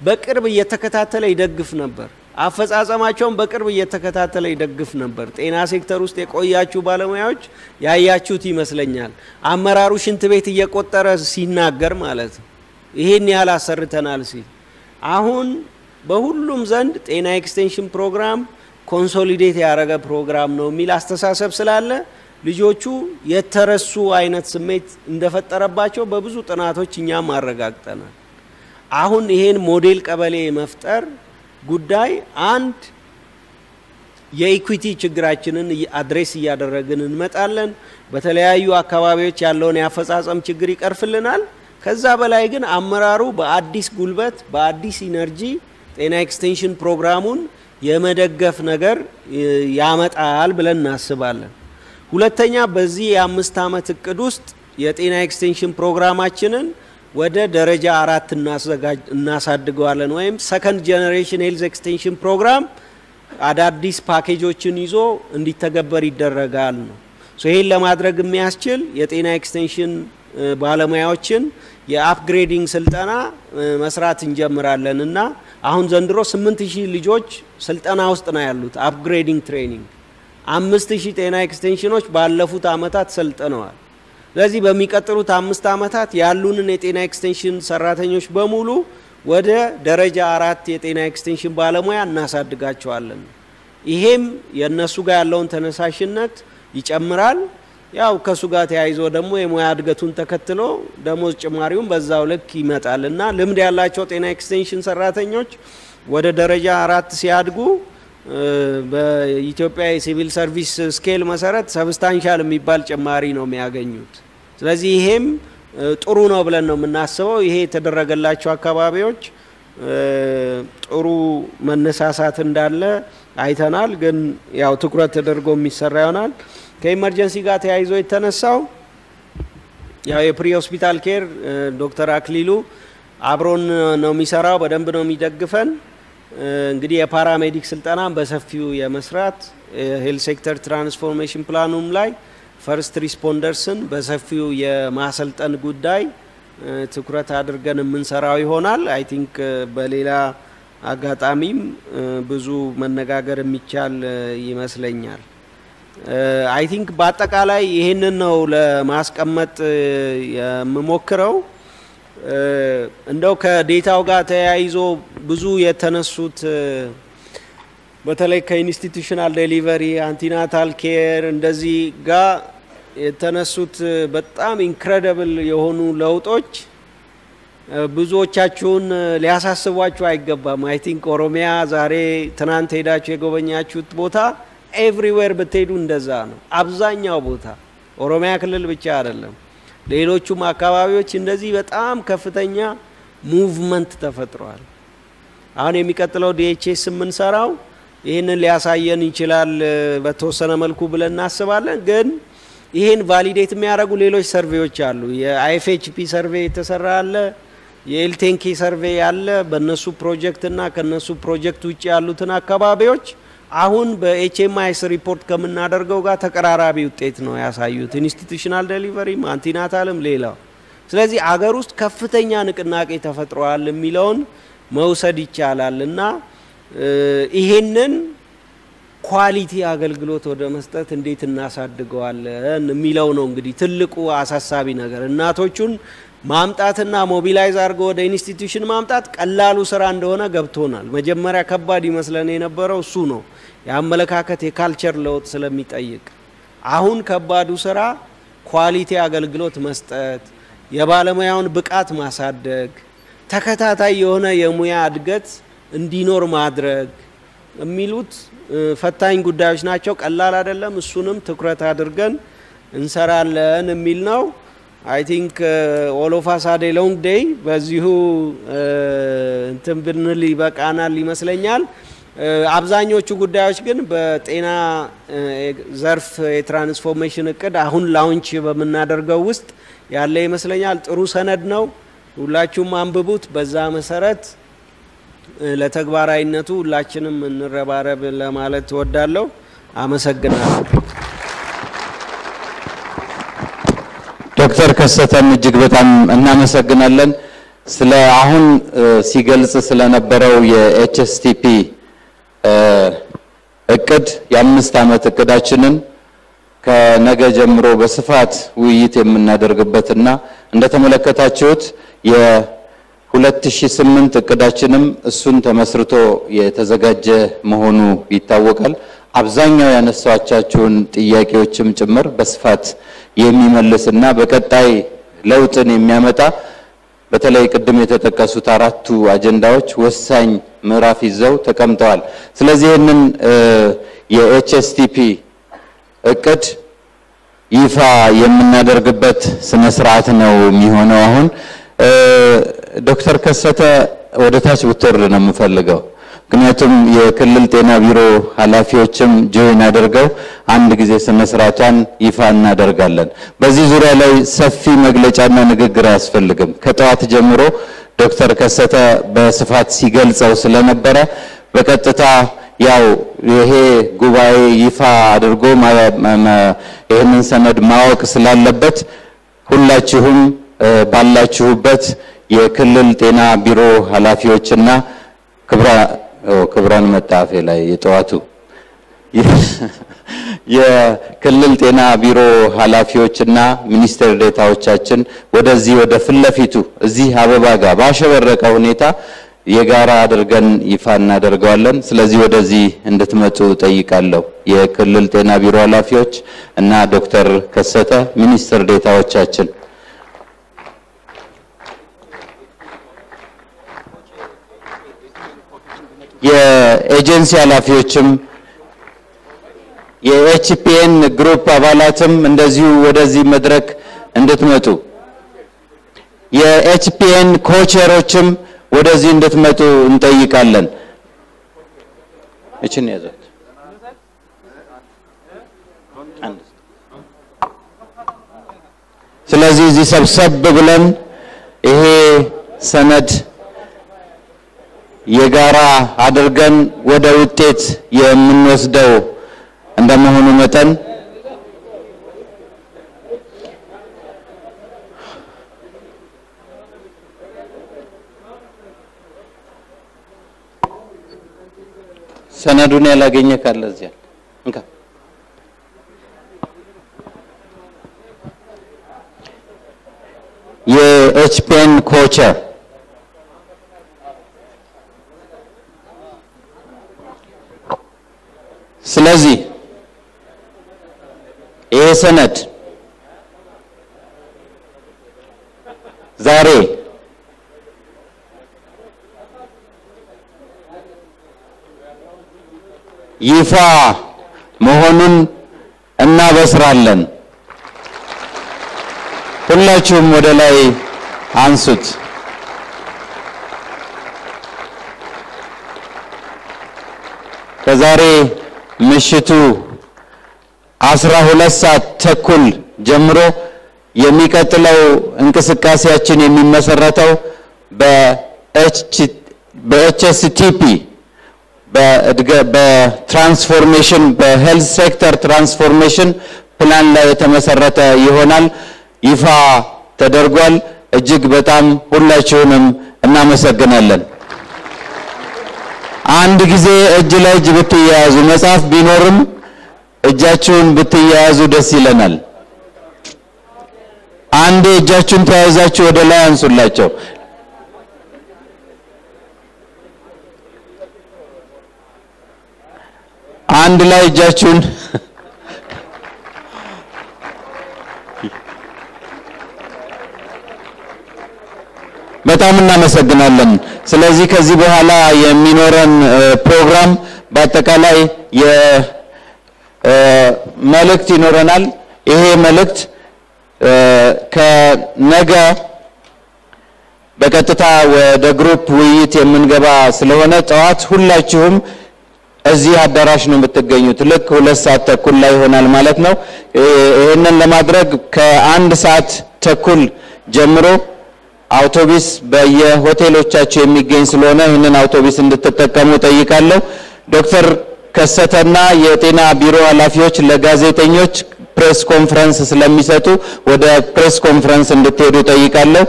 በቅርብ እየተከታተለ ይደግፍ ነበር። አፈጻጸማቸውን በቅርብ እየተከታተለ ይደግፍ ነበር። ጤና ሴክተር ውስጥ የቆያችሁ ባለሙያዎች ያያችሁት ይመስለኛል። አመራሩ ሽንት ቤት እየቆጠረ ሲናገር ማለት ነው። ይሄን ያህል አሰርተናል ሲል አሁን በሁሉም ዘንድ ጤና ኤክስቴንሽን ፕሮግራም consolidate ያደረገ ፕሮግራም ነው የሚል አስተሳሰብ ስላለ ልጆቹ የተረሱ አይነት ስሜት እንደፈጠረባቸው በብዙ ጥናቶች እኛም አረጋግጠናል። አሁን ይሄን ሞዴል ቀበሌ መፍጠር ጉዳይ አንድ የ equity ችግራችንን address እያደረግን እንመጣለን። በተለያዩ አካባቢዎች ያለውን የአፈጻጸም ችግር ይቀርፍልናል። ከዛ በላይ ግን አመራሩ በአዲስ ጉልበት በአዲስ energy ጤና ኤክስቴንሽን ፕሮግራሙን የመደገፍ ነገር ያመጣል ብለን እናስባለን። ሁለተኛ በዚህ የአምስት ዓመት እቅድ ውስጥ የጤና ኤክስቴንሽን ፕሮግራማችንን ወደ ደረጃ አራት እናሳድገዋለን ወይም second generation health extension program አዳዲስ ፓኬጆችን ይዞ እንዲተገበር ይደረጋል ነው። ይህን ለማድረግ የሚያስችል የጤና ኤክስቴንሽን ባለሙያዎችን የ upgrading ስልጠና መስራት እንጀምራለን እና አሁን ዘንድሮ ስምንት ሺህ ልጆች ስልጠና ውስጥ ነው ያሉት upgrading training አምስት ሺህ ጤና ኤክስቴንሽኖች ባለፉት አመታት ሰልጥነዋል። ስለዚህ በሚቀጥሉት አምስት አመታት ያሉንን የጤና ኤክስቴንሽን ሰራተኞች በሙሉ ወደ ደረጃ አራት የጤና ኤክስቴንሽን ባለሙያ እናሳድጋቸዋለን። ይሄም የእነሱ ጋር ያለውን ተነሳሽነት ይጨምራል። ያው ከእሱ ጋር ተያይዞ ደግሞ የሙያ እድገቱን ተከትሎ ደሞዝ ጭማሪውን በዛው ልክ ይመጣል እና ልምድ ያላቸው ጤና ኤክስቴንሽን ሰራተኞች ወደ ደረጃ አራት ሲያድጉ በኢትዮጵያ የሲቪል ሰርቪስ scale መሰረት substantial የሚባል ጭማሪ ነው የሚያገኙት። ስለዚህ ይሄም ጥሩ ነው ብለን ነው የምናስበው። ይሄ የተደረገላቸው አካባቢዎች ጥሩ መነሳሳት እንዳለ አይተናል። ግን ያው ትኩረት ተደርጎ የሚሰራ ይሆናል። ከ emergency ጋር ተያይዞ የተነሳው ያው የ pre hospital care ዶክተር አክሊሉ አብሮን ነው የሚሰራው፣ በደንብ ነው የሚደግፈን። እንግዲህ የ paramedic ስልጠናን በሰፊው የመስራት health sector transformation plan ኑም ላይ first responders ን በሰፊው የማሰልጠን ጉዳይ ትኩረት አድርገን የምንሰራው ይሆናል። I think በሌላ አጋጣሚም ብዙ መነጋገር የሚቻል ይመስለኛል። I think በአጠቃላይ ይህንን ነው ለማስቀመጥ የምሞክረው። እንደው ከ data ው ጋር ተያይዞ ብዙ የተነሱት በተለይ ከ institutional delivery antenatal care እንደዚህ ጋር የተነሱት በጣም incredible የሆኑ ለውጦች ብዙዎቻችሁን ሊያሳስቧችሁ አይገባም። I think ኦሮሚያ ዛሬ ትናንት ሄዳችሁ የጎበኛችሁት ቦታ everywhere ብትሄዱ እንደዛ ነው። አብዛኛው ቦታ ኦሮሚያ ክልል ብቻ አይደለም፣ ሌሎቹም አካባቢዎች እንደዚህ በጣም ከፍተኛ movement ተፈጥሯል። አሁን የሚቀጥለው DHS የምንሰራው ይህንን ሊያሳየን ይችላል በተወሰነ መልኩ ብለን እናስባለን። ግን ይህን validate የሚያደርጉ ሌሎች survey ዎች አሉ። የ IFHP survey የተሰራ አለ፣ የ L10K survey አለ። በእነሱ ፕሮጀክት እና ከነሱ ፕሮጀክት ውጭ ያሉትን አካባቢዎች አሁን በ HMIS ሪፖርት ከምናደርገው ጋር ተቀራራቢ ውጤት ነው ያሳዩት። institutional delivery ም antenatal ም ሌላው። ስለዚህ አገር ውስጥ ከፍተኛ ንቅናቄ ተፈጥሯል የሚለውን መውሰድ ይቻላል እና ይሄንን quality አገልግሎት ወደ መስጠት እንዴት እናሳድገዋለን የሚለው ነው እንግዲህ ትልቁ አሳሳቢ ነገር። እናቶቹን ማምጣትና mobilize አድርጎ ወደ institution ማምጣት ቀላሉ ስራ እንደሆነ ገብቶናል። መጀመሪያ ከባድ ይመስለን የነበረው እሱ ነው፣ የአመለካከት የ culture ለውጥ ስለሚጠይቅ። አሁን ከባዱ ስራ quality አገልግሎት መስጠት፣ የባለሙያውን ብቃት ማሳደግ፣ ተከታታይ የሆነ የሙያ እድገት እንዲኖር ማድረግ የሚሉት ፈታኝ ጉዳዮች ናቸው። ቀላል አይደለም። እሱንም ትኩረት አድርገን እንሰራለን የሚል ነው። I think all long day በዚሁ እንትን ብንል ይበቃናል ይመስለኛል። አብዛኞቹ ጉዳዮች ግን በጤና ዘርፍ የትራንስፎርሜሽን እቅድ አሁን ላውንች በምናደርገው ውስጥ ያለ ይመስለኛል። ጥሩ ሰነድ ነው። ሁላችሁም አንብቡት። በዛ መሰረት ለተግባራዊነቱ ሁላችንም እንረባረብ ለማለት እወዳለሁ። አመሰግናለሁ። ዶክተር ከሰተን እጅግ በጣም እናመሰግናለን። ስለ አሁን ሲገልጽ ስለነበረው የኤችኤስቲፒ እቅድ የአምስት ዓመት እቅዳችንን ከነገ ጀምሮ በስፋት ውይይት የምናደርግበትና እንደተመለከታችሁት የ2008 እቅዳችንም እሱን ተመስርቶ የተዘጋጀ መሆኑ ይታወቃል። አብዛኛው ያነሷቻችሁን ጥያቄዎችም ጭምር በስፋት የሚመልስና በቀጣይ ለውጥን የሚያመጣ በተለይ ቅድም የተጠቀሱት አራቱ አጀንዳዎች ወሳኝ ምዕራፍ ይዘው ተቀምጠዋል። ስለዚህ ይህንን የኤችኤስቲፒ እቅድ ይፋ የምናደርግበት ስነ ስርዓት ነው የሚሆነው። አሁን ዶክተር ከሰተ ወደ ታች ብትወርድ ነው የምፈልገው። ምክንያቱም የክልል ጤና ቢሮ ኃላፊዎችም ጆይን አድርገው አንድ ጊዜ ስነ ይፋ እናደርጋለን። በዚህ ዙሪያ ላይ ሰፊ መግለጫና ንግግር አያስፈልግም። ከጠዋት ጀምሮ ዶክተር ከሰተ በስፋት ሲገልጸው ስለነበረ በቀጥታ ያው ይሄ ጉባኤ ይፋ አድርጎ ይህንን ሰነድ ማወቅ ስላለበት ሁላችሁም ባላችሁበት የክልል ጤና ቢሮ ኃላፊዎችና ክብራ ክብራን መጣፌ ላይ የጠዋቱ የክልል ጤና ቢሮ ኃላፊዎችና ሚኒስቴር ዴታዎቻችን ወደዚህ ወደ ፊት ለፊቱ እዚህ አበባ ጋር ባሸበረቀ ሁኔታ የጋራ አድርገን ይፋ እናደርገዋለን። ስለዚህ ወደዚህ እንድትመጡ ጠይቃለሁ። የክልል ጤና ቢሮ ኃላፊዎች እና ዶክተር ከሰተ ሚኒስትር ዴታዎቻችን የኤጀንሲ ኃላፊዎችም የ HPN group አባላትም እንደዚሁ ወደዚህ መድረክ እንድትመጡ የ HPN co-chair ኦችም ወደዚህ እንድትመጡ እንጠይቃለን። እችን ያዛት ስለዚህ እዚህ ሰብሰብ ብለን ይሄ ሰነድ የጋራ አድርገን ወደ ውጤት የምንወስደው እንደመሆኑ መጠን ሰነዱን ያላገኘ ካለ እዚያ እንካ። የኤችፒኤን ኮቸር ስለዚህ ይሄ ሰነድ ዛሬ ይፋ መሆኑን እናበስራለን። ሁላችሁም ወደ ላይ አንሱት። ከዛሬ ምሽቱ አስራ ሁለት ሰዓት ተኩል ጀምሮ የሚቀጥለው እንቅስቃሴያችን የሚመሰረተው በኤችኤስቲፒ በ transformation በ health sector transformation plan ላይ የተመሰረተ ይሆናል። ይፋ ተደርጓል። እጅግ በጣም ሁላችሁንም እናመሰግናለን። አንድ ጊዜ እጅ ለእጅ ብትያያዙ መጽሐፍ ቢኖርም እጃችሁን ብትያያዙ ደስ ይለናል። አንዴ እጃችሁን ተያይዛችሁ ወደ ላይ አንሱላቸው። አንድ ላይ እጃችሁን በጣም እናመሰግናለን። ስለዚህ ከዚህ በኋላ የሚኖረን ፕሮግራም በአጠቃላይ የመልእክት ይኖረናል። ይሄ መልእክት ከነገ በቀጥታ ወደ ግሩፕ ውይይት የምንገባ ስለሆነ ጠዋት ሁላችሁም እዚህ አዳራሽ ነው የምትገኙት። ልክ ሁለት ሰዓት ተኩል ላይ ይሆናል ማለት ነው። ይህንን ለማድረግ ከአንድ ሰዓት ተኩል ጀምሮ አውቶቢስ በየሆቴሎቻቸው የሚገኝ ስለሆነ ይህንን አውቶቢስ እንድትጠቀሙ ጠይቃለሁ። ዶክተር ከሰተና የጤና ቢሮ ኃላፊዎች ለጋዜጠኞች press conference ስለሚሰጡ ወደ press conference እንድትሄዱ ጠይቃለሁ።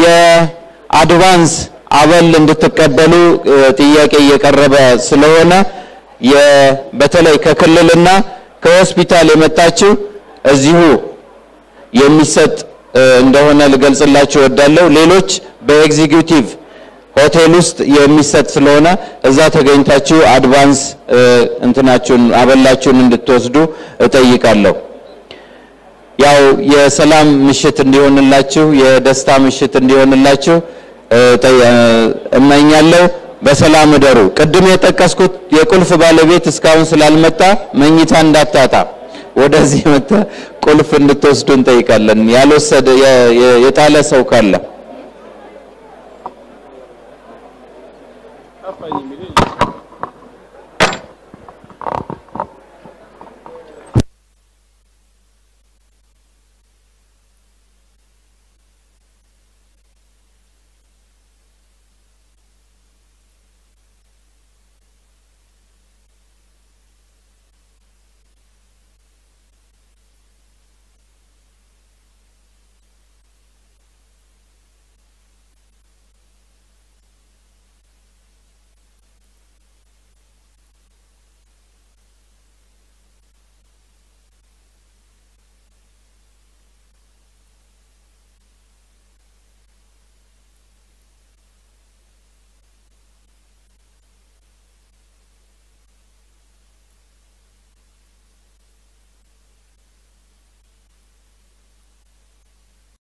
የ advance አበል እንድትቀበሉ ጥያቄ እየቀረበ ስለሆነ በተለይ ከክልልና ከሆስፒታል የመጣችው እዚሁ የሚሰጥ እንደሆነ ልገልጽላችሁ እወዳለሁ። ሌሎች በኤግዚኪዩቲቭ ሆቴል ውስጥ የሚሰጥ ስለሆነ እዛ ተገኝታችሁ advance እንትናችሁን አበላችሁን እንድትወስዱ እጠይቃለሁ። ያው የሰላም ምሽት እንዲሆንላችሁ፣ የደስታ ምሽት እንዲሆንላችሁ እመኛለሁ። በሰላም እደሩ። ቅድም የጠቀስኩት የቁልፍ ባለቤት እስካሁን ስላልመጣ መኝታ እንዳታጣ ወደዚህ መጥተህ ቁልፍ እንድትወስዱ እንጠይቃለን። ያልወሰደ የጣለ ሰው ካለ